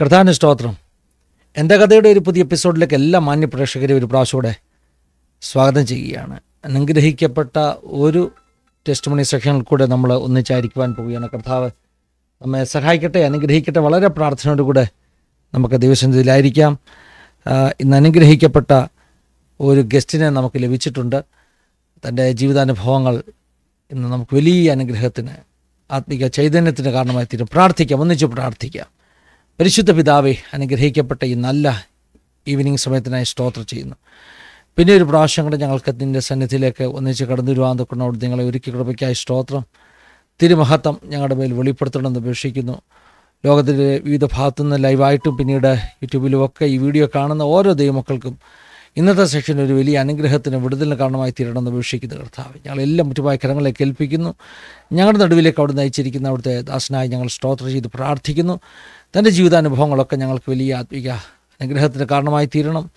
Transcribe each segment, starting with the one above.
കർത്താവിന് സ്തോത്രം. എന്റെ കഥയുടെ ഒരു പുതിയ എപ്പിസോഡിലേക്ക് എല്ലാ മാന്യ പ്രേക്ഷകരെയും ഒരു പ്രാവശ്യം കൂടെ സ്വാഗതം ചെയ്യുകയാണ്. അനുഗ്രഹിക്കപ്പെട്ട ഒരു ടെസ്റ്റ് മണി സെക്ഷനിൽ കൂടെ നമ്മൾ ഒന്നിച്ചായിരിക്കുവാൻ പോവുകയാണ്. കർത്താവ് നമ്മെ സഹായിക്കട്ടെ അനുഗ്രഹിക്കട്ടെ വളരെ പ്രാർത്ഥനയോടുകൂടെ നമുക്ക് ദിവസം ഇതിലായിരിക്കാം ഇന്ന് അനുഗ്രഹിക്കപ്പെട്ട ഒരു ഗസ്റ്റിനെ നമുക്ക് ലഭിച്ചിട്ടുണ്ട്. തന്റെ ജീവിതാനുഭവങ്ങൾ ഇന്ന് നമുക്ക് വലിയ അനുഗ്രഹത്തിന് ആത്മീക ചൈതന്യത്തിന് കാരണമായി തീരും പ്രാർത്ഥിക്കാം ഒന്നിച്ച് പ്രാർത്ഥിക്കാം. പരിശുദ്ധ പിതാവെ അനുഗ്രഹിക്കപ്പെട്ട ഈ നല്ല ഈവനിങ് സമയത്തിനായി സ്തോത്രം ചെയ്യുന്നു. പിന്നെ ഒരു പ്രാവശ്യം കൂടെ ഞങ്ങൾക്ക് നിന്റെ സന്നിധിയിലേക്ക് ഒന്നിച്ച് കടന്നു വരുവാൻ തൊക്കുന്നോട് നിങ്ങളെ ഒരുക്കി കൃപയ്ക്കായി സ്തോത്രം. തിരുമഹത്വം ഞങ്ങളുടെ മേൽ വെളിപ്പെടുത്തണമെന്ന് അപേക്ഷിക്കുന്നു. ലോകത്തിന്റെ വിവിധ ഭാഗത്തുനിന്ന് ലൈവായിട്ടും പിന്നീട് യൂട്യൂബിലും ഒക്കെ ഈ വീഡിയോ കാണുന്ന ഓരോ ദൈവമക്കൾക്കും ഇന്നത്തെ സെഷൻ ഒരു വലിയ അനുഗ്രഹത്തിന് വിടുതലിന് കാരണമായി തീരണമെന്ന് അപേക്ഷിക്കുന്നു കർത്താവ്. ഞങ്ങളെല്ലാം മുറ്റുമായ കരങ്ങളെ ഏൽപ്പിക്കുന്നു ഞങ്ങളുടെ നടുവിലേക്ക് അവിടെ നയിച്ചിരിക്കുന്ന അവിടുത്തെ ദാസനായി ഞങ്ങൾ സ്തോത്രം ചെയ്ത് പ്രാർത്ഥിക്കുന്നു. തന്റെ ജീവിതാനുഭവങ്ങളൊക്കെ ഞങ്ങൾക്ക് വലിയ ആത്മിക അനുഗ്രഹത്തിന് കാരണമായി തീരണം.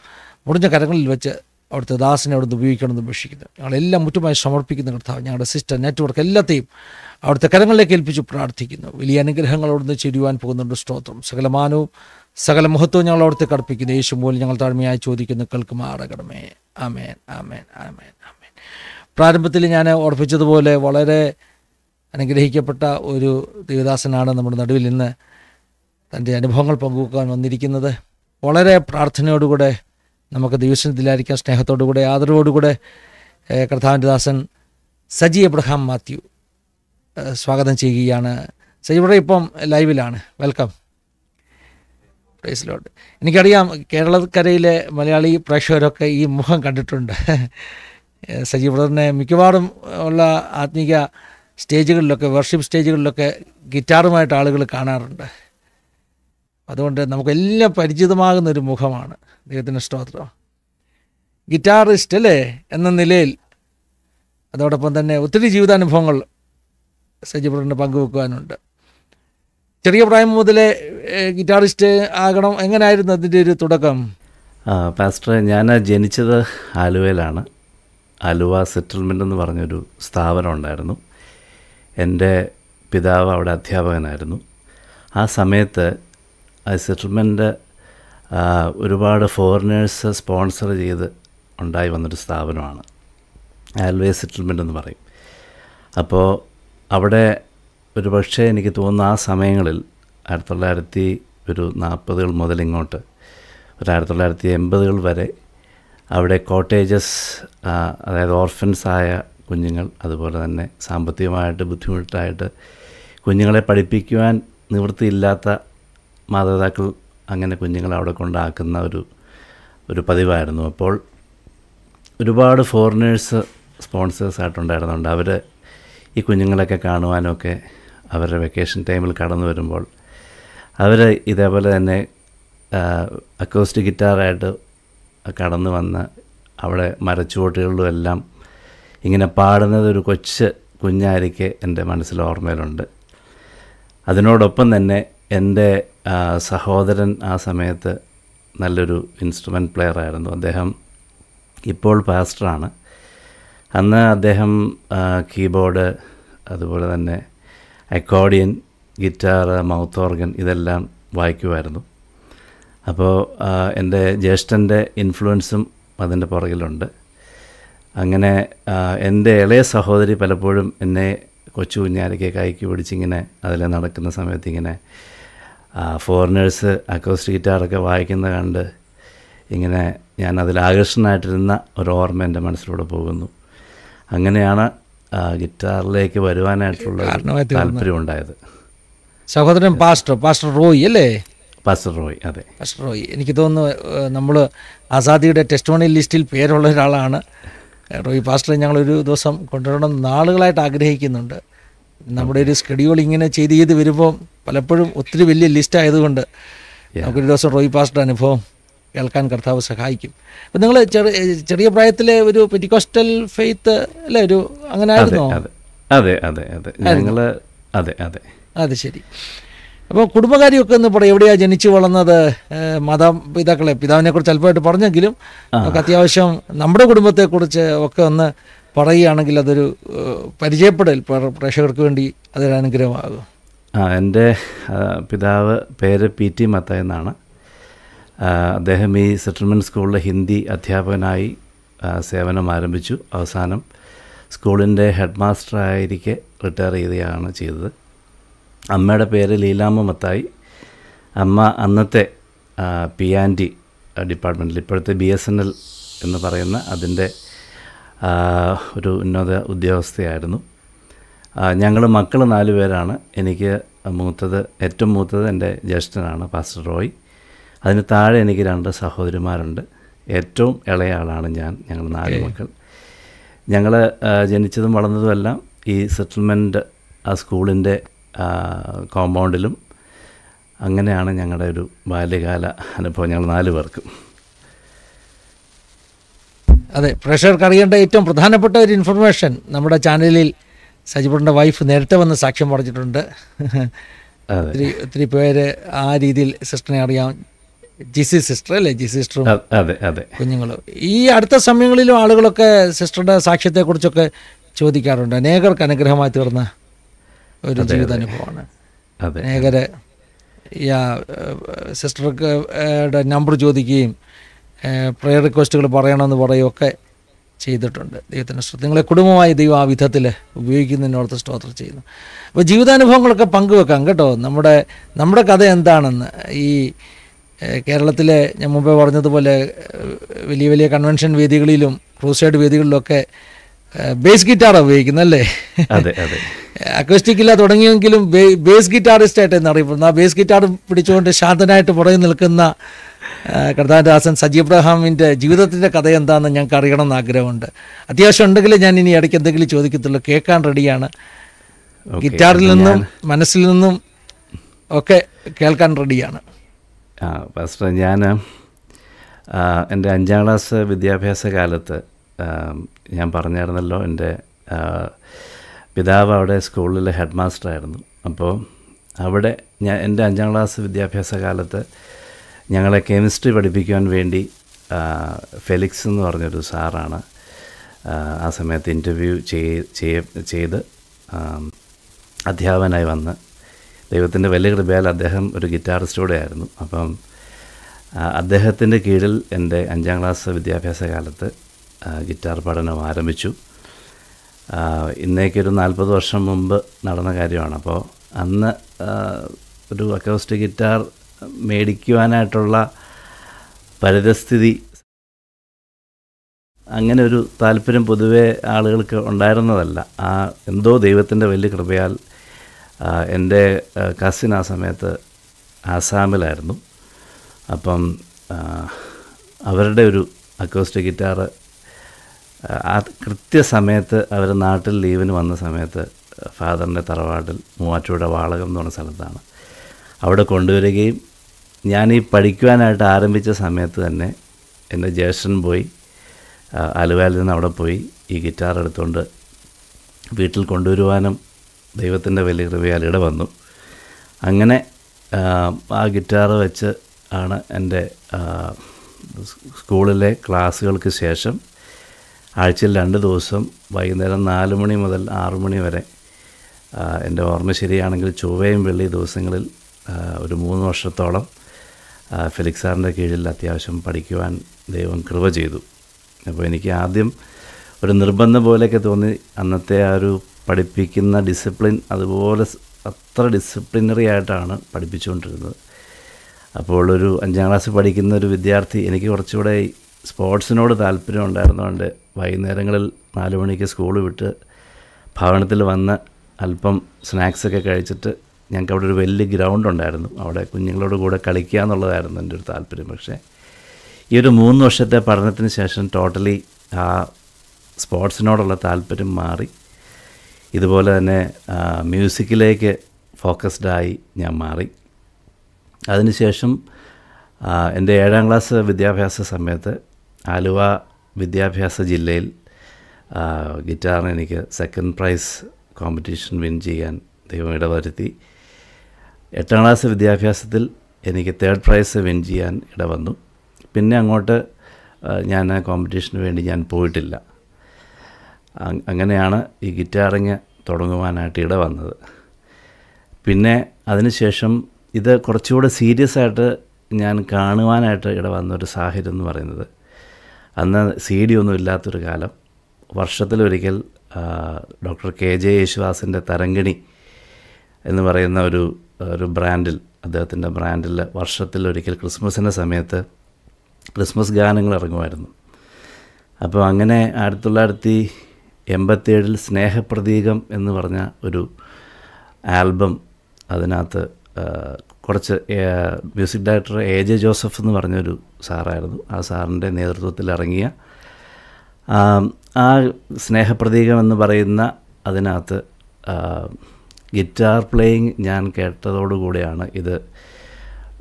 മുടിഞ്ഞ കരങ്ങളിൽ വെച്ച് അവിടുത്തെ ദാസനെ അവിടുന്ന് ഉപയോഗിക്കണമെന്ന് അപേക്ഷിക്കുന്നു. ഞങ്ങളെല്ലാം മുറ്റുമായി സമർപ്പിക്കുന്ന കർത്താവ് ഞങ്ങളുടെ സിസ്റ്റർ നെറ്റ്വർക്ക് എല്ലാത്തെയും അവിടുത്തെ കരങ്ങളിലേക്ക് ഏൽപ്പിച്ച് പ്രാർത്ഥിക്കുന്നു. വലിയ അനുഗ്രഹങ്ങൾ അവിടുന്ന് ചെയ്യുവാൻ പോകുന്നുണ്ട് സ്തോത്രം. സകലമാനവും സകല മഹത്വം ഞങ്ങൾ അവിടുത്തെ കടപ്പിക്കുന്നു. യേശു മൂലം ഞങ്ങൾ താഴ്മയായി ചോദിക്കുന്നു. കേൾക്കുമാറകണമേ ആമേൻ ആമേൻ ആമേൻ ആമേൻ. പ്രാരംഭത്തിൽ ഞാൻ ഓർപ്പിച്ചതുപോലെ വളരെ അനുഗ്രഹിക്കപ്പെട്ട ഒരു ദേവദാസനാണ് നമ്മുടെ നടുവിൽ ഇന്ന് തന്റെ അനുഭവങ്ങൾ പങ്കുവെക്കാൻ വന്നിരിക്കുന്നത്. വളരെ പ്രാർത്ഥനയോടുകൂടെ നമുക്ക് ദിവസത്തിലായിരിക്കാം സ്നേഹത്തോടുകൂടെ ആദരവോടുകൂടെ കർത്താവിന്റെ ദാസൻ സജി എബ്രഹാം മാത്യു സ്വാഗതം ചെയ്യുകയാണ്. സജി ഇവിടെ ഇപ്പം ലൈവിലാണ്. വെൽക്കം. പ്രൈസ് ലോഡ് എനിക്കറിയാം കേരളക്കരയിലെ മലയാളി പ്രേക്ഷകരൊക്കെ ഈ മുഖം കണ്ടിട്ടുണ്ട്. സജീവ് ബ്രദറിനെ മിക്കവാറും ഉള്ള ആത്മീക സ്റ്റേജുകളിലൊക്കെ വർഷിപ്പ് സ്റ്റേജുകളിലൊക്കെ ഗിറ്റാറുമായിട്ട് ആളുകൾ കാണാറുണ്ട്. അതുകൊണ്ട് നമുക്കെല്ലാം പരിചിതമാകുന്ന ഒരു മുഖമാണ് ദൈവത്തിന്റെ സ്തോത്രം. ഗിറ്റാറിസ്റ്റ് അല്ലേ എന്ന നിലയിൽ അതോടൊപ്പം തന്നെ ഒത്തിരി ജീവിതാനുഭവങ്ങൾ സജിബ്രന് പങ്കുവെക്കുവാനുണ്ട്. ചെറിയ പ്രായം മുതലേ ഗിറ്റാറിസ്റ്റ് ആകണം. എങ്ങനെയായിരുന്നു അതിന്റെ ഒരു തുടക്കം? പാസ്റ്റർ ഞാൻ ജനിച്ചത് ആലുവയിലാണ്. ആലുവ സെറ്റിൽമെന്റ് എന്ന് പറഞ്ഞൊരു സ്ഥാപനം ഉണ്ടായിരുന്നു. എന്റെ പിതാവ് അവിടെ അധ്യാപകനായിരുന്നു. ആ സമയത്ത് ആ സെറ്റിൽമെന്റ് ഒരുപാട് ഫോറിനേഴ്സ് സ്പോൺസർ ചെയ്ത് ഉണ്ടായി വന്നൊരു സ്ഥാപനമാണ്. ആൽവേ സെറ്റിൽമെന്റ് എന്ന് പറയും. അപ്പോൾ അവിടെ ഒരു പക്ഷേ എനിക്ക് തോന്നുന്നു ആ സമയങ്ങളിൽ ആയിരത്തി തൊള്ളായിരത്തി ഒരു നാൽപ്പതുകൾ മുതൽ ഇങ്ങോട്ട് ഒരു ആയിരത്തി തൊള്ളായിരത്തി എൺപതുകൾ വരെ അവിടെ കോട്ടേജസ് അതായത് ഓർഫൻസായ കുഞ്ഞുങ്ങൾ അതുപോലെ തന്നെ സാമ്പത്തികമായിട്ട് ബുദ്ധിമുട്ടായിട്ട് കുഞ്ഞുങ്ങളെ പഠിപ്പിക്കുവാൻ നിവൃത്തിയില്ലാത്ത മാതാപിതാക്കൾ അങ്ങനെ കുഞ്ഞുങ്ങളെ അവിടെ കൊണ്ടാക്കുന്ന ഒരു ഒരു പതിവായിരുന്നു. അപ്പോൾ ഒരുപാട് ഫോറിനേഴ്സ് സ്പോൺസേഴ്സ് ആയിട്ടുണ്ടായിരുന്നുണ്ട്. അവർ ഈ കുഞ്ഞുങ്ങളൊക്കെ കാണുവാനൊക്കെ അവരുടെ വെക്കേഷൻ ടൈമിൽ കടന്നു വരുമ്പോൾ അവർ ഇതേപോലെ തന്നെ അക്കോസ്റ്റിക് ഗിറ്റാറായിട്ട് കടന്നു വന്ന് അവിടെ മരച്ചുവട്ടുകളിലും എല്ലാം ഇങ്ങനെ പാടുന്നത് ഒരു കൊച്ച് കുഞ്ഞായിരിക്കെ എന്റെ മനസ്സിൽ ഓർമ്മയിലുണ്ട്. അതിനോടൊപ്പം തന്നെ എന്റെ സഹോദരൻ ആ സമയത്ത് നല്ലൊരു ഇൻസ്ട്രുമെന്റ് പ്ലെയർ ആയിരുന്നു. അദ്ദേഹം ഇപ്പോൾ പാസ്റ്ററാണ് അന്ന് അദ്ദേഹം കീബോർഡ് അതുപോലെ തന്നെ അക്കോർഡിയൻ ഗിറ്റാർ മൗത്ത് ഓർഗൻ ഇതെല്ലാം വായിക്കുമായിരുന്നു. അപ്പോൾ എന്റെ ജ്യേഷ്ഠന്റെ ഇൻഫ്ലുവൻസും അതിന്റെ പുറകിലുണ്ട്. അങ്ങനെ എന്റെ ഇളയ സഹോദരി പലപ്പോഴും എന്നെ കൊച്ചു കുഞ്ഞാരയ്ക്ക് കൈക്ക് പിടിച്ചിങ്ങനെ അതിൽ നടക്കുന്ന സമയത്ത് ഇങ്ങനെ ഫോറിനേഴ്സ് അക്കോസ്റ്റിക് ഗിറ്റാറൊക്കെ വായിക്കുന്ന കണ്ട് ഇങ്ങനെ ഞാൻ അതിൽ ആകർഷണമായിട്ടിരുന്ന ഒരു ഓർമ്മ എന്റെ മനസ്സിലൂടെ പോകുന്നു. അങ്ങനെയാണ് ഗിറ്റാറിലേക്ക് വരുവാനായിട്ടുള്ള താല്പര്യം ഉണ്ടായത് സഹോദരൻ പാസ്റ്റർ പാസ്റ്റർ റോയ് അല്ലേ? പാസ്റ്റർ റോയ് അതെ. പാസ്റ്റർ റോയ് എനിക്ക് തോന്നുന്നു നമ്മൾ ആസാദിയുടെ ടെസ്റ്റ് മണി ലിസ്റ്റിൽ പേരുള്ള ഒരാളാണ്. റോയ് പാസ്റ്ററെ ഞങ്ങളൊരു ദിവസം കൊണ്ടുവരണം നാളുകളായിട്ട് ആഗ്രഹിക്കുന്നുണ്ട്. നമ്മുടെ ഒരു സ്കെഡ്യൂൾ ഇങ്ങനെ ചെയ്ത് ചെയ്ത് വരുമ്പോൾ പലപ്പോഴും ഒത്തിരി വലിയ ലിസ്റ്റ് ആയതുകൊണ്ട് നമുക്കൊരു ദിവസം റോയ് പാസ്റ്റർ അനുഭവം കേൾക്കാൻ കർത്താവ് സഹായിക്കും. അപ്പം നിങ്ങൾ ചെറിയ പ്രായത്തിലെ ഒരു പെറ്റിക്കോസ്റ്റൽ ഫെയ്ത്ത് അല്ലേ ഒരു അങ്ങനെ അതെ ആയിരുന്നോ അതെ അതെ ഞങ്ങൾ അതെ അതെ. അത് ശരി. അപ്പോൾ കുടുംബകാര്യമൊക്കെ ഒന്ന് പറയും എവിടെയാണ് ജനിച്ചു വളർന്നത്? മാതാപിതാക്കളെ പിതാവിനെ കുറിച്ച് അല്പമായിട്ട് പറഞ്ഞെങ്കിലും നമുക്ക് അത്യാവശ്യം നമ്മുടെ കുടുംബത്തെക്കുറിച്ച് ഒക്കെ ഒന്ന് പറയുകയാണെങ്കിൽ അതൊരു പരിചയപ്പെടൽ. പ്ര- പ്രേക്ഷകർക്ക് വേണ്ടി അതൊരു അനുഗ്രഹമാകും. ആ എന്റെ പിതാവ് പേര് പി ടി മത്ത എന്നാണ്. അദ്ദേഹം ഈ സെറ്റിൽമെന്റ് സ്കൂളിലെ ഹിന്ദി അധ്യാപകനായി സേവനം ആരംഭിച്ചു. അവസാനം സ്കൂളിന്റെ ഹെഡ് മാസ്റ്ററായിരിക്കെ റിട്ടയർ ചെയ്യുകയാണ് ചെയ്തത്. അമ്മയുടെ പേര് ലീലാമ്മ മത്തായി. അമ്മ അന്നത്തെ പി ആൻഡ് ഡിപ്പാർട്ട്മെന്റിൽ ഇപ്പോഴത്തെ ബി എസ് എൻ എൽ എന്ന് പറയുന്ന അതിന്റെ ഒരു ഉന്നത ഉദ്യോഗസ്ഥയായിരുന്നു. ഞങ്ങൾ മക്കൾ നാല് പേരാണ്. എനിക്ക് മൂത്തത് ഏറ്റവും മൂത്തത് എന്റെ ജ്യേഷ്ഠനാണ് പാസ്റ്റർ റോയ്. അതിന് താഴെ എനിക്ക് രണ്ട് സഹോദരിമാരുണ്ട്. ഏറ്റവും ഇളയ ആളാണ് ഞാൻ ഞങ്ങൾ നാല് മക്കൾ. ഞങ്ങൾ ജനിച്ചതും വളർന്നതുമെല്ലാം ഈ സെറ്റിൽമെന്റ് ആ സ്കൂളിന്റെ കോമ്പൗണ്ടിലും അങ്ങനെയാണ് ഞങ്ങളുടെ ഒരു ബാല്യകാല അനുഭവം. ഞങ്ങൾ നാല് പേർക്കും. അതെ പ്രേക്ഷകർക്ക് അറിയേണ്ട ഏറ്റവും പ്രധാനപ്പെട്ട ഒരു ഇൻഫർമേഷൻ നമ്മുടെ ചാനലിൽ സജിപുറിന്റെ വൈഫ് നേരത്തെ വന്ന് സാക്ഷ്യം പറഞ്ഞിട്ടുണ്ട്. ഒത്തിരി ഒത്തിരി പേര് ആ രീതിയിൽ സിസ്റ്ററിനെ അറിയാം. ജിസി സിസ്റ്റർ അല്ലേ? ജി സിസ്റ്ററും അ- അതെ അതെ. കുഞ്ഞുങ്ങൾ. ഈ അടുത്ത സമയങ്ങളിലും ആളുകളൊക്കെ സിസ്റ്ററുടെ സാക്ഷ്യത്തെക്കുറിച്ചൊക്കെ ചോദിക്കാറുണ്ട്. അനേകർക്ക് അനുഗ്രഹമായി തീർന്ന ഒരു ജീവിതാനുഭവമാണ് അനേകര് ഈ സിസ്റ്റർക്ക് നമ്പർ ചോദിക്കുകയും പ്രെയർ റിക്വസ്റ്റുകൾ പറയണമെന്ന് പറയുകയൊക്കെ ചെയ്തിട്ടുണ്ട്. ദൈവത്തിന്റെ സ്ത്രോത്രം നിങ്ങളെ കുടുംബമായി ദൈവം ആ വിധത്തിൽ ഉപയോഗിക്കുന്നതിനോർത്ത് സ്തോത്രം ചെയ്യുന്നു. അപ്പോൾ ജീവിതാനുഭവങ്ങളൊക്കെ പങ്കുവെക്കാം കേട്ടോ. നമ്മുടെ നമ്മുടെ കഥ എന്താണെന്ന്. ഈ കേരളത്തിലെ ഞാൻ മുമ്പേ പറഞ്ഞതുപോലെ വലിയ വലിയ കൺവെൻഷൻ വേദികളിലും ക്രൂസൈഡ് വേദികളിലൊക്കെ ബേസ് ഗിറ്റാർ ഉപയോഗിക്കുന്നത് അല്ലേ അതെ അതെ. അക്വസ്റ്റിക് ഇല്ല തുടങ്ങിയെങ്കിലും ബേസ് ഗിറ്റാറിസ്റ്റ് ആയിട്ട് അറിയപ്പെടുന്നത് ആ ബേസ് ഗിറ്റാർ പിടിച്ചുകൊണ്ട് ശാന്തനായിട്ട് പുറകെ നിൽക്കുന്ന കർത്താദാസൻ സജി അബ്രഹാമിന്റെ ജീവിതത്തിന്റെ കഥ എന്താണെന്ന് ഞങ്ങൾക്ക് അറിയണം എന്ന് ആഗ്രഹമുണ്ട്. അത്യാവശ്യം ഉണ്ടെങ്കിൽ ഞാൻ ഇനി ഇടയ്ക്ക് എന്തെങ്കിലും ചോദിക്കത്തുള്ളൂ. കേൾക്കാൻ റെഡിയാണ്. ഗിറ്റാറിൽ നിന്നും മനസ്സിൽ നിന്നും ഒക്കെ കേൾക്കാൻ റെഡിയാണ് ആ പാസ്റ്റർ ഞാൻ എന്റെ അഞ്ചാം ക്ലാസ് വിദ്യാഭ്യാസ കാലത്ത് ഞാൻ പറഞ്ഞായിരുന്നല്ലോ എന്റെ പിതാവ് അവിടെ സ്കൂളിലെ ഹെഡ് മാസ്റ്റർ ആയിരുന്നു. അപ്പോൾ അവിടെ ഞാൻ എന്റെ അഞ്ചാം ക്ലാസ് വിദ്യാഭ്യാസ കാലത്ത് ഞങ്ങളെ കെമിസ്ട്രി പഠിപ്പിക്കുവാൻ വേണ്ടി ഫെലിക്സ് എന്ന് പറഞ്ഞൊരു സാറാണ് ആ, സമയത്ത് ഇന്റർവ്യൂ ചെയ്ത് അധ്യാപനായി വന്ന് ദൈവത്തിന്റെ വലിയ കൃപയാൽ അദ്ദേഹം ഒരു ഗിറ്റാറിസ്റ്റ് കൂടെ ആയിരുന്നു അപ്പം അദ്ദേഹത്തിന്റെ കീഴിൽ എന്റെ അഞ്ചാം ക്ലാസ് വിദ്യാഭ്യാസ കാലത്ത് ഗിറ്റാർ പഠനം ആരംഭിച്ചു. ഇന്നേക്കൊരു നാൽപ്പത് വർഷം മുമ്പ് നടന്ന കാര്യമാണ്. അപ്പോൾ അന്ന് ഒരു അക്കോസ്റ്റിക് ഗിറ്റാർ മേടിക്കുവാനായിട്ടുള്ള പരിതസ്ഥിതി അങ്ങനെ ഒരു താല്പര്യം പൊതുവേ ആളുകൾക്ക് ഉണ്ടായിരുന്നതല്ല. ആ എന്തോ ദൈവത്തിന്റെ വലിയ കൃപയാൽ എന്റെ കസിൻ ആ സമയത്ത് ആസാമിലായിരുന്നു. അപ്പം അവരുടെ ഒരു അക്കോസ്റ്റിക് ഗിറ്റാറ് ആ കൃത്യസമയത്ത് അവർ നാട്ടിൽ ലീവിന് വന്ന സമയത്ത് ഫാദറിന്റെ തറവാട്ടിൽ മൂവാറ്റുപുഴ വാളകം എന്ന് പറഞ്ഞ സ്ഥലത്താണ്. അവിടെ കൊണ്ടുവരികയും ഞാൻ ഈ പഠിക്കുവാനായിട്ട് ആരംഭിച്ച സമയത്ത് തന്നെ എന്റെ ജ്യേഷ്ഠൻ പോയി ആലുവയിൽ നിന്ന് അവിടെ പോയി ഈ ഗിറ്റാർ എടുത്തുകൊണ്ട് വീട്ടിൽ കൊണ്ടുവരുവാനും ദൈവത്തിന്റെ വലിയ കൃപയാൽ ഇട വന്നു അങ്ങനെ ആ, ഗിറ്റാർ വെച്ച് ആണ് എന്റെ സ്കൂളിലെ ക്ലാസ്സുകൾക്ക് ശേഷം ആഴ്ചയിൽ രണ്ട് ദിവസം വൈകുന്നേരം നാല് മണി മുതൽ ആറു മണി വരെ എന്റെ ഓർമ്മ ശരിയാണെങ്കിൽ ചൊവ്വയും വെള്ളി ദിവസങ്ങളിൽ ഒരു മൂന്ന് വർഷത്തോളം ഫെലിക്സ് സാറിന്റെ കീഴിൽ അത്യാവശ്യം പഠിക്കുവാൻ ദൈവം കൃപ ചെയ്തു. അപ്പോൾ എനിക്ക് ആദ്യം ഒരു നിർബന്ധം പോലെയൊക്കെ തോന്നി അന്നത്തെ ആ ഒരു പഠിപ്പിക്കുന്ന ഡിസിപ്ലിൻ അതുപോലെ അത്ര ഡിസിപ്ലിനറി ആയിട്ടാണ് പഠിപ്പിച്ചുകൊണ്ടിരുന്നത്. അപ്പോൾ ഒരു അഞ്ചാം ക്ലാസ്സിൽ പഠിക്കുന്ന ഒരു വിദ്യാർത്ഥി എനിക്ക് കുറച്ചുകൂടെ സ്പോർട്സിനോട് താല്പര്യം ഉണ്ടായിരുന്നതുകൊണ്ട് വൈകുന്നേരങ്ങളിൽ നാല് മണിക്ക് സ്കൂൾ വിട്ട് ഭവനത്തിൽ വന്ന് അല്പം സ്നാക്സൊക്കെ കഴിച്ചിട്ട് ഞങ്ങൾക്ക് അവിടെ ഒരു വലിയ ഗ്രൗണ്ട് ഉണ്ടായിരുന്നു. അവിടെ കുഞ്ഞുങ്ങളോട് കൂടെ കളിക്കുക എന്നുള്ളതായിരുന്നു എന്റെ ഒരു താല്പര്യം. പക്ഷേ ഈ ഒരു മൂന്ന് വർഷത്തെ പഠനത്തിന് ശേഷം ടോട്ടലി ആ സ്പോർട്സിനോടുള്ള താല്പര്യം മാറി. ഇതുപോലെ തന്നെ മ്യൂസിക്കിലേക്ക് ഫോക്കസ്ഡായി ഞാൻ മാറി. അതിനുശേഷം എന്റെ ഏഴാം ക്ലാസ് വിദ്യാഭ്യാസ സമയത്ത് ആലുവ വിദ്യാഭ്യാസ ജില്ലയിൽ ഗിറ്റാറിന് എനിക്ക് സെക്കൻഡ് പ്രൈസ് കോമ്പറ്റീഷൻ വിൻ ചെയ്യാൻ ദൈവം ഇടവരുത്തി. എട്ടാം ക്ലാസ് വിദ്യാഭ്യാസത്തിൽ എനിക്ക് തേർഡ് പ്രൈസ് വിൻ ചെയ്യാൻ ഇടവന്നു. പിന്നെ അങ്ങോട്ട് ഞാൻ ആ കോമ്പറ്റീഷന് വേണ്ടി ഞാൻ പോയിട്ടില്ല. അങ്ങനെയാണ് ഈ ഗിറ്റാറിങ് തുടങ്ങുവാനായിട്ട് ഇട വന്നത്. പിന്നെ അതിനുശേഷം ഇത് കുറച്ചുകൂടെ സീരിയസ് ആയിട്ട് ഞാൻ കാണുവാനായിട്ട് ഇട വന്നൊരു സാഹചര്യം എന്ന് പറയുന്നത്. അന്ന് സി ഡി ഒന്നും ഇല്ലാത്തൊരു കാലം. വർഷത്തിലൊരിക്കൽ ഡോക്ടർ കെ ജെ യേശുദാസിന്റെ തരങ്കിണി എന്ന് പറയുന്ന ഒരു ഒരു ബ്രാൻഡിൽ അദ്ദേഹത്തിന്റെ ബ്രാൻഡിൽ വർഷത്തിലൊരിക്കൽ ക്രിസ്മസിന്റെ സമയത്ത് ക്രിസ്മസ് ഗാനങ്ങൾ ഇറങ്ങുമായിരുന്നു. അപ്പോൾ അങ്ങനെ ആയിരത്തി തൊള്ളായിരത്തി എൺപത്തിയേഴിൽ സ്നേഹപ്രതീകം എന്ന് പറഞ്ഞ ഒരു ആൽബം അതിനകത്ത് കുറച്ച് music director A J Joseph എന്ന് പറഞ്ഞൊരു സാറായിരുന്നു. ആ സാറിന്റെ നേതൃത്വത്തിൽ ഇറങ്ങിയ ആ, സ്നേഹപ്രതീകം എന്ന് പറയുന്ന അതിനകത്ത് ഗിറ്റാർ പ്ലേയിങ് ഞാൻ കേട്ടതോടുകൂടിയാണ് ഇത്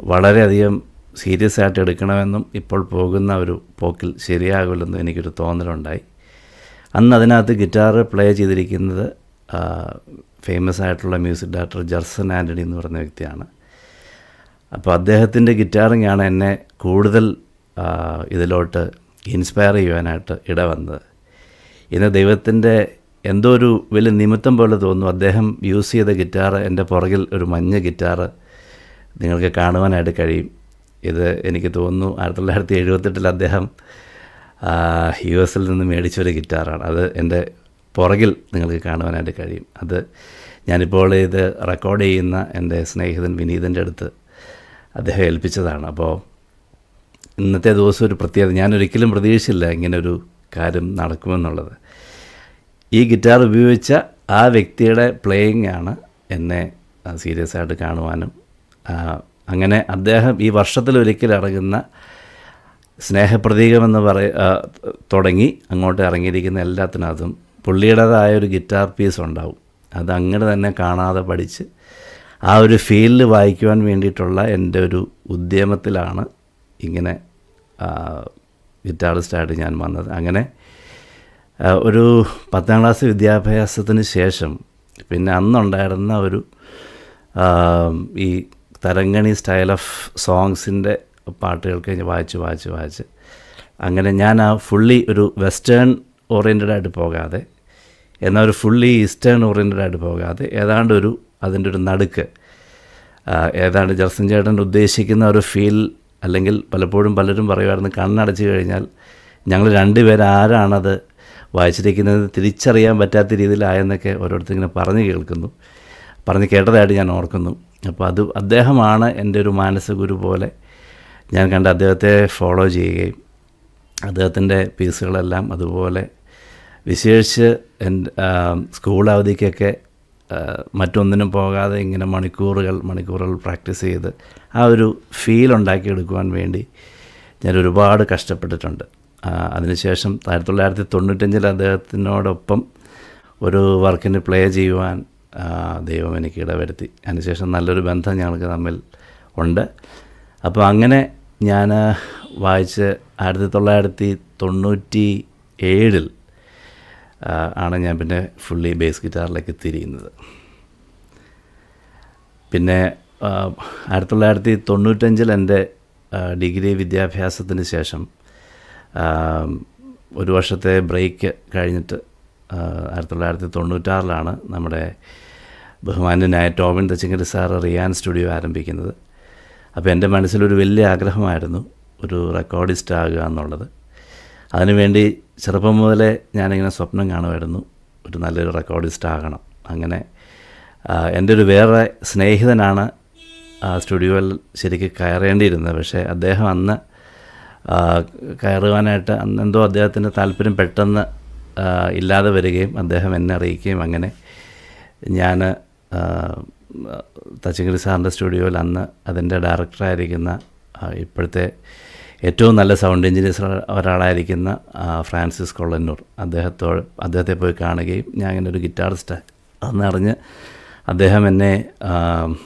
വളരെയധികം സീരിയസ് ആയിട്ട് എടുക്കണമെന്നും ഇപ്പോൾ പോകുന്ന ഒരു പോക്കിൽ ശരിയാകില്ലെന്നും എനിക്കൊരു തോന്നലുണ്ടായി. അന്ന് അതിനകത്ത് ഗിറ്റാർ പ്ലേ ചെയ്തിരിക്കുന്നത് ഫേമസ് ആയിട്ടുള്ള മ്യൂസിക് ഡയറക്ടർ ജർസൻ ആന്റണി എന്ന് പറഞ്ഞ വ്യക്തിയാണ്. അപ്പോൾ അദ്ദേഹത്തിന്റെ ഗിറ്റാറിങ്ങാണ് എന്നെ കൂടുതൽ ഇതിലോട്ട് ഇൻസ്പയർ ചെയ്യുവാനായിട്ട് ഇടവന്നത്. ഇന്ന് ദൈവത്തിന്റെ എന്തോ ഒരു വലിയ നിമിത്തം പോലെ തോന്നുന്നു. അദ്ദേഹം യൂസ് ചെയ്ത ഗിറ്റാർ എന്റെ പുറകിൽ ഒരു മഞ്ഞ ഗിറ്റാർ നിങ്ങൾക്ക് കാണുവാനായിട്ട് കഴിയും. ഇത് എനിക്ക് തോന്നുന്നു ആയിരത്തി തൊള്ളായിരത്തി എഴുപത്തെട്ടിൽ അദ്ദേഹം യു എസിൽ നിന്ന് മേടിച്ച മേടിച്ചൊരു ഗിറ്റാറാണ്. അത് എന്റെ പുറകിൽ നിങ്ങൾക്ക് കാണുവാനായിട്ട് കഴിയും. അത് ഞാനിപ്പോൾ ഇത് റെക്കോർഡ് ചെയ്യുന്ന എന്റെ സ്നേഹിതൻ വിനീതന്റെ അടുത്ത് അദ്ദേഹം ഏൽപ്പിച്ചതാണ്. അപ്പോൾ ഇന്നത്തെ ദിവസം ഒരു പ്രത്യേകത ഞാനൊരിക്കലും പ്രതീക്ഷിച്ചില്ല ഇങ്ങനൊരു ഒരു കാര്യം നടക്കുമെന്നുള്ളത്. ഈ ഗിറ്റാർ ഉപയോഗിച്ച ആ വ്യക്തിയുടെ പ്ലേയിങ് ആണ് എന്നെ സീരിയസ് ആയിട്ട് കാണുവാനും അങ്ങനെ അദ്ദേഹം ഈ വർഷത്തിലൊരിക്കൽ ഇറങ്ങുന്ന സ്നേഹപ്രതീകമെന്ന് പറയ തുടങ്ങി അങ്ങോട്ട് ഇറങ്ങിയിരിക്കുന്ന എല്ലാത്തിനകത്തും പുള്ളിയുടേതായ ഒരു ഗിറ്റാർ പീസ് ഉണ്ടാവും. അത് അങ്ങനെ തന്നെ കാണാതെ പഠിച്ച് ആ ഒരു ഫീൽഡ് വായിക്കുവാൻ വേണ്ടിയിട്ടുള്ള എന്റെ ഒരു ഉദ്യമത്തിലാണ് ഇങ്ങനെ ഗിറ്റാറിസ്റ്റായിട്ട് ഞാൻ വന്നത്. അങ്ങനെ ഒരു പത്താം ക്ലാസ് വിദ്യാഭ്യാസത്തിന് ശേഷം പിന്നെ അന്നുണ്ടായിരുന്ന ഒരു ഈ തരങ്കണി സ്റ്റൈൽ ഓഫ് സോങ്സിന്റെ പാട്ടുകൾക്ക് ഞാൻ വായിച്ച് വായിച്ച് വായിച്ച്. അങ്ങനെ ഞാൻ ആ ഫുള്ളി ഒരു വെസ്റ്റേൺ ഓറിയന്റഡ് ആയിട്ട് പോകാതെ എന്നാൽ ഒരു ഫുള്ളി ഈസ്റ്റേൺ ഓറിയന്റഡ് ആയിട്ട് പോകാതെ ഏതാണ്ട് ഒരു അതിന്റെ ഒരു നടുക്ക് ഏതാണ്ട് ജർസൻ ചേട്ടൻ ഉദ്ദേശിക്കുന്ന ഒരു ഫീൽ അല്ലെങ്കിൽ പലപ്പോഴും പലരും പറയുമായിരുന്നു കണ്ണടച്ച് കഴിഞ്ഞാൽ ഞങ്ങൾ രണ്ടുപേരാരാണത് വായിച്ചിരിക്കുന്നത് തിരിച്ചറിയാൻ പറ്റാത്ത രീതിയിലായെന്നൊക്കെ ഓരോരുത്തർ ഇങ്ങനെ പറഞ്ഞു കേൾക്കുന്നു. പറഞ്ഞ് കേട്ടതായിട്ട് ഞാൻ ഓർക്കുന്നു. അപ്പോൾ അത് അദ്ദേഹമാണ് എന്റെ ഒരു മാനസഗുരു പോലെ ഞാൻ കണ്ട അദ്ദേഹത്തെ ഫോളോ ചെയ്യുകയും അദ്ദേഹത്തിന്റെ പീസുകളെല്ലാം അതുപോലെ വിശേഷിച്ച് എന്റെ സ്കൂൾ അവധിക്കൊക്കെ മറ്റൊന്നിനും പോകാതെ ഇങ്ങനെ മണിക്കൂറുകൾ മണിക്കൂറുകൾ പ്രാക്ടീസ് ചെയ്ത് ആ ഒരു ഫീൽ ഉണ്ടാക്കിയെടുക്കുവാൻ വേണ്ടി ഞാൻ ഒരുപാട് കഷ്ടപ്പെട്ടിട്ടുണ്ട്. അതിനുശേഷം ആയിരത്തി തൊള്ളായിരത്തി തൊണ്ണൂറ്റഞ്ചിൽ അദ്ദേഹത്തിനോടൊപ്പം ഒരു വർക്കിന് പ്ലേ ചെയ്യുവാൻ ദൈവം എനിക്ക് ഇടവരുത്തി. അതിനുശേഷം നല്ലൊരു ബന്ധം ഞങ്ങൾക്ക് തമ്മിൽ ഉണ്ട്. അപ്പോൾ അങ്ങനെ ഞാൻ വായിച്ച് ആയിരത്തി തൊള്ളായിരത്തി തൊണ്ണൂറ്റി ഏഴിൽ ആണ് ഞാൻ പിന്നെ ഫുള്ളി ബേസ് ഗിറ്റാറിലേക്ക് തിരിയുന്നത്. പിന്നെ ആയിരത്തി തൊള്ളായിരത്തി തൊണ്ണൂറ്റഞ്ചിൽ എന്റെ ഡിഗ്രി വിദ്യാഭ്യാസത്തിന് ശേഷം ഒരു വർഷത്തെ ബ്രേക്ക് കഴിഞ്ഞിട്ട് ആയിരത്തി തൊള്ളായിരത്തി തൊണ്ണൂറ്റാറിലാണ് നമ്മുടെ ബഹുമാന്യനായ ടോമിൻ തച്ചിങ്കരി സാർ റിയാൻ സ്റ്റുഡിയോ ആരംഭിക്കുന്നത്. അപ്പോൾ എന്റെ മനസ്സിലൊരു വലിയ ആഗ്രഹമായിരുന്നു ഒരു റെക്കോർഡിസ്റ്റ് ആകുക എന്നുള്ളത് അതിനുവേണ്ടി ചെറുപ്പം മുതലേ ഞാനിങ്ങനെ സ്വപ്നം കാണുമായിരുന്നു ഒരു നല്ലൊരു റെക്കോർഡിസ്റ്റ് ആകണം അങ്ങനെ എന്റെ ഒരു വേറെ സ്നേഹിതനാണ് സ്റ്റുഡിയോയിൽ ശരിക്കും കയറേണ്ടിയിരുന്നത്. പക്ഷേ അദ്ദേഹം അന്ന് കയറുവാനായിട്ട് അന്ന് എന്തോ അദ്ദേഹത്തിന്റെ താല്പര്യം പെട്ടെന്ന് ഇല്ലാതെ വരികയും അദ്ദേഹം എന്നെ അറിയിക്കുകയും അങ്ങനെ ഞാൻ തച്ചങ്കരി സാറിന്റെ സ്റ്റുഡിയോയിൽ അന്ന് അതിന്റെ ഡയറക്ടറായിരിക്കുന്ന ഇപ്പോഴത്തെ ഏറ്റവും നല്ല സൗണ്ട് എഞ്ചിനീയർസ് ഒരാളായിരിക്കുന്ന ഫ്രാൻസിസ് കൊള്ളന്നൂർ. അദ്ദേഹത്തോട് അദ്ദേഹത്തെ പോയി കാണുകയും ഞാൻ അങ്ങനെ ഒരു ഗിറ്റാറിസ്റ്റ് അന്നറിഞ്ഞ് അദ്ദേഹം എന്നെ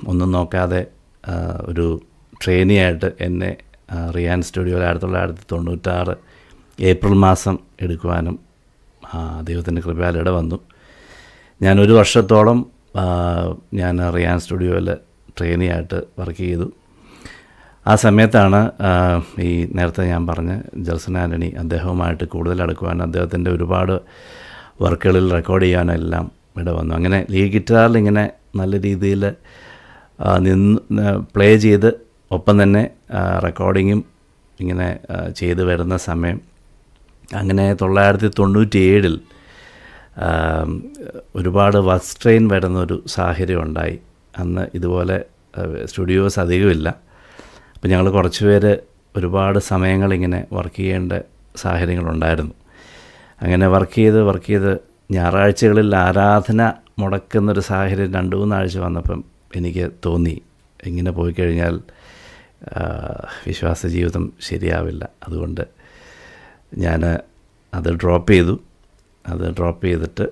ഒന്നും നോക്കാതെ ഒരു ട്രെയിനിയായിട്ട് എന്നെ റിയാൻ സ്റ്റുഡിയോയിൽ ആയിരത്തി തൊള്ളായിരത്തി തൊണ്ണൂറ്റാറ് ഏപ്രിൽ മാസം എടുക്കുവാനും ദൈവത്തിന്റെ കൃപയാൽ ഇട വന്നു ഞാൻ ഒരു വർഷത്തോളം ഞാൻ റിയാൻ സ്റ്റുഡിയോയിൽ ട്രെയിനിയായിട്ട് വർക്ക് ചെയ്തു. ആ സമയത്താണ് ഈ നേരത്തെ ഞാൻ പറഞ്ഞ ജൽസൺ ആന്റണി അദ്ദേഹവുമായിട്ട് കൂടുതൽ അടുക്കുവാൻ അദ്ദേഹത്തിന്റെ ഒരുപാട് വർക്കുകളിൽ റെക്കോർഡ് ചെയ്യാനെല്ലാം ഇവിടെ വന്നു. അങ്ങനെ ലീഡ് ഗിറ്റാറിൽ ഇങ്ങനെ നല്ല രീതിയിൽ നിന്ന് പ്ലേ ചെയ്ത് ഒപ്പം തന്നെ റെക്കോർഡിങ്ങും ഇങ്ങനെ ചെയ്തു വരുന്ന സമയം. അങ്ങനെ തൊള്ളായിരത്തി തൊണ്ണൂറ്റി ഏഴിൽ ഒരുപാട് വർക്ക് സ്ട്രെയിൻ വരുന്നൊരു സാഹചര്യം ഉണ്ടായി. അന്ന് ഇതുപോലെ സ്റ്റുഡിയോസ് അധികമില്ല. അപ്പോൾ ഞങ്ങൾ കുറച്ച് പേര് ഒരുപാട് സമയങ്ങളിങ്ങനെ വർക്ക് ചെയ്യേണ്ട സാഹചര്യങ്ങളുണ്ടായിരുന്നു. അങ്ങനെ വർക്ക് ചെയ്ത് വർക്ക് ചെയ്ത് ഞായറാഴ്ചകളിൽ ആരാധന മുടക്കുന്നൊരു സാഹചര്യം രണ്ട് മൂന്നാഴ്ച വന്നപ്പം എനിക്ക് തോന്നി. ഇങ്ങനെ പോയി കഴിഞ്ഞാൽ വിശ്വാസ ജീവിതം ശരിയാവില്ല. അതുകൊണ്ട് ഞാൻ അത് ഡ്രോപ്പ് ചെയ്തു. അത് ഡ്രോപ്പ് ചെയ്തിട്ട്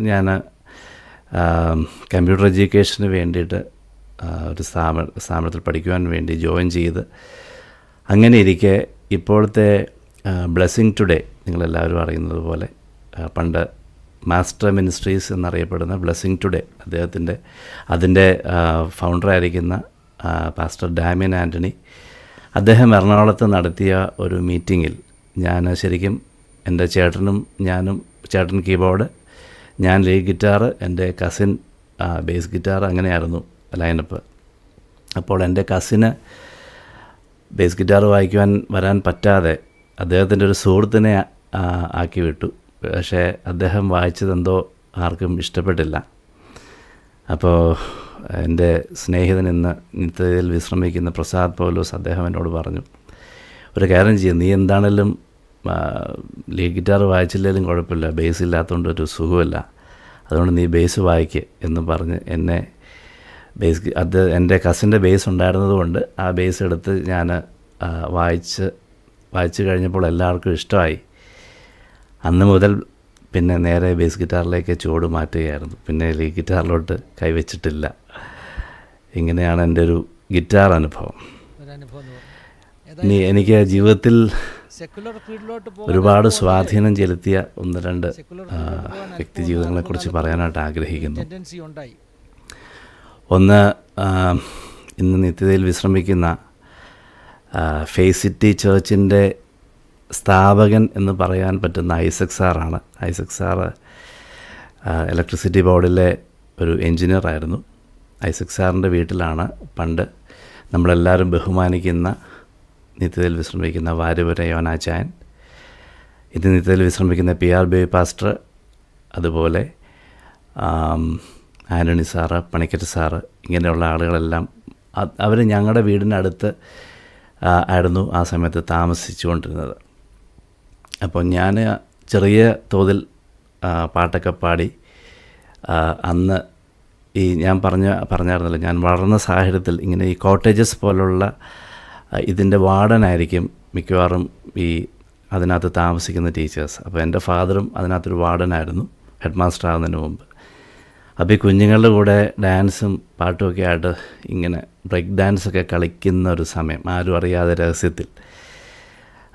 ഞാൻ കമ്പ്യൂട്ടർ എഡ്യൂക്കേഷന് വേണ്ടിയിട്ട് ഒരു സ്ഥാപന സ്ഥാപനത്തിൽ പഠിക്കുവാൻ വേണ്ടി ജോയിൻ ചെയ്ത് അങ്ങനെ ഇരിക്കെ ഇപ്പോഴത്തെ ബ്ലെസ്സിങ് ടുഡേ നിങ്ങളെല്ലാവരും അറിയുന്നത് പോലെ പണ്ട് മാസ്റ്റർ മിനിസ്ട്രീസ് എന്നറിയപ്പെടുന്ന ബ്ലെസ്സിങ് ടുഡേ അദ്ദേഹത്തിന്റെ അതിന്റെ ഫൗണ്ടറായിരിക്കുന്ന പാസ്റ്റർ ഡാമിയൻ ആന്റണി അദ്ദേഹം എറണാകുളത്ത് നടത്തിയ ഒരു മീറ്റിങ്ങിൽ ഞാൻ ശരിക്കും എന്റെ ചേട്ടനും ഞാനും ചേട്ടൻ കീബോർഡ് ഞാൻ ലീ ഗിറ്റാർ എന്റെ കസിൻ ബേസ് ഗിറ്റാർ അങ്ങനെയായിരുന്നു ലൈനപ്പ്. അപ്പോൾ എന്റെ കസിന് ബേസ് ഗിറ്റാർ വായിക്കുവാൻ വരാൻ പറ്റാതെ അദ്ദേഹത്തിന്റെ ഒരു സുഹൃത്തിനെ ആക്കി വിട്ടു. പക്ഷേ അദ്ദേഹം വായിച്ചതെന്തോ ആർക്കും ഇഷ്ടപ്പെട്ടില്ല. അപ്പോൾ എന്റെ സ്നേഹിതൻ ഇന്ന് നിത്യതയിൽ വിശ്രമിക്കുന്ന പ്രസാദ് പൗലോസ് അദ്ദേഹം എന്നോട് പറഞ്ഞു ഒരു കാര്യം ചെയ്യും നീ എന്താണേലും ആ, ലീഡ് ഗിറ്റാർ വായിച്ചില്ലെങ്കിലും കുഴപ്പമില്ല. ബേസ് ഇല്ലാത്തതുകൊണ്ട് ഒരു സുഖമില്ല. അതുകൊണ്ട് നീ ബേസ് വായിക്ക് എന്ന് പറഞ്ഞ് എന്നെ ബേസ് അത് എന്റെ കസിന്റെ ബേസ് ഉണ്ടായിരുന്നതുകൊണ്ട് ആ ബേസ് എടുത്ത് ഞാൻ വായിച്ച് വായിച്ചു കഴിഞ്ഞപ്പോൾ എല്ലാവർക്കും ഇഷ്ടമായി. അന്ന് മുതൽ പിന്നെ നേരെ ബേസ് ഗിറ്റാറിലേക്ക് ചുവട് മാറ്റുകയായിരുന്നു. പിന്നെ ലീഡ് ഗിറ്റാറിലോട്ട് കൈവച്ചിട്ടില്ല ഇങ്ങനെയാണ് എന്റെ ഒരു ഗിറ്റാർ അനുഭവം. ഇനി എനിക്ക് ജീവിതത്തിൽ ഒരുപാട് സ്വാധീനം ചെലുത്തിയ ഒന്ന് രണ്ട് വ്യക്തി ജീവിതങ്ങളെക്കുറിച്ച് പറയാനായിട്ട് ആഗ്രഹിക്കുന്നു. ഒന്ന് ഇന്ന് നിത്യതയിൽ വിശ്രമിക്കുന്ന ഫേസിറ്റി സിറ്റി ചേർച്ചിന്റെ സ്ഥാപകൻ എന്ന് പറയാൻ പറ്റുന്ന ഐസക് സാറാണ് ഐസക് സാറ് ഇലക്ട്രിസിറ്റി ബോർഡിലെ ഒരു എൻജിനീയർ ആയിരുന്നു. ഐസക് സാറിന്റെ വീട്ടിലാണ് പണ്ട് നമ്മളെല്ലാവരും ബഹുമാനിക്കുന്ന നിത്യതയിൽ വിശ്രമിക്കുന്ന വാര്യപുര യോനാചായൻ ഇത് നിത്യതയിൽ വിശ്രമിക്കുന്ന പി ആർ ബി പാസ്റ്റർ അതുപോലെ ആന്റണി സാറ് പണിക്കറ്റ് സാറ് ഇങ്ങനെയുള്ള ആളുകളെല്ലാം അവർ ഞങ്ങളുടെ വീടിനടുത്ത് ആയിരുന്നു ആ സമയത്ത് താമസിച്ചുകൊണ്ടിരുന്നത്. അപ്പോൾ ഞാൻ ചെറിയ തോതിൽ പാട്ടൊക്കെ പാടി അന്ന് ഈ ഞാൻ പറഞ്ഞ പറഞ്ഞായിരുന്നല്ലോ ഞാൻ വളർന്ന സാഹചര്യത്തിൽ ഇങ്ങനെ ഈ കോട്ടേജസ് പോലുള്ള ഇതിന്റെ വാർഡനായിരിക്കും മിക്കവാറും ഈ അതിനകത്ത് താമസിക്കുന്ന ടീച്ചേഴ്സ്. അപ്പോൾ എന്റെ ഫാദറും അതിനകത്തൊരു വാർഡനായിരുന്നു ഹെഡ് മാസ്റ്റർ ആകുന്നതിന് മുമ്പ്. അപ്പോൾ ഈ കുഞ്ഞുങ്ങളുടെ കൂടെ ഡാൻസും പാട്ടുമൊക്കെ ആയിട്ട് ഇങ്ങനെ ബ്രേക്ക് ഡാൻസൊക്കെ കളിക്കുന്ന ഒരു സമയം ആരും അറിയാതെ രഹസ്യത്തിൽ.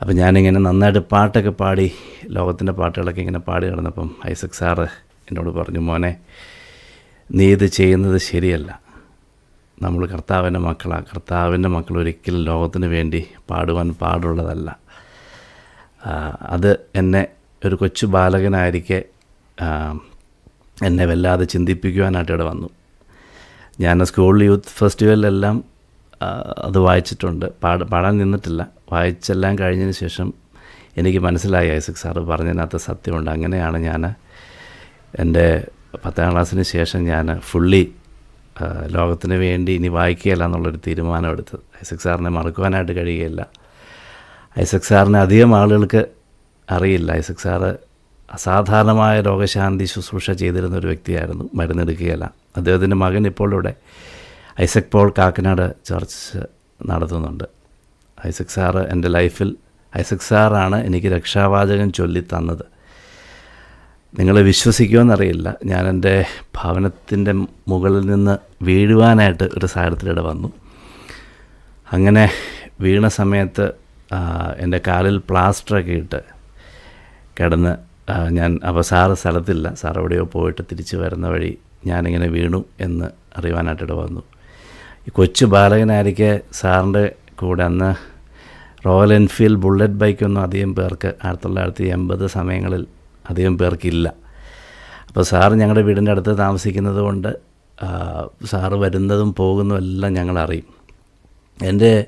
അപ്പോൾ ഞാനിങ്ങനെ നന്നായിട്ട് പാട്ടൊക്കെ പാടി ലോകത്തിന്റെ പാട്ടുകളൊക്കെ ഇങ്ങനെ പാടി കിടന്നപ്പം ഐസക് സാറ് എന്നോട് പറഞ്ഞു മോനെ നീ ഇത് ചെയ്യുന്നത് ശരിയല്ല. നമ്മൾ കർത്താവിന്റെ മക്കളാണ് കർത്താവിന്റെ മക്കൾ ഒരിക്കലും ലോകത്തിന് വേണ്ടി പാടുവാൻ പാടുള്ളതല്ല. അത് എന്നെ ഒരു കൊച്ചു ബാലകനായിരിക്കെ എന്നെ വല്ലാതെ ചിന്തിപ്പിക്കുവാനായിട്ട് ഇവിടെ വന്നു. ഞാൻ സ്കൂൾ യൂത്ത് ഫെസ്റ്റിവലിലെല്ലാം അത് വായിച്ചിട്ടുണ്ട്. പാട പാടാൻ നിന്നിട്ടില്ല. വായിച്ചെല്ലാം കഴിഞ്ഞതിന് ശേഷം എനിക്ക് മനസ്സിലായി ഐസക് സാറ് പറഞ്ഞതിനകത്ത് സത്യമുണ്ട്. അങ്ങനെയാണ് ഞാൻ എന്റെ പത്താം ക്ലാസ്സിന് ശേഷം ഞാൻ ഫുള്ളി ലോകത്തിന് വേണ്ടി ഇനി വായിക്കുകയില്ല എന്നുള്ളൊരു തീരുമാനം എടുത്തത് ഐസക് സാറിനെ മറക്കുവാനായിട്ട് കഴിയുകയില്ല. ഐസക് സാറിനെ അധികം ആളുകൾക്ക് അറിയില്ല. ഐസക് സാറ് അസാധാരണമായ രോഗശാന്തി ശുശ്രൂഷ ചെയ്തിരുന്ന ഒരു വ്യക്തിയായിരുന്നു. മരുന്നെടുക്കുകയല്ല. അദ്ദേഹത്തിന്റെ മകൻ ഇപ്പോൾ ഇവിടെ ഐസക് പോൾ കാക്കനാട് ചർച്ച് നടത്തുന്നുണ്ട്. ഐസക് സാറ് എന്റെ ലൈഫിൽ ഐസക് സാറാണ് എനിക്ക് രക്ഷാവാചകം ചൊല്ലി തന്നത്. നിങ്ങൾ വിശ്വസിക്കുമെന്നറിയില്ല ഞാൻ എന്റെ ഭവനത്തിന്റെ മുകളിൽ നിന്ന് വീഴുവാനായിട്ട് ഒരു സാഹചര്യത്തിലിടെ വന്നു. അങ്ങനെ വീണ സമയത്ത് എന്റെ കാലിൽ പ്ലാസ്റ്ററൊക്കെ ഇട്ട് കിടന്ന് ഞാൻ അപ്പോൾ സാറ് സ്ഥലത്തില്ല. സാർ എവിടെയോ പോയിട്ട് തിരിച്ച് വരുന്ന വഴി ഞാനിങ്ങനെ വീണു എന്ന് അറിയുവാനായിട്ടിട വന്നു. ഈ കൊച്ചു ബാലകനായിരിക്കെ സാറിന്റെ കൂടെ അന്ന് റോയൽ എൻഫീൽഡ് ബുള്ളറ്റ് ബൈക്കൊന്നും അധികം പേർക്ക് ആയിരത്തി തൊള്ളായിരത്തി എൺപത് സമയങ്ങളിൽ അധികം പേർക്കില്ല. അപ്പോൾ സാറ് ഞങ്ങളുടെ വീടിന്റെ അടുത്ത് താമസിക്കുന്നത് കൊണ്ട് സാറ് വരുന്നതും പോകുന്നതും എല്ലാം ഞങ്ങളറിയും. എന്റെ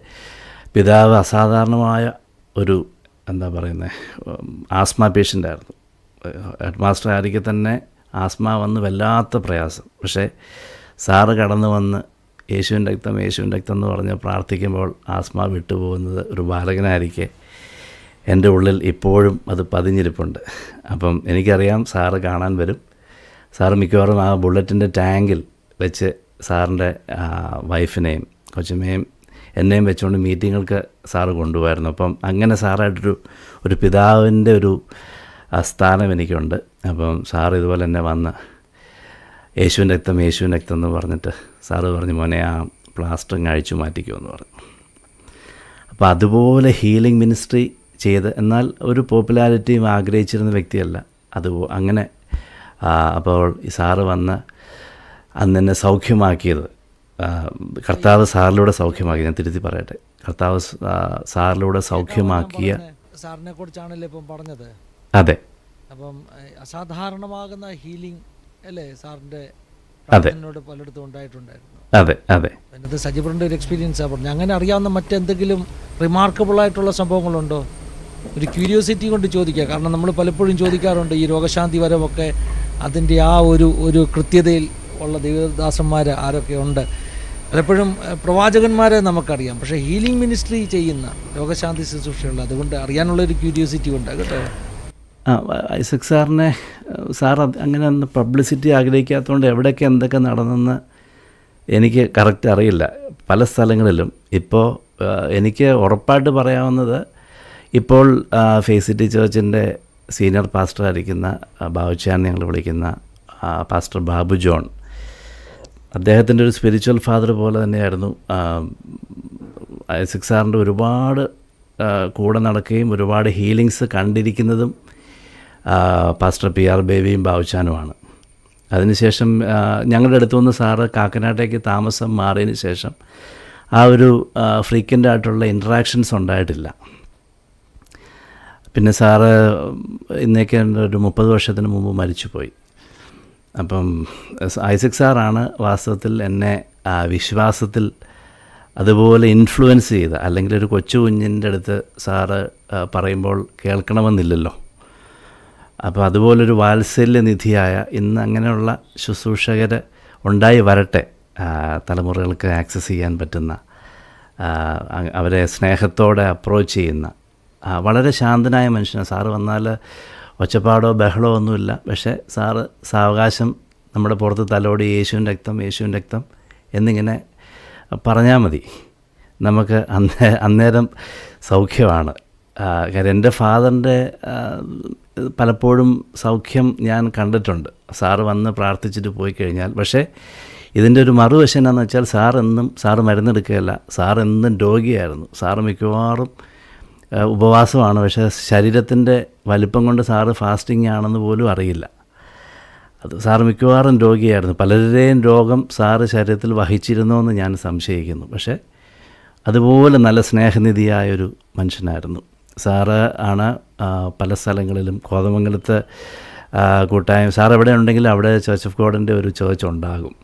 പിതാവ് അസാധാരണമായ ഒരു എന്താ പറയുന്നത് ആസ്മ പേഷ്യന്റായിരുന്നു. ഹെഡ് മാസ്റ്റർ ആയിരിക്കെ തന്നെ ആസ്മ വന്ന് വല്ലാത്ത പ്രയാസം. പക്ഷേ സാറ് കടന്നു വന്ന് യേശുവിന്റെ രക്തം യേശുവിന്റെ രക്തം എന്ന് പറഞ്ഞ് പ്രാർത്ഥിക്കുമ്പോൾ ആസ്മ വിട്ടുപോകുന്നത് ഒരു ബാലകനായിരിക്കെ എന്റെ ഉള്ളിൽ ഇപ്പോഴും അത് പതിഞ്ഞിരിപ്പുണ്ട്. അപ്പം എനിക്കറിയാം സാറ് കാണാൻ വരും. സാറ് മിക്കവാറും ആ ബുള്ളറ്റിന്റെ ടാങ്കിൽ വെച്ച് സാറിന്റെ വൈഫിനെയും കൊച്ചമ്മയും എന്നെയും വെച്ചുകൊണ്ട് മീറ്റിങ്ങൾക്ക് സാറ് കൊണ്ടുപോയിരുന്നു അപ്പം അങ്ങനെ സാറായിട്ടൊരു ഒരു പിതാവിന്റെ ഒരു സ്ഥാനം എനിക്കുണ്ട്. അപ്പം സാർ ഇതുപോലെ തന്നെ വന്ന് യേശുവിന്റെ രക്തം യേശുവിന്റെ രക്തം എന്ന് പറഞ്ഞിട്ട് സാറ് പറഞ്ഞു മോനെ ആ പ്ലാസ്റ്റർ അഴിച്ചു മാറ്റിക്കുമെന്ന് പറഞ്ഞു. അപ്പോൾ അതുപോലെ ഹീലിംഗ് മിനിസ്ട്രി ചെയ്ത്. എന്നാൽ ഒരു പോപ്പുലാരിറ്റിയും ആഗ്രഹിച്ചിരുന്ന വ്യക്തിയല്ല. അത് അങ്ങനെ അപ്പോൾ ഈ സാറ് വന്ന് അന്ന് എന്നെ സൗഖ്യമാക്കിയത്. കർത്താവ് സാറിലൂടെ സൗഖ്യമാക്കി. ഞാൻ തിരുത്തി പറയട്ടെ. കർത്താവ് സാറിലൂടെ സൗഖ്യമാക്കിയ സാറിനെ കുറിച്ചാണല്ലോ ഇപ്പം പറഞ്ഞത്? അതെ. അപ്പം അസാധാരണമാകുന്ന ഹീലിംഗ് അല്ലേ സാറിന്റെ. പ്രാർത്ഥനയോട് പലയിടത്തും ഉണ്ടായിട്ടുണ്ടായിരുന്നു? അതെ അതെ. എന്നത് സജീവറിന്റെ ഒരു എക്സ്പീരിയൻസാണ് പറഞ്ഞു അങ്ങനെ അറിയാവുന്ന മറ്റെന്തെങ്കിലും റിമാർക്കബിൾ ആയിട്ടുള്ള സംഭവങ്ങളുണ്ടോ? ഒരു ക്യൂരിയോസിറ്റി കൊണ്ട് ചോദിക്കുക. കാരണം നമ്മൾ പലപ്പോഴും ചോദിക്കാറുണ്ട് ഈ രോഗശാന്തി വരവൊക്കെ അതിന്റെ ആ ഒരു ഒരു കൃത്യതയിൽ ഉള്ള ദൈവദാസന്മാർ ആരൊക്കെ ഉണ്ട്. പലപ്പോഴും പ്രവാചകന്മാരെ നമുക്കറിയാം. പക്ഷേ ഹീലിംഗ് മിനിസ്ട്രി ചെയ്യുന്ന രോഗശാന്തി ശുശ്രൂഷയുള്ള അതുകൊണ്ട് അറിയാനുള്ള ഒരു ക്യൂരിയോസിറ്റി ഉണ്ട്. കേട്ടോ. ആ ഐസക് സാറിനെ സാർ അങ്ങനെ ഒന്ന് പബ്ലിസിറ്റി ആഗ്രഹിക്കാത്തതുകൊണ്ട് എവിടെയൊക്കെ എന്തൊക്കെ നടന്നെന്ന് എനിക്ക് കറക്റ്റ് അറിയില്ല. പല സ്ഥലങ്ങളിലും. ഇപ്പോൾ എനിക്ക് ഉറപ്പായിട്ട് പറയാവുന്നത് ഇപ്പോൾ ഫേസ് ഫേസിറ്റി ചേർച്ചിന്റെ സീനിയർ പാസ്റ്റർ ആയിരിക്കുന്ന ബാബുച്ചാൻ ഞങ്ങൾ വിളിക്കുന്ന പാസ്റ്റർ ബാബു ജോൺ. അദ്ദേഹത്തിന്റെ ഒരു സ്പിരിച്വൽ ഫാദർ പോലെ തന്നെയായിരുന്നു. ഐസക് സാറിന്റെ ഒരുപാട് കൂടെ നടക്കുകയും ഒരുപാട് ഹീലിങ്സ് കണ്ടിരിക്കുന്നതും പാസ്റ്റർ പി ആർ ബേബിയും ബാബുച്ചാനുമാണ്. അതിനുശേഷം ഞങ്ങളുടെ അടുത്തു നിന്ന് സാറ് കാക്കനാട്ടേക്ക് താമസം മാറിയതിന് ശേഷം ആ ഒരു ഫ്രീക്വന്റ് ആയിട്ടുള്ള ഇൻട്രാക്ഷൻസ് ഉണ്ടായിട്ടില്ല. പിന്നെ സാറ് ഇന്നേക്ക് ഒരു മുപ്പത് വർഷത്തിന് മുമ്പ് മരിച്ചുപോയി. അപ്പം ഐസക് സാറാണ് വാസ്തവത്തിൽ എന്നെ ആ വിശ്വാസത്തിൽ അതുപോലെ ഇൻഫ്ലുവൻസ് ചെയ്ത. അല്ലെങ്കിൽ ഒരു കൊച്ചു കുഞ്ഞിന്റെ അടുത്ത് സാറ് പറയുമ്പോൾ കേൾക്കണമെന്നില്ലല്ലോ. അപ്പോൾ അതുപോലൊരു വാത്സല്യനിധിയായ ഇന്ന് അങ്ങനെയുള്ള ശുശ്രൂഷകർ ഉണ്ടായി വരട്ടെ തലമുറകൾക്ക് ആക്സസ് ചെയ്യാൻ പറ്റുന്ന അവരെ സ്നേഹത്തോടെ അപ്രോച്ച് ചെയ്യുന്ന വളരെ ശാന്തനായ മനുഷ്യനാണ് സാറ് വന്നാൽ ഒച്ചപ്പാടോ ബഹളോ ഒന്നുമില്ല. പക്ഷേ സാറ് സാവകാശം നമ്മുടെ പുറത്ത് തലോടി യേശുവിന്റെ രക്തം യേശുവിന്റെ രക്തം എന്നിങ്ങനെ പറഞ്ഞാൽ മതി. നമുക്ക് അന്നേ അന്നേരം സൗഖ്യമാണ്. കാര്യം എന്റെ ഫാദറിന്റെ പലപ്പോഴും സൗഖ്യം ഞാൻ കണ്ടിട്ടുണ്ട്. സാറ് വന്ന് പ്രാർത്ഥിച്ചിട്ട് പോയി കഴിഞ്ഞാൽ. പക്ഷേ ഇതിന്റെ ഒരു മറുവശം എന്നാന്ന് വെച്ചാൽ സാർ എന്നും സാറ് മരുന്നെടുക്കുകയല്ല. സാർ എന്നും രോഗിയായിരുന്നു. സാറ് മിക്കവാറും ഉപവാസമാണ്. പക്ഷേ ശരീരത്തിന്റെ വലിപ്പം കൊണ്ട് സാറ് ഫാസ്റ്റിംഗ് ആണെന്ന് പോലും അറിയില്ല. അത് സാറ് മിക്കവാറും രോഗിയായിരുന്നു. പലരുടെയും രോഗം സാറ് ശരീരത്തിൽ വഹിച്ചിരുന്നോ എന്ന് ഞാൻ സംശയിക്കുന്നു. പക്ഷേ അതുപോലെ നല്ല സ്നേഹനിധിയായൊരു മനുഷ്യനായിരുന്നു. സാറ് ആണ് പല സ്ഥലങ്ങളിലും കോതമംഗലത്ത് കൂട്ടായ്മ സാർ എവിടെ ഉണ്ടെങ്കിലും അവിടെ ചർച്ച് ഓഫ് ഗോഡിന്റെ ഒരു ചേർച്ച് ഉണ്ടാകും.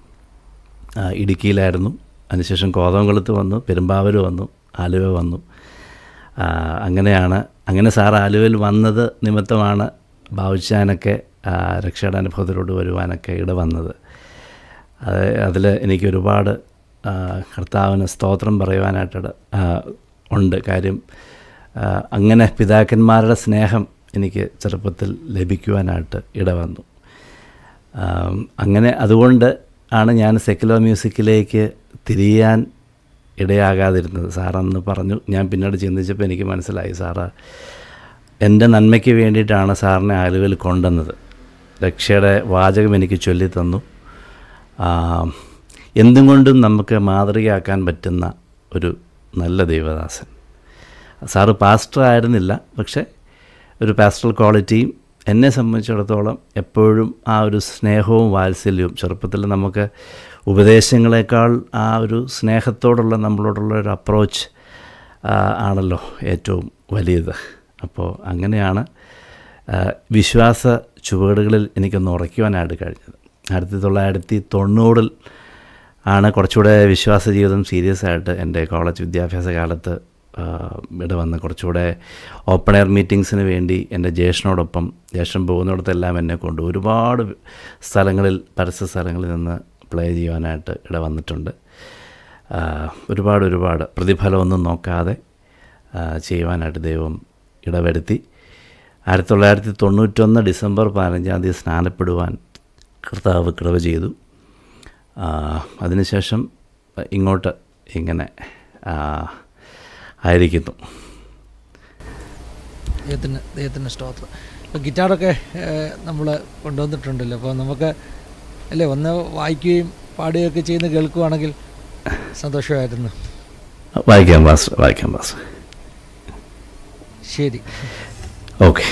ഇടുക്കിയിലായിരുന്നു. അതിനുശേഷം കോതമംഗലത്ത് വന്നു പെരുമ്പാവൂർ വന്നു ആലുവ വന്നു. അങ്ങനെയാണ്. അങ്ങനെ സാർ ആലുവയിൽ വന്നത് നിമിത്തമാണ് ഭാവിച്ചാനൊക്കെ രക്ഷയുടെ അനുഭവത്തിലോട്ട് വരുവാനൊക്കെ ഇട വന്നത്. അത് അതിൽ എനിക്ക് ഒരുപാട് കർത്താവിന് സ്തോത്രം പറയുവാനായിട്ട് ഉണ്ട്. കാര്യം അങ്ങനെ പിതാക്കന്മാരുടെ സ്നേഹം എനിക്ക് ചെറുപ്പത്തിൽ ലഭിക്കുവാനായിട്ട് ഇടവന്നു വന്നു. അങ്ങനെ അതുകൊണ്ട് ആണ് ഞാൻ സെക്കുലർ മ്യൂസിക്കിലേക്ക് തിരിയാൻ ഇടയാകാതിരുന്നത്. സാറന്ന് പറഞ്ഞു ഞാൻ പിന്നീട് ചിന്തിച്ചപ്പോൾ എനിക്ക് മനസ്സിലായി സാറ് എന്റെ നന്മയ്ക്ക് വേണ്ടിയിട്ടാണ് സാറിനെ ആലുവയിൽ കൊണ്ടുവന്നത്. രക്ഷയുടെ വാചകം എനിക്ക് ചൊല്ലി തന്നു എന്തും കൊണ്ടും നമുക്ക് മാതൃകയാക്കാൻ പറ്റുന്ന ഒരു നല്ല ദൈവദാസൻ. സാറ് പാസ്റ്റർ ആയിരുന്നില്ല പക്ഷേ ഒരു പാസ്റ്ററൽ ക്വാളിറ്റിയും എന്നെ സംബന്ധിച്ചിടത്തോളം എപ്പോഴും ആ ഒരു സ്നേഹവും വാത്സല്യവും ചെറുപ്പത്തിൽ നമുക്ക് ഉപദേശങ്ങളെക്കാൾ ആ ഒരു സ്നേഹത്തോടുള്ള നമ്മളോടുള്ള ഒരു അപ്രോച്ച് ആണല്ലോ ഏറ്റവും വലിയത്. അപ്പോൾ അങ്ങനെയാണ് വിശ്വാസ ചുവടുകളിൽ എനിക്കൊന്ന് ഉറയ്ക്കുവാനായിട്ട് കഴിഞ്ഞത്. ആയിരത്തി തൊള്ളായിരത്തി തൊണ്ണൂറിൽ ആണ് കുറച്ചുകൂടെ വിശ്വാസ ജീവിതം സീരിയസ് ആയിട്ട് എന്റെ കോളേജ് വിദ്യാഭ്യാസ കാലത്ത് ഇവിടെ വന്ന് കുറച്ചുകൂടെ ഓപ്പൺ എയർ മീറ്റിങ്സിന് വേണ്ടി എന്റെ ജ്യേഷ്ഠനോടൊപ്പം ജ്യേഷ്ഠൻ പോകുന്നിടത്തെല്ലാം എന്നെ കൊണ്ട് ഒരുപാട് സ്ഥലങ്ങളിൽ പരസ്യ സ്ഥലങ്ങളിൽ നിന്ന് പ്ലേ ചെയ്യുവാനായിട്ട് ഇട വന്നിട്ടുണ്ട്. ഒരുപാട് ഒരുപാട് പ്രതിഫലമൊന്നും നോക്കാതെ ചെയ്യുവാനായിട്ട് ദൈവം ഇടവരുത്തി. ആയിരത്തി തൊള്ളായിരത്തി തൊണ്ണൂറ്റൊന്ന് ഡിസംബർ പതിനഞ്ചാം തീയതി സ്നാനപ്പെടുവാൻ കർത്താവ് കിടവ് ചെയ്തു. അതിനുശേഷം ഇങ്ങോട്ട് ഇങ്ങനെ ആയിരിക്കുന്നു. ദൈവത്തിന് ദൈവത്തിന്റെ സ്തോത്രം. ഗിറ്റാറൊക്കെ നമ്മൾ കൊണ്ടുവന്നിട്ടുണ്ടല്ലോ. അപ്പോൾ നമുക്ക് അല്ലേ ഒന്ന് വായിക്കുകയും പാടുകയൊക്കെ ചെയ്യുന്ന കേൾക്കുകയാണെങ്കിൽ സന്തോഷമായിരുന്നു. വായിക്കാം പാസ്റ്റർ വായിക്കാം ശരി. ഓക്കെ.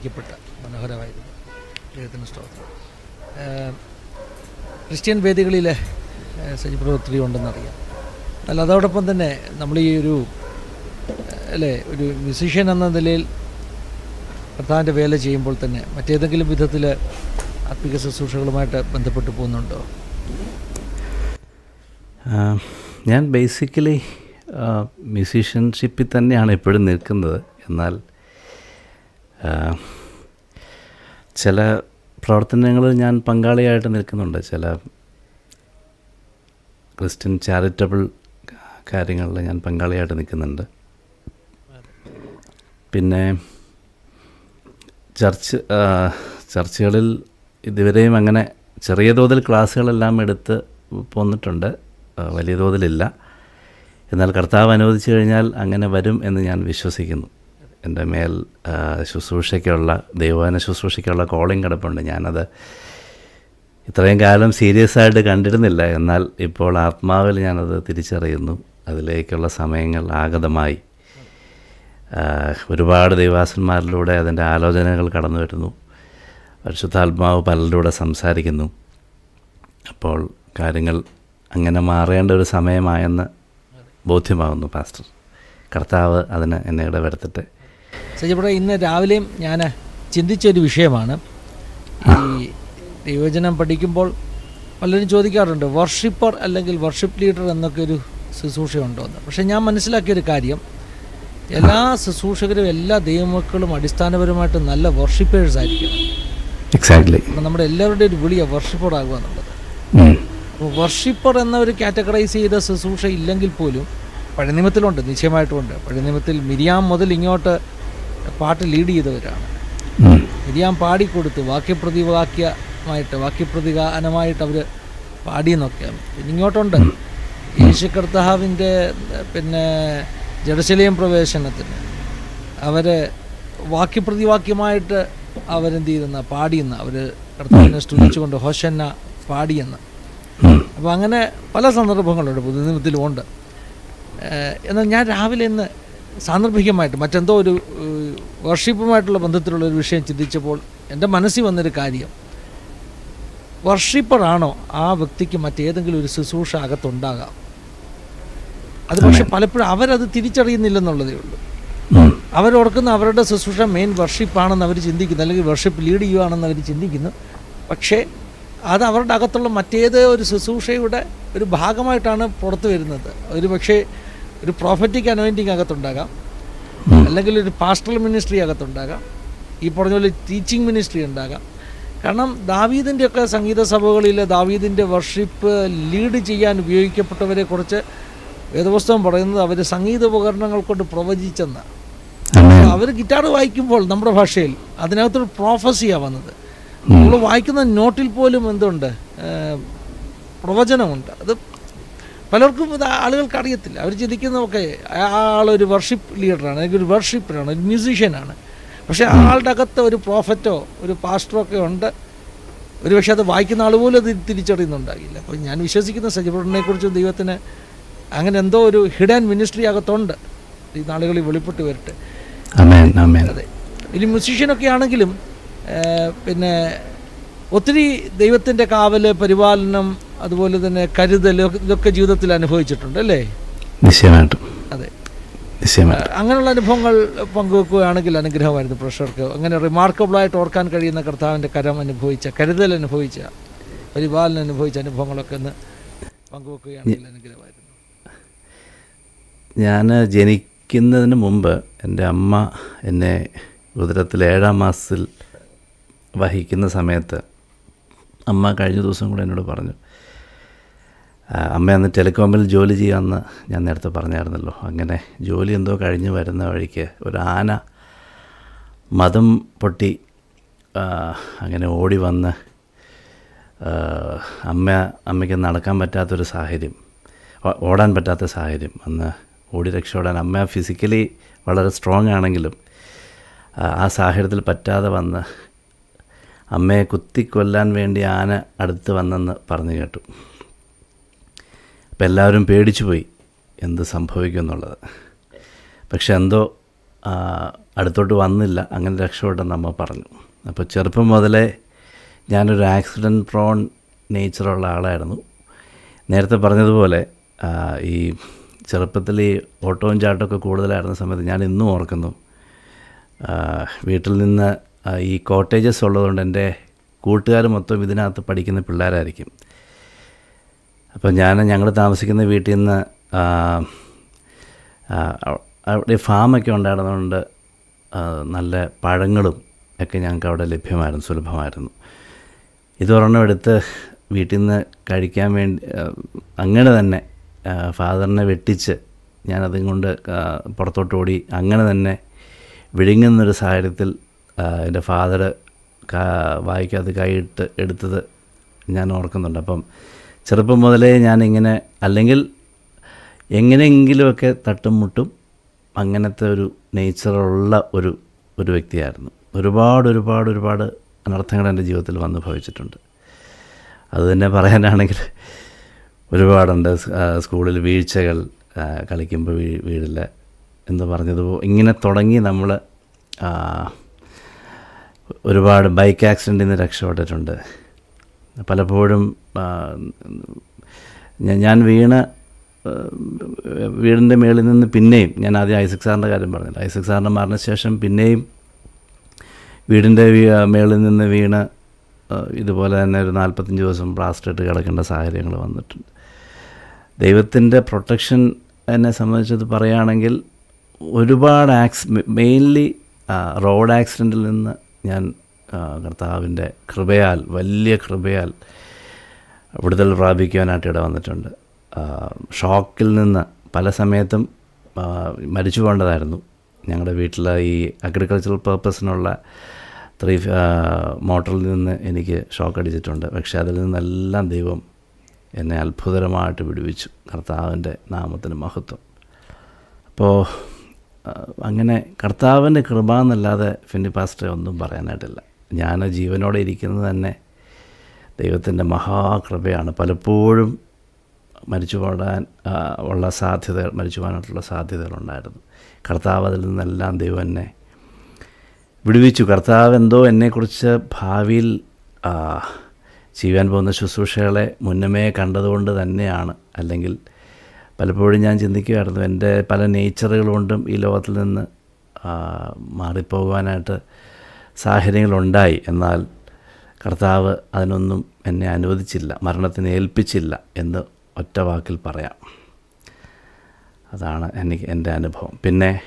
അനുഗ്രഹിക്കപ്പെട്ട മനോഹരമായിരുന്നു അദ്ദേഹത്തിന്റെ സ്തോത്രം. ക്രിസ്ത്യൻ വേദികളിൽ ഒത്തിരി ഉണ്ടെന്നറിയാം. അല്ല അതോടൊപ്പം തന്നെ നമ്മൾ ഈ ഒരു അല്ലേ ഒരു മ്യൂസീഷ്യൻ എന്ന നിലയിൽ കർത്താവിന്റെ വേല ചെയ്യുമ്പോൾ തന്നെ മറ്റേതെങ്കിലും വിധത്തിൽ ആത്മിക ശുശ്രൂഷകളുമായിട്ട് ബന്ധപ്പെട്ട് പോകുന്നുണ്ടോ? ഞാൻ ബേസിക്കലി മ്യൂസീഷ്യൻഷിപ്പിൽ തന്നെയാണ് എപ്പോഴും നിൽക്കുന്നത്. എന്നാൽ ചില പ്രവർത്തനങ്ങളിൽ ഞാൻ പങ്കാളിയായിട്ട് നിൽക്കുന്നുണ്ട്. ചില ക്രിസ്ത്യൻ ചാരിറ്റബിൾ കാര്യങ്ങളിൽ ഞാൻ പങ്കാളിയായിട്ട് നിൽക്കുന്നുണ്ട്. പിന്നെ ചർച്ച് ചർച്ചുകളിൽ ഇതുവരെയും അങ്ങനെ ചെറിയ തോതിൽ ക്ലാസ്സുകളെല്ലാം എടുത്ത് പോന്നിട്ടുണ്ട്. വലിയ തോതിലില്ല. എന്നാൽ കർത്താവ് അനുവദിച്ചു കഴിഞ്ഞാൽ അങ്ങനെ വരും എന്ന് ഞാൻ വിശ്വസിക്കുന്നു. എന്റെ മേൽ ശുശ്രൂഷയ്ക്കുള്ള ദൈവവേന ശുശ്രൂഷയ്ക്കുള്ള കോളിംഗ് കിടപ്പുണ്ട്. ഞാനത് ഇത്രയും കാലം സീരിയസ് ആയിട്ട് കണ്ടിരുന്നില്ല. എന്നാൽ ഇപ്പോൾ ആത്മാവിൽ ഞാനത് തിരിച്ചറിയുന്നു. അതിലേക്കുള്ള സമയങ്ങൾ ആഗതമായി. ഒരുപാട് ദൈവാസന്മാരിലൂടെ അതിന്റെ ആലോചനകൾ കടന്നു വരുന്നു. പരിശുദ്ധാത്മാവ് പലരിലൂടെ സംസാരിക്കുന്നു. അപ്പോൾ കാര്യങ്ങൾ അങ്ങനെ മാറേണ്ട ഒരു സമയമായെന്ന് ബോധ്യമാകുന്നു പാസ്റ്റർ. കർത്താവ് അതിന് എന്നെ ഇടവരുത്തട്ടെ. സജിപ്രേ ഇന്ന് രാവിലെയും ഞാൻ ചിന്തിച്ചൊരു വിഷയമാണ്. ഈ ദൈവജനം പഠിക്കുമ്പോൾ പലരും ചോദിക്കാറുണ്ട് വർഷിപ്പർ അല്ലെങ്കിൽ വർഷിപ്പ് ലീഡർ എന്നൊക്കെ ഒരു ശുശ്രൂഷയുണ്ടോ എന്ന്. പക്ഷേ ഞാൻ മനസ്സിലാക്കിയൊരു കാര്യം എല്ലാ ശുശ്രൂഷകരും എല്ലാ ദൈവമക്കളും അടിസ്ഥാനപരമായിട്ട് നല്ല വർഷിപ്പേഴ്സ് ആയിരിക്കും എക്സാക്ട്ലി നമ്മുടെ എല്ലാവരുടെയും ഒരു വിളിയ വർഷിപ്പർ ആകുക എന്നുള്ളത്. അപ്പോൾ വർഷിപ്പർ എന്ന ഒരു കാറ്റഗറൈസ് ചെയ്ത ശുശ്രൂഷ ഇല്ലെങ്കിൽ പോലും പഴയ നിയമത്തിലുണ്ട് നിശ്ചയമായിട്ടുമുണ്ട്. പഴയ നിയമത്തിൽ മിരിയാം മുതൽ ഇങ്ങോട്ട് പാട്ട് ലീഡ് ചെയ്തവരാണ്. ഇത് ഞാൻ പാടിക്കൊടുത്ത് വാക്യപ്രതിവാക്യമായിട്ട് വാക്യപ്രതികാനമായിട്ട് അവർ പാടിയെന്നൊക്കെയാണ്. പിന്നെ ഇങ്ങോട്ടുണ്ട്. യേശു കർത്താവിന്റെ പിന്നെ ജഡശലയം പ്രവേശനത്തിന്. അവർ വാക്യപ്രതിവാക്യമായിട്ട് അവരെന്ത് ചെയ്യുന്ന പാടിയെന്ന്. അവർ കർത്താവിനെ സ്തുതിച്ചുകൊണ്ട് ഹോഷന്ന പാടിയെന്ന്. അപ്പോൾ അങ്ങനെ പല സന്ദർഭങ്ങളുണ്ട് പുതുനിയമത്തിലും ഉണ്ട്. എന്നാൽ ഞാൻ രാവിലെ ഇന്ന് സാന്ദർഭികമായിട്ട് മറ്റെന്തോ ഒരു വർഷിപ്പുമായിട്ടുള്ള ബന്ധത്തിലുള്ള ഒരു വിഷയം ചിന്തിച്ചപ്പോൾ എന്റെ മനസ്സിൽ വന്നൊരു കാര്യം. വർഷിപ്പറാണോ ആ വ്യക്തിക്ക് മറ്റേതെങ്കിലും ഒരു ശുശ്രൂഷ അകത്തുണ്ടാകാം? അത് പക്ഷെ പലപ്പോഴും അവരത് തിരിച്ചറിയുന്നില്ലെന്നുള്ളതേ ഉള്ളൂ. അവരോർക്കുന്ന അവരുടെ ശുശ്രൂഷ മെയിൻ വർഷിപ്പാണെന്ന് അവർ ചിന്തിക്കുന്നു അല്ലെങ്കിൽ വർഷിപ്പ് ലീഡ് ചെയ്യുകയാണെന്ന് അവർ ചിന്തിക്കുന്നു. പക്ഷേ അത് അവരുടെ അകത്തുള്ള മറ്റേത് ഒരു ശുശ്രൂഷയുടെ ഒരു ഭാഗമായിട്ടാണ് പുറത്തു വരുന്നത്. ഒരു പക്ഷേ ഒരു പ്രോഫറ്റിക് അനോയിന്റിങ് അകത്തുണ്ടാകാം. അല്ലെങ്കിൽ ഒരു പാസ്റ്റൽ മിനിസ്ട്രി അകത്തുണ്ടാകാം. ഈ പറഞ്ഞ പോലെ ടീച്ചിങ് മിനിസ്ട്രി ഉണ്ടാകാം. കാരണം ദാവീദിന്റെയൊക്കെ സംഗീത സഭകളിൽ ദാവീദിന്റെ വർഷിപ്പ് ലീഡ് ചെയ്യാൻ ഉപയോഗിക്കപ്പെട്ടവരെ കുറിച്ച് വേദപുസ്തകം പറയുന്നത് അവർ സംഗീത ഉപകരണങ്ങൾ കൊണ്ട് പ്രവചിച്ചെന്ന്. അവർ ഗിറ്റാർ വായിക്കുമ്പോൾ നമ്മുടെ ഭാഷയിൽ അതിനകത്തൊരു പ്രോഫസിയാണ് വന്നത്. നമ്മൾ വായിക്കുന്ന നോട്ടിൽ പോലും എന്തുണ്ട്? പ്രവചനമുണ്ട്. അത് പലർക്കും ഇത് ആളുകൾക്ക് അറിയത്തില്ല. അവർ ചിന്തിക്കുന്നതൊക്കെ ആളൊരു വർഷിപ്പ് ലീഡറാണ് അല്ലെങ്കിൽ ഒരു വർഷിപ്പറാണ് ഒരു മ്യൂസീഷ്യനാണ് പക്ഷേ ആളുടെ അകത്ത് ഒരു പ്രോഫറ്റോ ഒരു പാസ്റ്ററോ ഒക്കെ ഉണ്ട്. ഒരു പക്ഷേ അത് വായിക്കുന്ന ആൾ പോലും അത് തിരിച്ചറിയുന്നുണ്ടാകില്ല. അപ്പോൾ ഞാൻ വിശ്വസിക്കുന്ന കുറിച്ച് ദൈവത്തിന് അങ്ങനെ എന്തോ ഒരു ഹിഡൻ മിനിസ്ട്രി അകത്തുണ്ട്. ഈ നാളുകളിൽ വെളിപ്പെട്ട് വരട്ടെ. അതെ. ഇനി മ്യൂസീഷ്യനൊക്കെ ആണെങ്കിലും പിന്നെ ഒത്തിരി ദൈവത്തിന്റെ കാവൽ പരിപാലനം അതുപോലെ തന്നെ കരുതൽ ഇതൊക്കെ ജീവിതത്തിൽ അനുഭവിച്ചിട്ടുണ്ട് അല്ലേ? നിശ്ചയമായിട്ടും. അതെ. നിശ്ചയമായിട്ടും. അങ്ങനെയുള്ള അനുഭവങ്ങൾ പങ്കുവെക്കുകയാണെങ്കിൽ അനുഗ്രഹമായിരുന്നു പ്രഷർക്ക്. അങ്ങനെ റിമാർക്കബിളായിട്ട് ഓർക്കാൻ കഴിയുന്ന കർത്താവിന്റെ കരം അനുഭവിച്ച കരുതൽ അനുഭവിച്ച പരിപാലനം അനുഭവിച്ച അനുഭവങ്ങളൊക്കെ ഒന്ന് പങ്കുവെക്കുകയാണെങ്കിൽ അനുഗ്രഹമായിരുന്നു. ഞാൻ ജനിക്കുന്നതിന് മുമ്പ് എന്റെ അമ്മ എന്നെ ഉദരത്തിൽ ഏഴാം മാസത്തിൽ വഹിക്കുന്ന സമയത്ത് അമ്മ കഴിഞ്ഞ ദിവസം കൂടെ എന്നോട് പറഞ്ഞു അമ്മ അന്ന് ടെലികോമിൽ ജോലി ചെയ്യാമെന്ന് ഞാൻ നേരത്തെ പറഞ്ഞായിരുന്നല്ലോ. അങ്ങനെ ജോലി എന്തോ കഴിഞ്ഞ് വരുന്ന വഴിക്ക് ഒരു ആന മതം പൊട്ടി അങ്ങനെ ഓടി വന്ന് അമ്മ അമ്മയ്ക്ക് നടക്കാൻ പറ്റാത്തൊരു സാഹചര്യം ഓടാൻ പറ്റാത്ത സാഹചര്യം. അന്ന് ഓടി രക്ഷപ്പെടാൻ അമ്മ ഫിസിക്കലി വളരെ സ്ട്രോങ് ആണെങ്കിലും ആ സാഹചര്യത്തിൽ പറ്റാതെ വന്ന് അമ്മയെ കുത്തിക്കൊല്ലാൻ വേണ്ടി ആന അടുത്ത് വന്നെന്ന് പറഞ്ഞു കേട്ടു. അപ്പം എല്ലാവരും പേടിച്ചു പോയി എന്ത് സംഭവിക്കും എന്നുള്ളത്. പക്ഷെ എന്തോ അടുത്തോട്ട് വന്നില്ല. അങ്ങനെ രക്ഷപ്പെട്ടെന്ന് അമ്മ പറഞ്ഞു. അപ്പോൾ ചെറുപ്പം മുതലേ ഞാനൊരു ആക്സിഡന്റ് പ്രോൺ നേച്ചറുള്ള ആളായിരുന്നു. നേരത്തെ പറഞ്ഞതുപോലെ ഈ ചെറുപ്പത്തിൽ ഈ ഓട്ടവും ചാട്ടമൊക്കെ കൂടുതലായിരുന്ന സമയത്ത് ഞാൻ ഇന്നും ഓർക്കുന്നു. വീട്ടിൽ നിന്ന് ഈ കോട്ടേജസ് ഉള്ളതുകൊണ്ട് എന്റെ കൂട്ടുകാർ മൊത്തം ഇതിനകത്ത് പഠിക്കുന്ന പിള്ളേരായിരിക്കും. അപ്പോൾ ഞാൻ ഞങ്ങൾ താമസിക്കുന്ന വീട്ടിൽ നിന്ന് അവിടെ ഫാമൊക്കെ ഉണ്ടായിരുന്നതുകൊണ്ട് നല്ല പഴങ്ങളും ഒക്കെ ഞങ്ങൾക്ക് അവിടെ ലഭ്യമായിരുന്നു സുലഭമായിരുന്നു. ഇതൊരെണ്ണം എടുത്ത് വീട്ടിൽ നിന്ന് കഴിക്കാൻ വേണ്ടി അങ്ങനെ തന്നെ ഫാദറിനെ വെട്ടിച്ച് ഞാനതും കൊണ്ട് പുറത്തോട്ട് ഓടി അങ്ങനെ തന്നെ വിഴുങ്ങുന്നൊരു സാഹചര്യത്തിൽ എന്റെ ഫാദർ വായിക്കാതെ കൈയിട്ട് എടുത്തത് ഞാൻ ഓർക്കുന്നുണ്ട്. അപ്പം ചെറുപ്പം മുതലേ ഞാനിങ്ങനെ അല്ലെങ്കിൽ എങ്ങനെയെങ്കിലുമൊക്കെ തട്ടും മുട്ടും അങ്ങനത്തെ ഒരു നേച്ചറുള്ള ഒരു ഒരു വ്യക്തിയായിരുന്നു. ഒരുപാട് ഒരുപാട് ഒരുപാട് അനർത്ഥങ്ങൾ എന്റെ ജീവിതത്തിൽ വന്ന് ഭവിച്ചിട്ടുണ്ട്. അത് തന്നെ പറയാനാണെങ്കിൽ ഒരുപാടുണ്ട്. സ്കൂളിൽ വീഴ്ചകൾ കളിക്കുമ്പോൾ വീ വീടില്ല എന്ന് പറഞ്ഞതുപോലെ ഇങ്ങനെ തുടങ്ങി നമ്മൾ ഒരുപാട് ബൈക്ക് ആക്സിഡന്റിൽ നിന്ന് രക്ഷപ്പെട്ടിട്ടുണ്ട്. പലപ്പോഴും ഞാൻ വീണ വീടിന്റെ മേളിൽ നിന്ന് പിന്നെയും ഞാൻ ആദ്യം ഐസക് സാറിന്റെ കാര്യം പറഞ്ഞില്ല. ഐസക് സാറിന്റെ മരണശേഷം പിന്നെയും വീടിന്റെ മേളിൽ നിന്ന് വീണ് ഇതുപോലെ തന്നെ ഒരു നാൽപ്പത്തഞ്ച് ദിവസം പ്ലാസ്റ്റർ ഇട്ട് കിടക്കേണ്ട സാഹചര്യങ്ങൾ വന്നിട്ടുണ്ട്. ദൈവത്തിന്റെ പ്രൊട്ടക്ഷൻ എന്നെ സംബന്ധിച്ചത് പറയുകയാണെങ്കിൽ ഒരുപാട് ആക്സ് മെയിൻലി റോഡ് ആക്സിഡന്റിൽ നിന്ന് ഞാൻ കർത്താവിന്റെ കൃപയാൽ വലിയ കൃപയാൽ വിടുതൽ പ്രാപിക്കുവാനായിട്ട് ഇട വന്നിട്ടുണ്ട്. ഷോക്കിൽ നിന്ന് പല സമയത്തും മരിച്ചു പോകേണ്ടതായിരുന്നു. ഞങ്ങളുടെ വീട്ടിലെ ഈ അഗ്രികൾച്ചറൽ പർപ്പസിനുള്ള ത്രീ മോട്ടറിൽ നിന്ന് എനിക്ക് ഷോക്ക് അടിച്ചിട്ടുണ്ട്. പക്ഷേ അതിൽ നിന്നെല്ലാം ദൈവം എന്നെ അത്ഭുതകരമായിട്ട് വിടുവിച്ചു. കർത്താവിന്റെ നാമത്തിന് മഹത്വം. അപ്പോൾ അങ്ങനെ കർത്താവിന്റെ കൃപ എന്നല്ലാതെ ഫിന്നി പാസ്റ്ററെ ഒന്നും പറയാനായിട്ടില്ല. ഞാൻ ജീവനോടെ ഇരിക്കുന്നത് തന്നെ ദൈവത്തിന്റെ മഹാകൃപയാണ്. പലപ്പോഴും മരിച്ചു പോകാൻ ഉള്ള സാധ്യത മരിച്ചു പോകാനായിട്ടുള്ള സാധ്യതകളുണ്ടായിരുന്നു കർത്താവ് അതിൽ നിന്നെല്ലാം ദൈവം എന്നെ വിടുവിച്ചു. കർത്താവ് എന്തോ എന്നെക്കുറിച്ച് ഭാവിയിൽ ചെയ്യാൻ പോകുന്ന ശുശ്രൂഷകളെ മുന്നമേ കണ്ടതുകൊണ്ട് തന്നെയാണ്. അല്ലെങ്കിൽ പലപ്പോഴും ഞാൻ ചിന്തിക്കുമായിരുന്നു എന്റെ പല നേച്ചറുകൾ കൊണ്ടും ഈ ലോകത്തിൽ നിന്ന് മാറിപ്പോകുവാനായിട്ട് സാഹചര്യങ്ങളുണ്ടായി എന്നാൽ കർത്താവ് അതിനൊന്നും എന്നെ അനുവദിച്ചില്ല മരണത്തിന് ഏൽപ്പിച്ചില്ല എന്ന് ഒറ്റ വാക്കിൽ പറയാം. അതാണ് എനിക്ക് എന്റെ അനുഭവം. പിന്നെ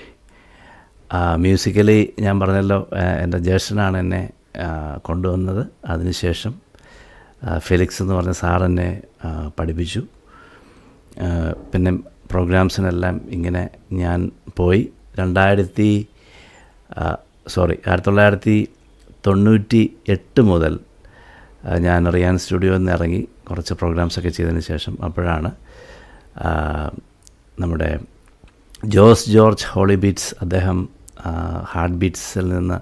മ്യൂസിക്കലി ഞാൻ പറഞ്ഞല്ലോ എന്റെ ജ്യേഷ്ഠനാണ് എന്നെ കൊണ്ടുവന്നത്. അതിനുശേഷം ഫെലിക്സ് എന്ന് പറഞ്ഞ സാർ എന്നെ പഠിപ്പിച്ചു. പിന്നെ പ്രോഗ്രാംസിനെല്ലാം ഇങ്ങനെ ഞാൻ പോയി. രണ്ടായിരത്തി സോറി ആയിരത്തി തൊള്ളായിരത്തി തൊണ്ണൂറ്റി എട്ട് മുതൽ ഞാൻ റിയാൻ സ്റ്റുഡിയോയിൽ നിന്ന് ഇറങ്ങി കുറച്ച് പ്രോഗ്രാംസൊക്കെ ചെയ്തതിന് ശേഷം അപ്പോഴാണ് നമ്മുടെ ജോസ് ജോർജ് ഹോളി ബീറ്റ്സ് അദ്ദേഹം ഹാർട്ട് ബീറ്റ്സിൽ നിന്ന്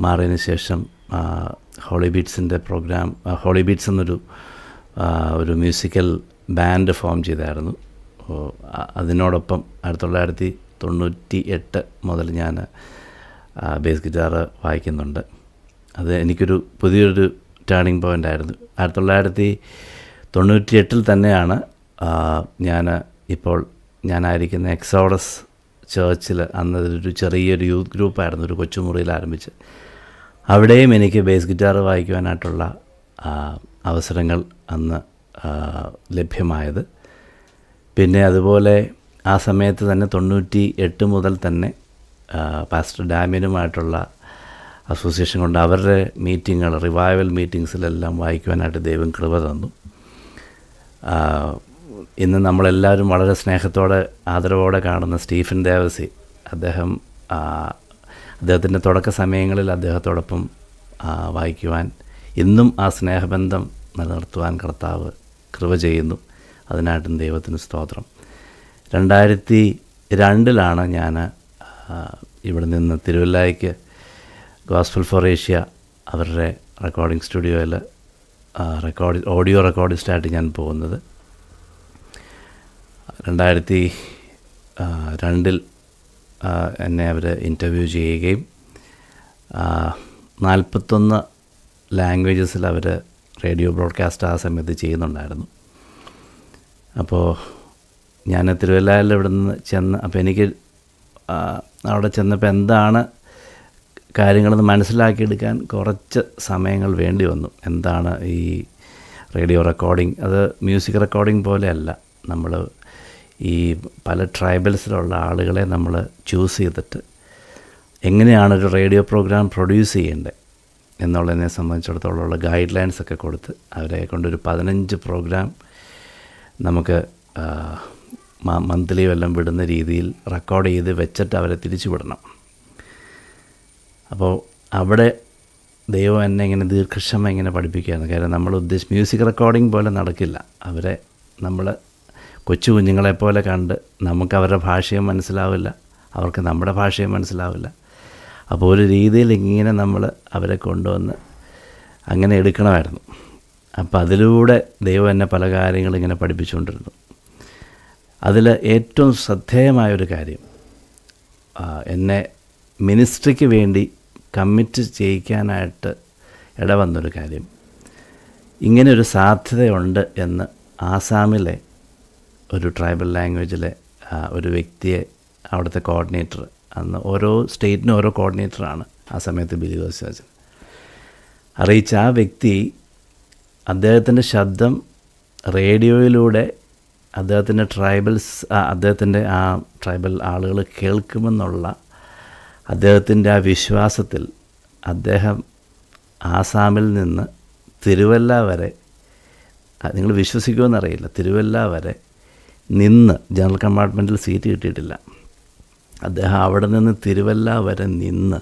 മാറിയതിന് ശേഷം ഹോളി ബീറ്റ്സിന്റെ പ്രോഗ്രാം ഹോളി ബീറ്റ്സ് എന്നൊരു ഒരു മ്യൂസിക്കൽ ബാൻഡ് ഫോം ചെയ്തായിരുന്നു. അതിനോടൊപ്പം ആയിരത്തി തൊള്ളായിരത്തി തൊണ്ണൂറ്റി എട്ട് മുതൽ ഞാൻ ബേസ് ഗിറ്റാർ വായിക്കുന്നുണ്ട്. അത് എനിക്കൊരു പുതിയൊരു ടേണിംഗ് പോയിന്റ് ആയിരുന്നു. ആയിരത്തി തൊള്ളായിരത്തി തൊണ്ണൂറ്റി എട്ടിൽ തന്നെയാണ് ഞാൻ ഇപ്പോൾ ഞാനായിരിക്കുന്ന എക്സോഡസ് ചേർച്ചിൽ അന്ന് ഒരു ചെറിയൊരു യൂത്ത് ഗ്രൂപ്പായിരുന്നു ഒരു കൊച്ചുമുറിയിൽ ആരംഭിച്ച്. അവിടെയും എനിക്ക് ബേസ് ഗിറ്റാർ വായിക്കുവാനായിട്ടുള്ള അവസരങ്ങൾ അന്ന് ലഭ്യമായത്. പിന്നെ അതുപോലെ ആ സമയത്ത് തന്നെ തൊണ്ണൂറ്റി എട്ട് മുതൽ തന്നെ പാസ്റ്റർ ഡാമിനുമായിട്ടുള്ള അസോസിയേഷൻ കൊണ്ട് അവരുടെ മീറ്റിങ്ങുകൾ റിവൈവൽ മീറ്റിങ്സിലെല്ലാം വായിക്കുവാനായിട്ട് ദൈവം കൃപ തന്നു. ഇന്ന് നമ്മളെല്ലാവരും വളരെ സ്നേഹത്തോടെ ആദരവോടെ കാണുന്ന സ്റ്റീഫൻ ദേവസി അദ്ദേഹം അദ്ദേഹത്തിന്റെ തുടക്ക സമയങ്ങളിൽ അദ്ദേഹത്തോടൊപ്പം വായിക്കുവാൻ ഇന്നും ആ സ്നേഹബന്ധം നിലനിർത്തുവാൻ കർത്താവ് കൃപ ചെയ്യുന്നു. അതിനായിട്ടും ദൈവത്തിന് സ്തോത്രം. രണ്ടായിരത്തി രണ്ടിലാണ് ഞാൻ ഇവിടെ നിന്ന് തിരുവല്ലായ്ക്ക് ഗോസ്ഫൽ ഫോർ ഏഷ്യ അവരുടെ റെക്കോർഡിംഗ് സ്റ്റുഡിയോയിൽ റെക്കോർഡ് ഓഡിയോ റെക്കോർഡിസ്റ്റായിട്ട് ഞാൻ പോകുന്നത്. രണ്ടായിരത്തി രണ്ടിൽ എന്നെ അവർ ഇന്റർവ്യൂ ചെയ്യുകയും നാൽപ്പത്തൊന്ന് ലാംഗ്വേജസിൽ അവർ റേഡിയോ ബ്രോഡ്കാസ്റ്റ് ആ സമയത്ത് ചെയ്യുന്നുണ്ടായിരുന്നു. അപ്പോൾ ഞാൻ തിരുവല്ലയിൽ ഇവിടെ നിന്ന് ചെന്ന് അപ്പോൾ എനിക്ക് അവിടെ ചെന്നപ്പോൾ എന്താണ് കാര്യങ്ങളൊന്ന് മനസ്സിലാക്കിയെടുക്കാൻ കുറച്ച് സമയങ്ങൾ വേണ്ടി വന്നു. എന്താണ് ഈ റേഡിയോ റെക്കോർഡിംഗ്? അത് മ്യൂസിക് റെക്കോർഡിംഗ് പോലെയല്ല. നമ്മൾ ഈ പല ട്രൈബൽസിലുള്ള ആളുകളെ നമ്മൾ ചൂസ് ചെയ്തിട്ട് എങ്ങനെയാണ് ഒരു റേഡിയോ പ്രോഗ്രാം പ്രൊഡ്യൂസ് ചെയ്യേണ്ടത് എന്നുള്ളതിനെ സംബന്ധിച്ചിടത്തോളമുള്ള ഗൈഡ് ലൈൻസ് ഒക്കെ കൊടുത്ത് അവരെ കൊണ്ടൊരു പതിനഞ്ച് പ്രോഗ്രാം നമുക്ക് മന്ത്ലി വല്ലതും വിടുന്ന രീതിയിൽ റെക്കോർഡ് ചെയ്ത് വെച്ചിട്ട് അവരെ തിരിച്ചു വിടണം അപ്പോൾ അവിടെ ദൈവം എന്നെ ഇങ്ങനെ ദീർഘക്ഷമ ഇങ്ങനെ പഠിപ്പിക്കുകയാണ്. കാരണം നമ്മൾ ഉദ്ദേശിച്ച് മ്യൂസിക് റെക്കോർഡിംഗ് പോലെ നടക്കില്ല. അവരെ നമ്മൾ കൊച്ചു കുഞ്ഞുങ്ങളെപ്പോലെ കണ്ട് നമുക്ക് അവരുടെ ഭാഷയും മനസ്സിലാവില്ല. അവർക്ക് നമ്മുടെ ഭാഷയും മനസ്സിലാവില്ല. അപ്പോൾ ഒരു രീതിയിൽ ഇങ്ങനെ നമ്മൾ അവരെ കൊണ്ടുവന്ന് അങ്ങനെ എടുക്കണമായിരുന്നു. അപ്പോൾ അതിലൂടെ ദൈവം എന്നെ പല കാര്യങ്ങളും ഇങ്ങനെ പഠിപ്പിച്ചുകൊണ്ടിരുന്നു. അതിൽ ഏറ്റവും ശ്രദ്ധേയമായൊരു കാര്യം എന്നെ മിനിസ്ട്രിക്ക് വേണ്ടി കമ്മിറ്റ് ചെയ്യിക്കാനായിട്ട് ഇടവന്നൊരു കാര്യം. ഇങ്ങനെ ഒരു സാധ്യതയുണ്ട് എന്ന് ആസാമിലെ ഒരു ട്രൈബൽ ലാംഗ്വേജിലെ ഒരു വ്യക്തിയെ അവിടുത്തെ കോർഡിനേറ്റർ അന്ന് ഓരോ സ്റ്റേറ്റിനും ഓരോ കോർഡിനേറ്ററാണ് ആ സമയത്ത് ബിലി വെച്ചത് അറിയിച്ച ആ വ്യക്തി അദ്ദേഹത്തിന്റെ ശബ്ദം റേഡിയോയിലൂടെ അദ്ദേഹത്തിന്റെ ട്രൈബൽസ് അദ്ദേഹത്തിന്റെ ആ ട്രൈബൽ ആളുകൾ കേൾക്കുമെന്നുള്ള അദ്ദേഹത്തിന്റെ ആ വിശ്വാസത്തിൽ അദ്ദേഹം ആസാമിൽ നിന്ന് തിരുവല്ല വരെ നിങ്ങൾ വിശ്വസിക്കുമെന്നറിയില്ല തിരുവല്ല വരെ നിന്ന് ജനറൽ കമ്പാർട്ട്മെന്റിൽ സീറ്റ് കിട്ടിയിട്ടില്ല. അദ്ദേഹം അവിടെ നിന്ന് തിരുവല്ല വരെ നിന്ന്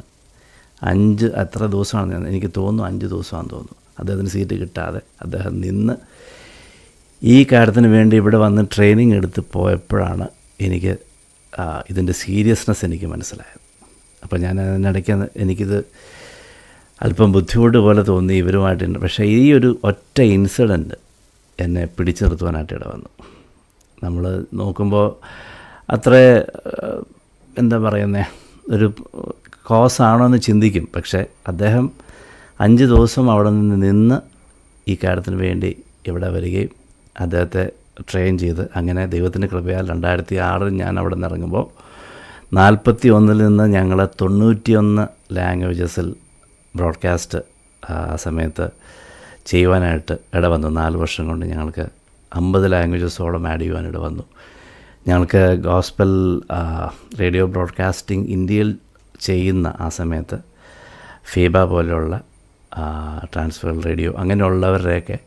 അഞ്ച് എത്ര ദിവസമാണ് എനിക്ക് തോന്നുന്നു അഞ്ച് ദിവസമാണെന്ന് തോന്നുന്നു. അദ്ദേഹത്തിന് സീറ്റ് കിട്ടാതെ അദ്ദേഹം നിന്ന് ഈ കാര്യത്തിന് വേണ്ടി ഇവിടെ വന്ന് ട്രെയിനിങ് എടുത്ത് പോയപ്പോഴാണ് എനിക്ക് ഇതിന്റെ സീരിയസ്നെസ് എനിക്ക് മനസ്സിലായത്. അപ്പോൾ ഞാൻ അതിനിടയ്ക്ക് എനിക്കിത് അല്പം ബുദ്ധിമുട്ട് പോലെ തോന്നി ഇവരുമായിട്ട്. പക്ഷേ ഈ ഒരു ഒറ്റ ഇൻസിഡന്റ് എന്നെ പിടിച്ചു നിർത്തുവാനായിട്ട് ഇട വന്നു. നമ്മൾ നോക്കുമ്പോൾ അത്ര എന്താ പറയുന്നത് ഒരു കോസാണോ എന്ന് ചിന്തിക്കും. പക്ഷേ അദ്ദേഹം അഞ്ച് ദിവസം അവിടെ നിന്ന് നിന്ന് ഈ കാര്യത്തിന് വേണ്ടി ഇവിടെ വരികയും അദ്ദേഹത്തെ ട്രെയിൻ ചെയ്ത് അങ്ങനെ ദൈവത്തിന്റെ കൃപയാൽ രണ്ടായിരത്തി ആറിൽ ഞാൻ അവിടെ നിന്ന് ഇറങ്ങുമ്പോൾ നാൽപ്പത്തി ഒന്നിൽ നിന്ന് ഞങ്ങൾ തൊണ്ണൂറ്റിയൊന്ന് ലാംഗ്വേജസിൽ ബ്രോഡ്കാസ്റ്റ് ആ സമയത്ത് ചെയ്യുവാനായിട്ട് ഇടവന്നു. നാല് വർഷം കൊണ്ട് ഞങ്ങൾക്ക് അമ്പത് ലാംഗ്വേജസോളം ആഡ് ചെയ്യുവാൻ ഇടവന്നു. ഞങ്ങൾക്ക് ഗോസ്പൽ റേഡിയോ ബ്രോഡ്കാസ്റ്റിംഗ് ഇന്ത്യയിൽ ചെയ്യുന്ന ആ സമയത്ത് ഫീബ പോലെയുള്ള ട്രാൻസ്ഫർ റേഡിയോ അങ്ങനെയുള്ളവരുടെയൊക്കെ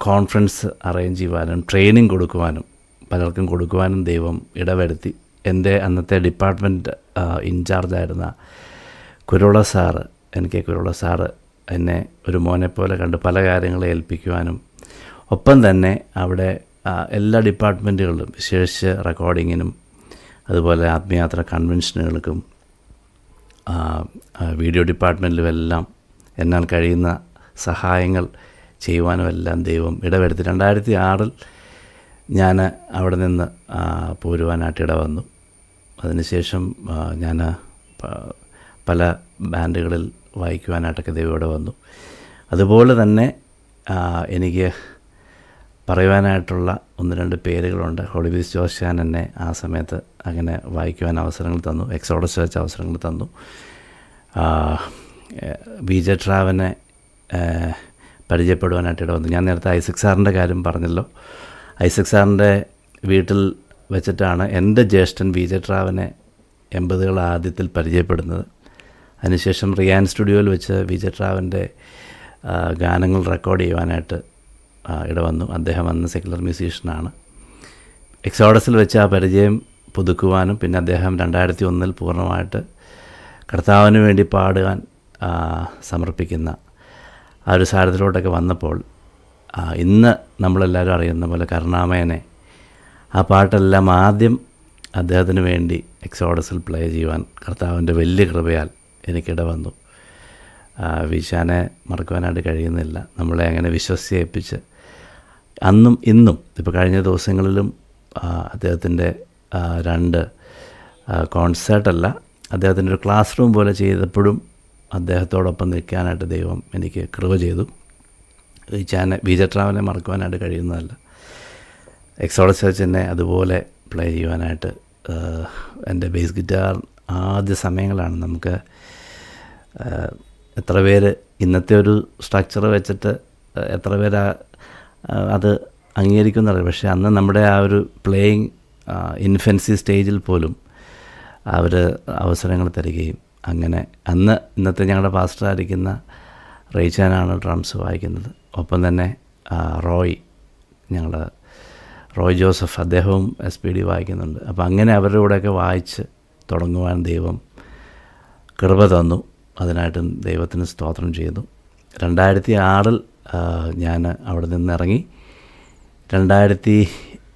കോൺഫറൻസ് അറേഞ്ച് ചെയ്യുവാനും ട്രെയിനിങ് കൊടുക്കുവാനും പലർക്കും കൊടുക്കുവാനും ദൈവം ഇടവരുത്തി. എന്റെ അന്നത്തെ department ഇൻചാർജായിരുന്ന Kurula sir N K Kurula sir എന്നെ ഒരു മോനെ പോലെ കണ്ട് പല കാര്യങ്ങളെ ഏൽപ്പിക്കുവാനും ഒപ്പം തന്നെ അവിടെ എല്ലാ ഡിപ്പാർട്ട്മെന്റുകളിലും വിശേഷിച്ച് റെക്കോർഡിങ്ങിനും അതുപോലെ ആത്മയാത്ര കൺവെൻഷനുകൾക്കും വീഡിയോ ഡിപ്പാർട്ട്മെന്റിലും എല്ലാം എന്നാൽ കഴിയുന്ന സഹായങ്ങൾ ചെയ്യുവാനും എല്ലാം ദൈവം ഇടവരുത്തി. രണ്ടായിരത്തി ആറിൽ ഞാൻ അവിടെ നിന്ന് പോരുവാനായിട്ട് ഇടവന്നു അതിനുശേഷം ഞാൻ പല ബാൻഡുകളിൽ വായിക്കുവാനായിട്ടൊക്കെ ദൈവം ഇവിടെ വന്നു. അതുപോലെ തന്നെ എനിക്ക് പറയുവാനായിട്ടുള്ള ഒന്ന് രണ്ട് പേരുകളുണ്ട്. ഹോളിബീസ് ജോഷാൻ എന്നെ ആ സമയത്ത് അങ്ങനെ വായിക്കുവാൻ അവസരങ്ങൾ തന്നു. എക്സോഡസ് വെച്ച അവസരങ്ങൾ തന്നു. ബി ജെ ട്രാവനെ പരിചയപ്പെടുവാനായിട്ട് ഇട വന്നു. ഞാൻ നേരത്തെ ഐസക് സാറിന്റെ കാര്യം പറഞ്ഞല്ലോ. ഐസക് സാറിന്റെ വീട്ടിൽ വെച്ചിട്ടാണ് എന്റെ ജ്യേഷ്ഠൻ വി ജെ ട്രാവനെ എൺപതുകൾ ആദ്യത്തിൽ പരിചയപ്പെടുന്നത്. അതിനുശേഷം റിയാൻ സ്റ്റുഡിയോയിൽ വെച്ച് വി ജെ ട്രാവന്റെ ഗാനങ്ങൾ റെക്കോർഡ് ചെയ്യുവാനായിട്ട് ഇടവന്നു അദ്ദേഹം അന്ന് സെക്കുലർ മ്യൂസീഷ്യനാണ്. എക്സോഡസിൽ വെച്ച് ആ പരിചയം പുതുക്കുവാനും പിന്നെ അദ്ദേഹം രണ്ടായിരത്തി ഒന്നിൽ പൂർണമായിട്ട് കർത്താവിന് വേണ്ടി പാടുവാൻ സമർപ്പിക്കുന്ന ആ ഒരു സാരത്തിലോട്ടൊക്കെ വന്നപ്പോൾ ഇന്ന് നമ്മളെല്ലാവരും അറിയുന്ന പോലെ കരുണാമയനെ ആ പാട്ടെല്ലാം ആദ്യം അദ്ദേഹത്തിന് വേണ്ടി എക്സോഡസിൽ പ്ലേ ചെയ്യുവാൻ കർത്താവിന്റെ വലിയ കൃപയാൽ എനിക്കിട വന്നു. വിശാനെ മറക്കുവാനായിട്ട് കഴിയുന്നില്ല. നമ്മളെ അങ്ങനെ വിശ്വസിയേൽപ്പിച്ച് അന്നും ഇന്നും ഇപ്പോൾ കഴിഞ്ഞ ദിവസങ്ങളിലും അദ്ദേഹത്തിന്റെ രണ്ട് കോൺസേർട്ടല്ല അദ്ദേഹത്തിന്റെ ഒരു ക്ലാസ് റൂം പോലെ ചെയ്തപ്പോഴും അദ്ദേഹത്തോടൊപ്പം നിൽക്കാനായിട്ട് ദൈവം എനിക്ക് കൃപ ചെയ്തു. ഈ ചാനൽ ബി ജെ ട്രാവലെ മറക്കുവാനായിട്ട് കഴിയുന്നതല്ല. എക്സോഡസ് ചർച്ചിനെ അതുപോലെ പ്ലേ ചെയ്യുവാനായിട്ട് എന്റെ ബേസ് ഗിറ്റാർ ആദ്യ സമയങ്ങളാണ് നമുക്ക് എത്ര പേര് ഇന്നത്തെ ഒരു സ്ട്രക്ചർ വെച്ചിട്ട് എത്ര പേര് അത് അംഗീകരിക്കുന്നറിയാം പക്ഷേ അന്ന് നമ്മുടെ ആ ഒരു പ്ലേയിങ് ഇൻഫൻസി സ്റ്റേജിൽ പോലും അവർ അവസരങ്ങൾ തരികയും അങ്ങനെ. അന്ന് ഇന്നത്തെ ഞങ്ങളുടെ പാസ്റ്റർ പാസ്റ്ററായിരിക്കുന്ന റേച്ചാനാണ് ഡ്രംസ് വായിക്കുന്നത്. ഒപ്പം തന്നെ റോയ് ഞങ്ങൾ റോയ് ജോസഫ് അദ്ദേഹവും എസ് പി ഡി വായിക്കുന്നുണ്ട്. അപ്പോൾ അങ്ങനെ അവരുടെ കൂടെയൊക്കെ വായിച്ച് തുടങ്ങുവാൻ ദൈവം കൃപ തന്നു. അതിനായിട്ടും ദൈവത്തിന് സ്തോത്രം ചെയ്തു. രണ്ടായിരത്തി ആറിൽ ഞാൻ അവിടെ നിന്ന് ഇറങ്ങി രണ്ടായിരത്തി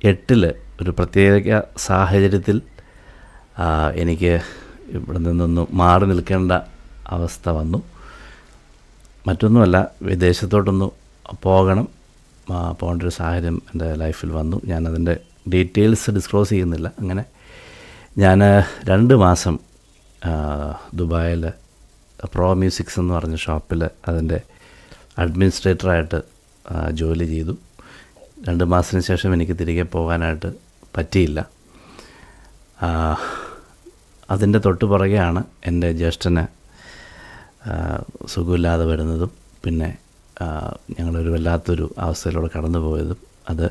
എട്ടിൽ ഒരു പ്രത്യേക സാഹചര്യത്തിൽ എനിക്ക് ഇവിടെ നിന്നൊന്ന് മാറി നിൽക്കേണ്ട അവസ്ഥ വന്നു. മറ്റൊന്നുമല്ല വിദേശത്തോട്ടൊന്ന് പോകണം. പോകേണ്ട ഒരു സാഹചര്യം എന്റെ ലൈഫിൽ വന്നു. ഞാനതിന്റെ ഡീറ്റെയിൽസ് ഡിസ്ക്ലോസ് ചെയ്യുന്നില്ല. അങ്ങനെ ഞാൻ രണ്ട് മാസം ദുബായിൽ പ്രോ മ്യൂസിക്സ് എന്ന് പറഞ്ഞ ഷോപ്പിൽ അതിന്റെ അഡ്മിനിസ്ട്രേറ്ററായിട്ട് ജോലി ചെയ്തു. രണ്ട് മാസത്തിന് ശേഷം എനിക്ക് തിരികെ പോകാനായിട്ട് പറ്റിയില്ല. അതിന്റെ തൊട്ട് പുറകെയാണ് എന്റെ ജ്യേഷ്ഠന് സുഖമില്ലാതെ വരുന്നതും. പിന്നെ ഞങ്ങളൊരു വല്ലാത്തൊരു അവസ്ഥയിലൂടെ കടന്നു പോയതും അത്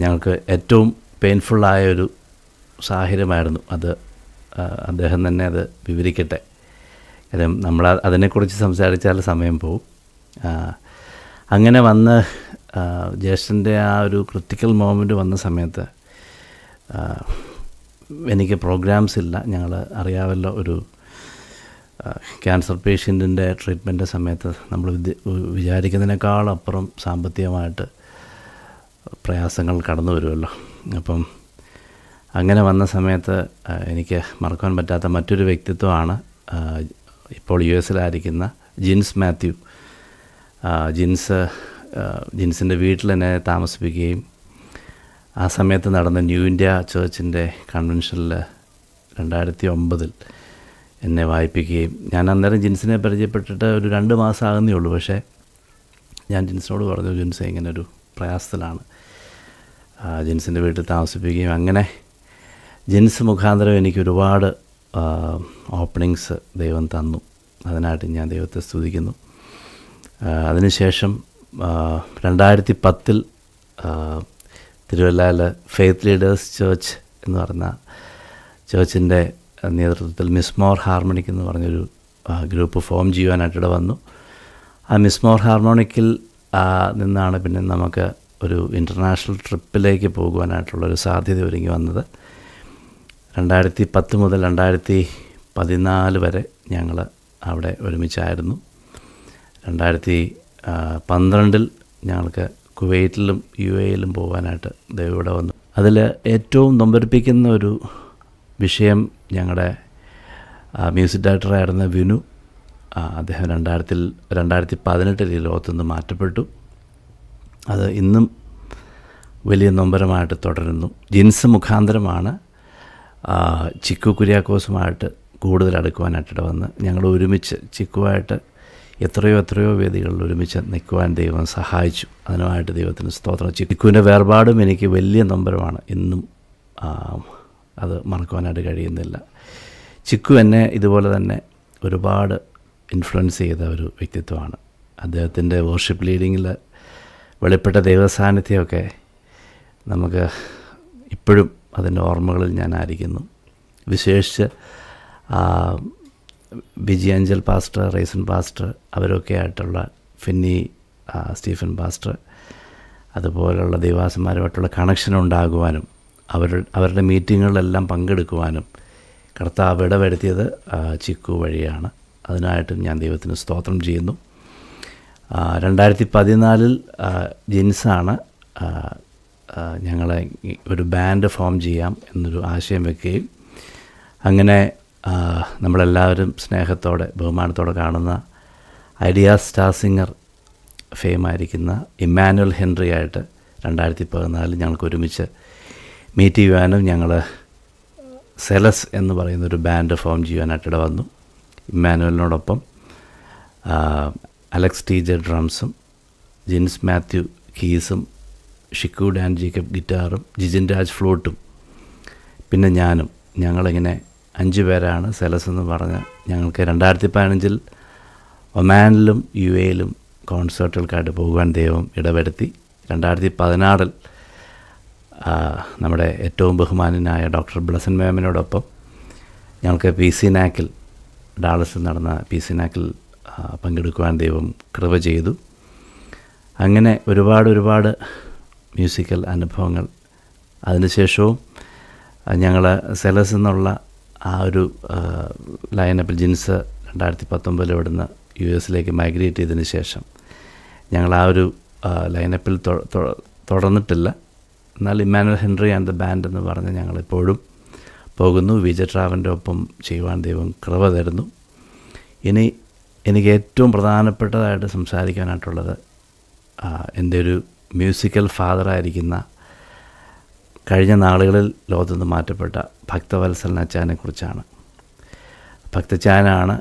ഞങ്ങൾക്ക് ഏറ്റവും പെയിൻഫുള്ളായ ഒരു സാഹചര്യമായിരുന്നു. അത് അദ്ദേഹം തന്നെ അത് വിവരിക്കട്ടെ. കാര്യം നമ്മൾ അതിനെക്കുറിച്ച് സംസാരിച്ചാൽ സമയം പോവും. അങ്ങനെ വന്ന് ജ്യേഷ്ഠന്റെ ആ ഒരു ക്രിട്ടിക്കൽ മോമെന്റ് വന്ന സമയത്ത് എനിക്ക് പ്രോഗ്രാംസ് ഇല്ല. ഞങ്ങൾ അറിയാമല്ലോ ഒരു ക്യാൻസർ പേഷ്യന്റിന്റെ ട്രീറ്റ്മെന്റ് സമയത്ത് നമ്മൾ വിചാരിക്കുന്നതിനേക്കാൾ അപ്പുറം സാമ്പത്തികമായിട്ട് പ്രയാസങ്ങൾ കടന്നു വരുമല്ലോ. അപ്പം അങ്ങനെ വന്ന സമയത്ത് എനിക്ക് മറക്കാൻ പറ്റാത്ത മറ്റൊരു വ്യക്തിത്വമാണ് ഇപ്പോൾ യു എസിലായിരിക്കുന്ന ജിൻസ് മാത്യു. ജിൻസ് ജിൻസിന്റെ വീട്ടിൽ എന്നെ താമസിപ്പിക്കുകയും ആ സമയത്ത് നടന്ന ന്യൂ ഇന്ത്യ ചേർച്ചിന്റെ കൺവെൻഷനിൽ രണ്ടായിരത്തി ഒമ്പതിൽ എന്നെ വായിപ്പിക്കുകയും. ഞാൻ അന്നേരം ജിൻസിനെ പരിചയപ്പെട്ടിട്ട് ഒരു രണ്ട് മാസം ആകുന്നേ ഉള്ളൂ. പക്ഷേ ഞാൻ ജിൻസിനോട് പറഞ്ഞു ജിൻസ് ഇങ്ങനെ ഒരു പ്രയാസത്തിലാണ് ജിൻസിന്റെ വീട്ടിൽ താമസിപ്പിക്കുകയും അങ്ങനെ ജിൻസ് മുഖാന്തരം എനിക്ക് ഒരുപാട് ഓപ്പണിങ്സ് ദൈവം തന്നു. അതിനായിട്ട് ഞാൻ ദൈവത്തെ സ്തുതിക്കുന്നു. അതിനുശേഷം രണ്ടായിരത്തി പത്തിൽ തിരുവല്ലയിൽ ഫെയ്ത്ത് ലീഡേഴ്സ് ചേർച്ച് എന്ന് പറഞ്ഞ ചേർച്ചിന്റെ നേതൃത്വത്തിൽ മിസ്മോർ ഹാർമോണിക് എന്ന് പറഞ്ഞൊരു ഗ്രൂപ്പ് ഫോം ചെയ്യുവാനായിട്ട് ഇവിടെ വന്നു. ആ മിസ്മോർ ഹാർമോണിക്കിൽ നിന്നാണ് പിന്നെ നമുക്ക് ഒരു ഇന്റർനാഷണൽ ട്രിപ്പിലേക്ക് പോകുവാനായിട്ടുള്ളൊരു സാധ്യത ഒരുങ്ങി വന്നത്. രണ്ടായിരത്തി പത്ത് മുതൽ രണ്ടായിരത്തി പതിനാല് വരെ ഞങ്ങൾ അവിടെ ഒരുമിച്ചായിരുന്നു. രണ്ടായിരത്തി പന്ത്രണ്ടിൽ ഞങ്ങൾക്ക് കുവൈറ്റിലും യു എയിലും പോകാനായിട്ട് ദൈവം ഇവിടെ വന്നു. അതിൽ ഏറ്റവും നൊമ്പരിപ്പിക്കുന്ന ഒരു വിഷയം ഞങ്ങളുടെ മ്യൂസിക് ഡയറക്ടറായിരുന്ന വിനു അദ്ദേഹം രണ്ടായിരത്തിൽ രണ്ടായിരത്തി പതിനെട്ടിൽ ഈ ലോകത്തുനിന്ന് മാറ്റപ്പെട്ടു. അത് ഇന്നും വലിയ നൊമ്പരമായിട്ട് തുടരുന്നു. ജിൻസ് മുഖാന്തരമാണ് ചിക്കു കുര്യാക്കോസുമായിട്ട് കൂടുതൽ അടുക്കുവാനായിട്ട് വന്ന് ഞങ്ങൾ ഒരുമിച്ച് ചിക്കുവായിട്ട് എത്രയോ എത്രയോ വേദികളിൽ ഒരുമിച്ച് നിൽക്കുവാൻ ദൈവം സഹായിച്ചു. അതിനുമായിട്ട് ദൈവത്തിന് സ്തോത്രം. ചിക്കുവിന്റെ വേർപാടും എനിക്ക് വലിയ നൊമ്പരമാണ് ഇന്നും അത് മറക്കുവാനായിട്ട് കഴിയുന്നില്ല. ചിക്കു എന്നെ ഇതുപോലെ തന്നെ ഒരുപാട് ഇൻഫ്ലുവൻസ് ചെയ്ത ഒരു വ്യക്തിത്വമാണ്. അദ്ദേഹത്തിന്റെ വർഷിപ്പ് ലീഡിങ്ങിൽ വെളിപ്പെട്ട ദൈവസാന്നിധ്യമൊക്കെ നമുക്ക് ഇപ്പോഴും അതിന്റെ ഓർമ്മകളിൽ ഞാൻ ആയിരിക്കുന്നു. വിശേഷിച്ച് വിജയാഞ്ചൽ പാസ്റ്റർ റേസൻ പാസ്റ്റർ അവരൊക്കെ ആയിട്ടുള്ള ഫിന്നി സ്റ്റീഫൻ പാസ്റ്റർ അതുപോലുള്ള ദൈവാസന്മാരുമായിട്ടുള്ള കണക്ഷൻ ഉണ്ടാകുവാനും അവർ അവരുടെ മീറ്റിങ്ങുകളിലെല്ലാം പങ്കെടുക്കുവാനും കർത്താവ് ഇടവരുത്തിയത് ചിക്കു വഴിയാണ്. അതിനായിട്ടും ഞാൻ ദൈവത്തിന് സ്തോത്രം ചെയ്യുന്നു. രണ്ടായിരത്തി പതിനാലിൽ ജിൻസാണ് ഞങ്ങളെ ഒരു ബാൻഡ് ഫോം ചെയ്യാം എന്നൊരു ആശയം വെക്കുകയും അങ്ങനെ നമ്മളെല്ലാവരും സ്നേഹത്തോടെ ബഹുമാനത്തോടെ കാണുന്ന ഐഡിയ സ്റ്റാർ സിംഗർ ഫെയിമായിരിക്കുന്ന ഇമ്മാനുവൽ ഹെൻറി ആയിട്ട് രണ്ടായിരത്തി പതിനാലിൽ ഞങ്ങൾക്ക് ഒരുമിച്ച് മീറ്റ് ചെയ്യുവാനും ഞങ്ങൾ സെലസ് എന്ന് പറയുന്നൊരു ബാൻഡ് ഫോം ചെയ്യുവാനായിട്ട് ഇട വന്നു. ഇമ്മാനുവലിനോടൊപ്പം അലക്സ് ടീജർ ഡ്രംസും ജിൻസ് മാത്യു കീസും ഷിക്കു ഡാൻ ജേക്കബ് ഗിറ്റാറും ജിജിൻ രാജ് ഫ്ലൂട്ടും പിന്നെ ഞാനും ഞങ്ങളിങ്ങനെ അഞ്ച് പേരാണ് സെലസ് എന്ന് പറഞ്ഞ് ഞങ്ങൾക്ക് രണ്ടായിരത്തി പതിനഞ്ചിൽ ഒമാനിലും യു എയിലും കോൺസേർട്ടുകൾക്കായിട്ട് പോകുവാൻ ദൈവം ഇടവരുത്തി. രണ്ടായിരത്തി പതിനാറിൽ നമ്മുടെ ഏറ്റവും ബഹുമാനനായ ഡോക്ടർ ബ്ലസൻ മേമനോടൊപ്പം ഞങ്ങൾക്ക് പി സി നാക്കിൽ ഡാളസിൽ നടന്ന പി സി നാക്കിൽ പങ്കെടുക്കുവാൻ ദൈവം കൃപ ചെയ്തു. അങ്ങനെ ഒരുപാട് ഒരുപാട് മ്യൂസിക്കൽ അനുഭവങ്ങൾ. അതിനുശേഷവും ഞങ്ങൾ സെലസ് എന്നുള്ള ആ ഒരു ലൈനപ്പിൽ ജിൻസ് രണ്ടായിരത്തി പത്തൊമ്പതിൽ ഇവിടുന്ന് യു എസിലേക്ക് മൈഗ്രേറ്റ് ചെയ്തതിന് ശേഷം ഞങ്ങൾ ആ ഒരു ലൈനപ്പിൽ തുടർന്നിട്ടില്ല. എന്നാൽ Emmanuel Henry and the band എന്ന് പറഞ്ഞ് ഞങ്ങളിപ്പോഴും പോകുന്നു. വിജയ ട്രാവന്റെ ഒപ്പം ചെയ്യുവാൻ ദൈവം കൃപ തരുന്നു. ഇനി എനിക്ക് ഏറ്റവും പ്രധാനപ്പെട്ടതായിട്ട് സംസാരിക്കാനായിട്ടുള്ളത് എന്റെ ഒരു മ്യൂസിക്കൽ ഫാദറായിരിക്കുന്ന കഴിഞ്ഞ നാളുകളിൽ ലോകത്തു നിന്ന് മാറ്റപ്പെട്ട അച്ചാനെ കുറിച്ചാണ്. ഭക്തച്ചാനാണ്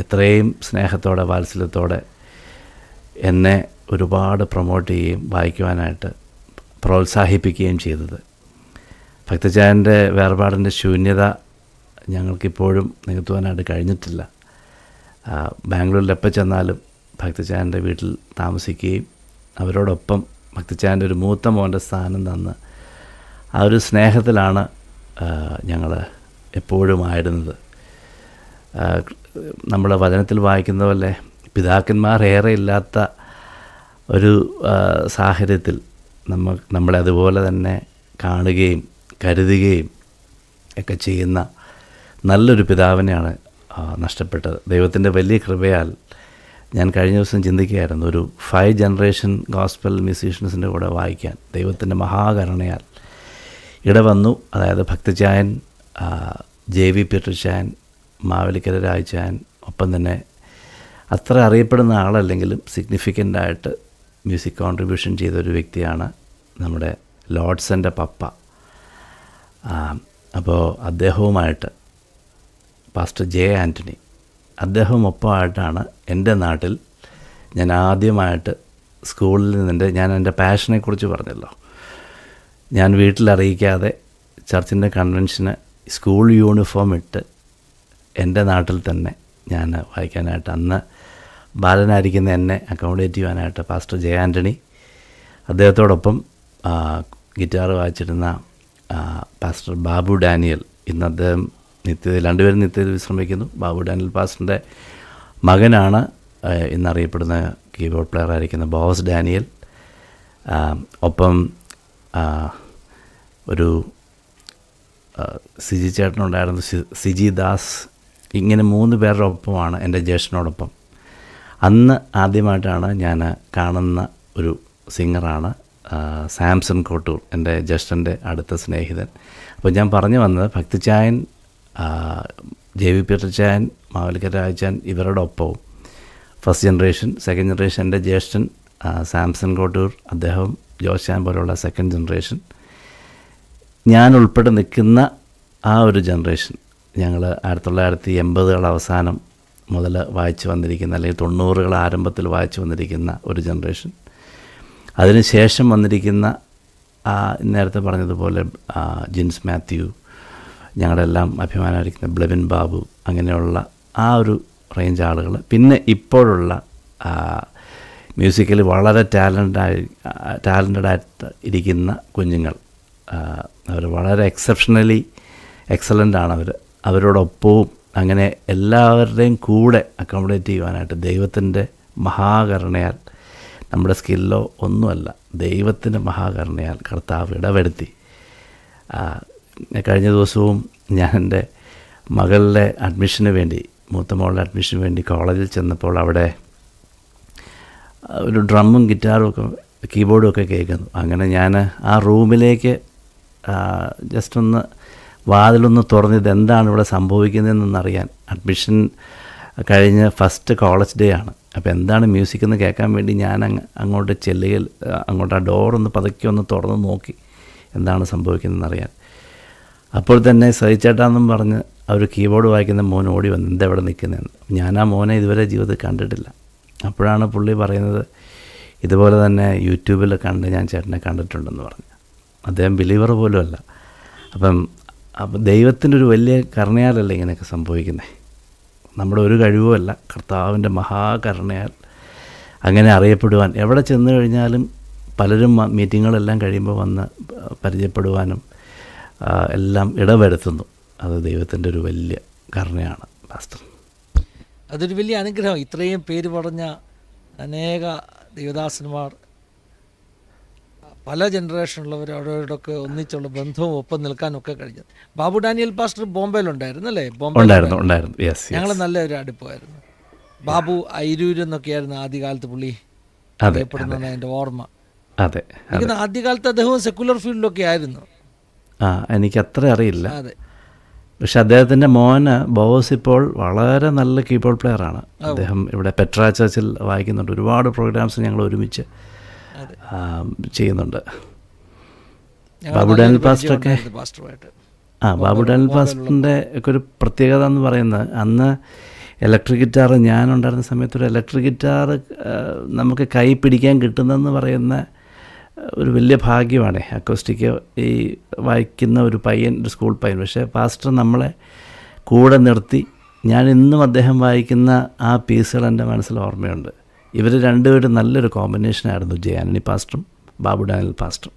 എത്രയും സ്നേഹത്തോടെ വാത്സല്യത്തോടെ എന്നെ ഒരുപാട് പ്രൊമോട്ട് ചെയ്യുകയും വായിക്കുവാനായിട്ട് പ്രോത്സാഹിപ്പിക്കുകയും ചെയ്തത്. ഭക്തജാനന്റെ വേർപാടിന്റെ ശൂന്യത ഞങ്ങൾക്കിപ്പോഴും നികത്തുവാനായിട്ട് കഴിഞ്ഞിട്ടില്ല. ബാംഗ്ലൂരിൽ എപ്പോൾ ചെന്നാലും ഭക്തജാനന്റെ വീട്ടിൽ താമസിക്കുകയും അവരോടൊപ്പം ഭക്തജാനന്റെ ഒരു മൂത്ത മോന്റെ സ്ഥാനം തന്ന് ആ ഒരു സ്നേഹത്തിലാണ് ഞങ്ങൾ എപ്പോഴും ആയിരുന്നത്. നമ്മുടെ വചനത്തിൽ വായിക്കുന്ന പോലെ പിതാക്കന്മാർ ഏറെ ഇല്ലാത്ത ഒരു സാഹചര്യത്തിൽ നമ്മ നമ്മളെ അതുപോലെ തന്നെ കാണുകയും കരുതുകയും ഒക്കെ ചെയ്യുന്ന നല്ലൊരു പിതാവിനെയാണ് നഷ്ടപ്പെട്ടത്. ദൈവത്തിന്റെ വലിയ കൃപയാൽ ഞാൻ കഴിഞ്ഞ ദിവസം ചിന്തിക്കുകയായിരുന്നു ഒരു ഫൈവ് ജനറേഷൻ ഗോസ്പൽ മ്യൂസീഷ്യൻസിന്റെ കൂടെ വായിക്കാൻ. ദൈവത്തിന്റെ മഹാകരുണയാൽ ഇടവന്നു അതായത് ഭക്തചായൻ ജെ വി പീറ്റർചായൻ മാവലിക്കര രാജചായൻ ഒപ്പം തന്നെ അത്ര അറിയപ്പെടുന്ന ആളല്ലെങ്കിലും സിഗ്നിഫിക്കന്റ് ആയിട്ട് മ്യൂസിക് കോൺട്രിബ്യൂഷൻ ചെയ്ത ഒരു വ്യക്തിയാണ് നമ്മുടെ ലോഡ്സന്റെ പപ്പ. അപ്പോൾ അദ്ദേഹവുമായിട്ട് പാസ്റ്റർ ജെ ആന്റണി. അദ്ദേഹം ഒപ്പമായിട്ടാണ് എന്റെ നാട്ടിൽ ഞാൻ ആദ്യമായിട്ട് സ്കൂളിൽ നിന്നെ ഞാൻ എന്റെ പാഷനെക്കുറിച്ച് പറഞ്ഞല്ലോ. ഞാൻ വീട്ടിലറിയിക്കാതെ ചർച്ചിന്റെ കൺവെൻഷന് സ്കൂൾ യൂണിഫോം ഇട്ട് എന്റെ നാട്ടിൽ തന്നെ ഞാൻ വായിക്കാനായിട്ട് അന്ന് ബാലനായിരിക്കുന്ന എന്നെ അക്കോമഡേറ്റ് ചെയ്യാനായിട്ട് പാസ്റ്റർ ജെ ആന്റണി അദ്ദേഹത്തോടൊപ്പം ഗിറ്റാർ വായിച്ചിരുന്ന പാസ്റ്റർ ബാബു ഡാനിയൽ ഇന്ന് അദ്ദേഹം നിത്യത രണ്ടുപേരും നിത്യത വിശ്രമിക്കുന്നു. ബാബു ഡാനിയൽ പാസ്റ്ററിന്റെ മകനാണ് ഇന്നറിയപ്പെടുന്ന കീബോർഡ് പ്ലെയർ ആയിരിക്കുന്ന ബോസ് ഡാനിയൽ. ഒപ്പം ഒരു സിജി ചേട്ടനുണ്ടായിരുന്നു സിജി ദാസ്. ഇങ്ങനെ മൂന്ന് പേരുടെ ഒപ്പമാണ് എന്റെ ജ്യേഷ്ഠനോടൊപ്പം. അന്ന് ആദ്യമായിട്ടാണ് ഞാൻ കാണുന്ന ഒരു സിംഗറാണ് സാംസൺ കോട്ടൂർ എന്റെ ജ്യേഷ്ഠന്റെ അടുത്ത സ്നേഹിതൻ. അപ്പോൾ ഞാൻ പറഞ്ഞു വന്നത് ഭക്തിച്ചായൻ ജെ വി പീറ്റർ ചായൻ മാവലിക്കര രാജാൻ ഇവരുടെ ഒപ്പവും ഫസ്റ്റ് ജനറേഷൻ സെക്കൻഡ് ജനറേഷൻ എന്റെ ജ്യേഷ്ഠൻ സാംസൺ കോട്ടൂർ അദ്ദേഹം ജോഷാൻ പോലുള്ള സെക്കൻഡ് ജനറേഷൻ. ഞാൻ ഉൾപ്പെടെ നിൽക്കുന്ന ആ ഒരു ജനറേഷൻ ഞങ്ങൾ ആയിരത്തി തൊള്ളായിരത്തി എൺപതുകൾ അവസാനം മുതൽ വായിച്ചു വന്നിരിക്കുന്ന അല്ലെങ്കിൽ തൊണ്ണൂറുകൾ ആരംഭത്തിൽ വായിച്ചു വന്നിരിക്കുന്ന ഒരു ജനറേഷൻ. അതിനുശേഷം വന്നിരിക്കുന്ന നേരത്തെ പറഞ്ഞതുപോലെ ജിൻസ് മാത്യു ഞങ്ങളെല്ലാം അഭിമാനമായിരിക്കുന്ന ബ്ലെവിൻ ബാബു അങ്ങനെയുള്ള ആ ഒരു റേഞ്ച് ആളുകൾ. പിന്നെ ഇപ്പോഴുള്ള മ്യൂസിക്കലി വളരെ ടാലന്റായി ടാലന്റഡ് ആയിട്ട് ഇരിക്കുന്ന കുഞ്ഞുങ്ങൾ. അവർ വളരെ എക്സെപ്ഷണലി എക്സലന്റ് ആണ് അവർ. അവരോടൊപ്പവും അങ്ങനെ എല്ലാവരുടെയും കൂടെ അക്കോമഡേറ്റ് ചെയ്യുവാനായിട്ട് ദൈവത്തിന്റെ മഹാകരുണയാൽ നമ്മുടെ സ്കില്ലോ ഒന്നുമല്ല ദൈവത്തിന്റെ മഹാകരുണയാൽ കർത്താവ് ഇടവരുത്തി. ആ, കഴിഞ്ഞ ദിവസവും ഞാൻ എന്റെ മകളുടെ അഡ്മിഷന് വേണ്ടി മൂത്ത മോളുടെ അഡ്മിഷന് വേണ്ടി കോളേജിൽ ചെന്നപ്പോൾ അവിടെ ഒരു ഡ്രമ്മും ഗിറ്റാറും ഒക്കെ കീബോർഡും ഒക്കെ കേൾക്കുന്നു. അങ്ങനെ ഞാൻ ആ റൂമിലേക്ക് ജസ്റ്റ് ഒന്ന് വാതിലൊന്ന് തുറന്ന് ഇതെന്താണ് ഇവിടെ സംഭവിക്കുന്നതെന്നറിയാൻ അഡ്മിഷൻ കഴിഞ്ഞ ഫസ്റ്റ് കോളേജ് ഡേ ആണ്. അപ്പോൾ എന്താണ് മ്യൂസിക് എന്ന് കേൾക്കാൻ വേണ്ടി ഞാൻ അങ്ങ് അങ്ങോട്ട് ചെല്ലുകയിൽ അങ്ങോട്ട് ആ ഡോറൊന്ന് പതുക്കി ഒന്ന് തുറന്ന് നോക്കി എന്താണ് സംഭവിക്കുന്നതെന്നറിയാൻ. അപ്പോൾ തന്നെ സഹിച്ചേട്ടാന്നും പറഞ്ഞ് അവർ കീബോർഡ് വായിക്കുന്ന മോൻ ഓടി വന്നു എന്താ ഇവിടെ നിൽക്കുന്നതെന്ന്? ഞാൻ ആ മോനെ ഇതുവരെ ജീവിതത്തിൽ കണ്ടിട്ടില്ല. അപ്പോഴാണ് പുള്ളി പറയുന്നത് ഇതുപോലെ തന്നെ യൂട്യൂബിൽ കണ്ട് ഞാൻ ചേട്ടനെ കണ്ടിട്ടുണ്ടെന്ന് പറഞ്ഞു. അദ്ദേഹം ബിലീവർ പോലുമല്ല. അപ്പം അപ്പം ദൈവത്തിന്റെ ഒരു വലിയ കരുണയാലല്ല ഇങ്ങനെയൊക്കെ സംഭവിക്കുന്നത് നമ്മുടെ ഒരു കഴിവുമല്ല. കർത്താവിന്റെ മഹാകരുണയാൽ അങ്ങനെ അറിയപ്പെടുവാൻ. എവിടെ ചെന്ന് കഴിഞ്ഞാലും പലരും മീറ്റിങ്ങുകളെല്ലാം കഴിയുമ്പോൾ വന്ന് പരിചയപ്പെടുവാനും എല്ലാം ഇടവരുത്തുന്നു. അത് ദൈവത്തിന്റെ ഒരു വലിയ കരുണയാണ് പാസ്റ്റർ. അതൊരു വലിയ അനുഗ്രഹം. ഇത്രയും പേര് പറഞ്ഞ അനേക ദേവദാസന്മാർ പല ജനറേഷനുള്ളവർ അവരോടൊക്കെ ഒന്നിച്ചുള്ള ബന്ധവും ഒപ്പം നിൽക്കാനൊക്കെ കഴിഞ്ഞത് ബാബു ഡാനിയൽ പാസ്റ്റർ ബോംബെയിലുണ്ടായിരുന്നു അല്ലേ? ബോംബെ ഞങ്ങൾ നല്ല ഒരു അടുപ്പമായിരുന്നു. ബാബു അയിരൂര് എന്നൊക്കെയായിരുന്നു ആദ്യകാലത്ത് പുള്ളി അറിയപ്പെടുന്നത് എന്റെ ഓർമ്മ. അതെ ആദ്യകാലത്ത് അദ്ദേഹവും സെക്കുലർ ഫീൽഡിലൊക്കെ ആയിരുന്നു. ആ എനിക്ക് അത്ര അറിയില്ല. അതെ. പക്ഷെ അദ്ദേഹത്തിന്റെ മോന് ബോസ് ഇപ്പോൾ വളരെ നല്ല കീബോർഡ് പ്ലെയർ ആണ്. അദ്ദേഹം ഇവിടെ പെട്രാ ചർച്ചിൽ വായിക്കുന്നുണ്ട്. ഒരുപാട് പ്രോഗ്രാംസ് ഞങ്ങൾ ഒരുമിച്ച് ചെയ്യുന്നുണ്ട്. ബാബു ഡാനിൽ പാസ്റ്ററൊക്കെ ആ ബാബു ഡാനിൽ പാസ്റ്ററിന്റെ ഒക്കെ ഒരു പ്രത്യേകത എന്ന് പറയുന്നത് അന്ന് ഇലക്ട്രിക് ഗിറ്റാർ ഞാനുണ്ടായിരുന്ന സമയത്ത് ഒരു ഇലക്ട്രിക് ഗിറ്റാർ നമുക്ക് കൈ പിടിക്കാൻ കിട്ടുന്നതെന്ന് പറയുന്ന ഒരു വലിയ ഭാഗ്യമാണ് അക്കോസ്റ്റിക്ക് ഈ വായിക്കുന്ന ഒരു പയ്യൻ ഒരു സ്കൂൾ പയ്യൻ. പക്ഷേ പാസ്റ്റർ നമ്മളെ കൂടെ നിർത്തി. ഞാൻ ഇന്നും അദ്ദേഹം വായിക്കുന്ന ആ പീസുകൾ എന്റെ മനസ്സിൽ ഓർമ്മയുണ്ട്. ഇവർ രണ്ടുപേരും നല്ലൊരു കോമ്പിനേഷനായിരുന്നു ജെ ആന്റണി പാസ്റ്ററും ബാബു ഡാനിയൽ പാസ്റ്ററും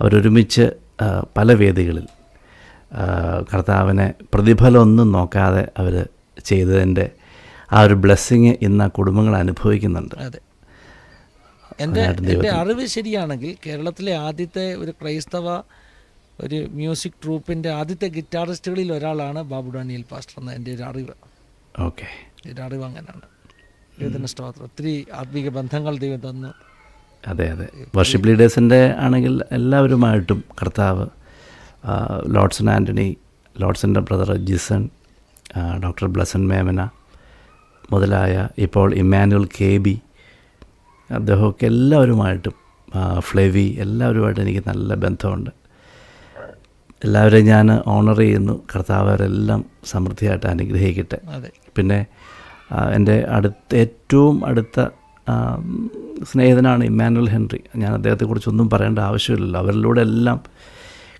അവരൊരുമിച്ച് പല വേദികളിൽ കർത്താവിനെ പ്രതിഫലമൊന്നും നോക്കാതെ അവർ ചെയ്തതിന്റെ ആ ഒരു ബ്ലെസ്സിങ് ഇന്ന് ആ കുടുംബങ്ങൾ അനുഭവിക്കുന്നുണ്ട്. അതെ. എന്റെ എന്റെ അറിവ് ശരിയാണെങ്കിൽ കേരളത്തിലെ ആദ്യത്തെ ഒരു ക്രൈസ്തവ ഒരു മ്യൂസിക് ട്രൂപ്പിന്റെ ആദ്യത്തെ ഗിറ്റാറിസ്റ്റുകളിൽ ഒരാളാണ് ബാബു ഡാനിയൽ പാസ്റ്റർ എന്ന എന്റെ ഒരു അറിവ്. ഓക്കെ ഒരു അറിവ് അങ്ങനെയാണ്. ദൈവത്തിന്റെ സ്തോത്രം ഒത്തിരി ആത്മീക ബന്ധങ്ങൾ ദൈവം തന്നു. അതെ അതെ. വർഷിപ്പ് ലീഡേഴ്സിന്റെ ആണെങ്കിൽ എല്ലാവരുമായിട്ടും കർത്താവ് ലോഡ്സൺ ആന്റണി ലോഡ്സന്റെ ബ്രദർ ജിസൺ ഡോക്ടർ ബ്ലസൻ മേമന മുതലായ ഇപ്പോൾ ഇമ്മാനുവൽ കെ ബി അദ്ദേഹമൊക്കെ എല്ലാവരുമായിട്ടും ഫ്ലെവി എല്ലാവരുമായിട്ട് എനിക്ക് നല്ല ബന്ധമുണ്ട്. എല്ലാവരെയും ഞാൻ ഓണർ ചെയ്യുന്നു. കർത്താവരെല്ലാം സമൃദ്ധിയായിട്ട് അനുഗ്രഹിക്കട്ടെ. പിന്നെ എന്റെ അടുത്ത ഏറ്റവും അടുത്ത സ്നേഹിതനാണ് ഇമ്മാനുവൽ ഹെൻറി. ഞാൻ അദ്ദേഹത്തെക്കുറിച്ചൊന്നും പറയേണ്ട ആവശ്യമില്ലല്ലോ. അവരിലൂടെ എല്ലാം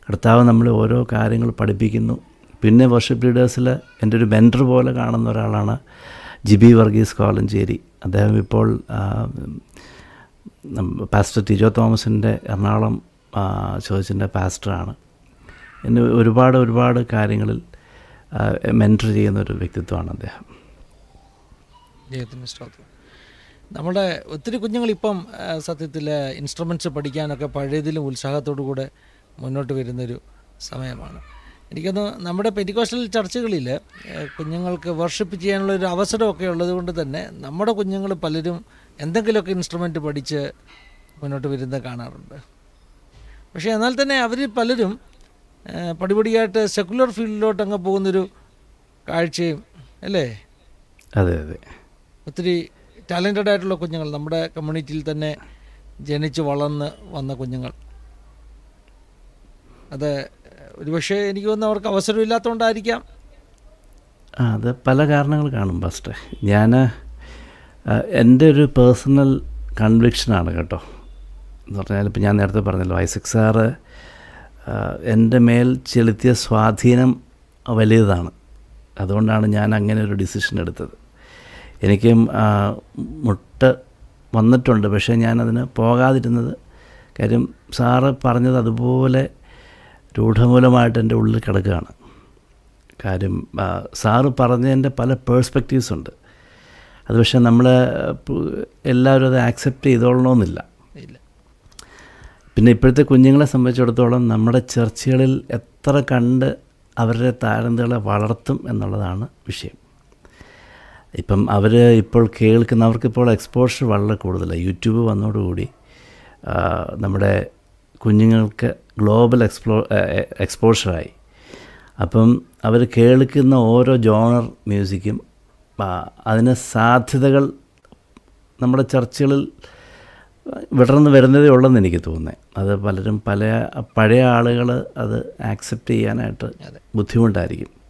കർത്താവ് നമ്മളെ ഓരോ കാര്യങ്ങൾ പഠിപ്പിക്കുന്നു. പിന്നെ വർഷിപ്പ് ലീഡേഴ്സിൽ എന്റെ ഒരു മെന്റർ പോലെ കാണുന്ന ഒരാളാണ് ജിബി വർഗീസ് കോലഞ്ചേരി. അദ്ദേഹം ഇപ്പോൾ പാസ്റ്റർ ടിജോ തോമസിന്റെ എറണാകുളം ചോദിച്ചിന്റെ പാസ്റ്ററാണ് എന്നെ ഒരുപാട് ഒരുപാട് കാര്യങ്ങളിൽ മെന്റർ ചെയ്യുന്ന ഒരു വ്യക്തിത്വമാണ് അദ്ദേഹം. ദൈവത്തിന്റെ സ്തോത്രം നമ്മുടെ ഒത്തിരി കുഞ്ഞുങ്ങൾ ഇപ്പം സത്യത്തിൽ ഇൻസ്ട്രുമെന്റ്സ് പഠിക്കാനൊക്കെ പഴയതിലും ഉത്സാഹത്തോടു കൂടെ മുന്നോട്ട് വരുന്നൊരു സമയമാണ്. എനിക്കൊന്ന് നമ്മുടെ പെറ്റിക്കോസ്റ്റൽ ചർച്ചകളിൽ കുഞ്ഞുങ്ങൾക്ക് വർഷിപ്പ് ചെയ്യാനുള്ള ഒരു അവസരമൊക്കെ ഉള്ളത് കൊണ്ട് തന്നെ നമ്മുടെ കുഞ്ഞുങ്ങൾ പലരും എന്തെങ്കിലുമൊക്കെ ഇൻസ്ട്രുമെന്റ് പഠിച്ച് മുന്നോട്ട് വരുന്നത് കാണാറുണ്ട്. പക്ഷേ എന്നാൽ തന്നെ അവർ പലരും പടിപടിയായിട്ട് സെക്കുലർ ഫീൽഡിലോട്ട് അങ്ങ് പോകുന്നൊരു കാഴ്ചയും അല്ലേ? അതെ അതെ. ഒത്തിരി ടാലന്റഡ് ആയിട്ടുള്ള കുഞ്ഞുങ്ങൾ. നമ്മുടെ കമ്മ്യൂണിറ്റിയിൽ തന്നെ ജനിച്ച് വളർന്ന് വന്ന കുഞ്ഞുങ്ങൾ. അത് ഒരുപക്ഷെ എനിക്ക് തോന്നുന്നു അവർക്ക് അവസരമില്ലാത്തതുകൊണ്ടായിരിക്കാം. അത് പല കാരണങ്ങൾ കാണും ഫസ്റ്റ് ഞാൻ എന്റെ ഒരു പേഴ്സണൽ കൺവിക്ഷനാണ് കേട്ടോ. എന്ന് പറഞ്ഞാൽ ഇപ്പം ഞാൻ നേരത്തെ പറഞ്ഞല്ലോ ഐസക് സാറ് എന്റെ മേൽ ചെലുത്തിയ സ്വാധീനം വലിയതാണ്. അതുകൊണ്ടാണ് ഞാൻ അങ്ങനെ ഒരു ഡിസിഷൻ എടുത്തത്. എനിക്കും മുട്ട വന്നിട്ടുണ്ട്. പക്ഷേ ഞാനതിന് പോകാതിരുന്നത്. കാര്യം സാറ് പറഞ്ഞത് അതുപോലെ രൂഢമൂലമായിട്ട് എന്റെ ഉള്ളിൽ കിടക്കുകയാണ്. കാര്യം സാറ് പറഞ്ഞതിന്റെ പല പേഴ്സ്പെക്റ്റീവ്സ് ഉണ്ട്. അത് പക്ഷേ നമ്മൾ എല്ലാവരും അത് ആക്സെപ്റ്റ് ചെയ്തോളണമെന്നില്ല ഇല്ല. പിന്നെ ഇപ്പോഴത്തെ കുഞ്ഞുങ്ങളെ സംബന്ധിച്ചിടത്തോളം നമ്മുടെ ചർച്ചകളിൽ എത്ര കണ്ട് അവരുടെ താരന്തകളെ വളർത്തും എന്നുള്ളതാണ് വിഷയം. ഇപ്പം അവർ ഇപ്പോൾ കേൾക്കുന്നവർക്കിപ്പോൾ എക്സ്പോഷർ വളരെ കൂടുതലാണ് യൂട്യൂബ് വന്നതോടുകൂടി നമ്മുടെ കുഞ്ഞുങ്ങൾക്ക് ഗ്ലോബൽ എക്സ്പ്ലോ എക്സ്പോഷറായി അപ്പം അവർ കേൾക്കുന്ന ഓരോ ജോണർ മ്യൂസിക്കും അതിന് സാധ്യതകൾ നമ്മുടെ ചർച്ചകളിൽ വിടർന്ന് വരുന്നതേ ഉള്ളെന്ന് എനിക്ക് തോന്നുന്നത് അത് പലരും പല പഴയ ആളുകൾ അത് ആക്സെപ്റ്റ് ചെയ്യാനായിട്ട്. ബുദ്ധിമുട്ടായിരിക്കും.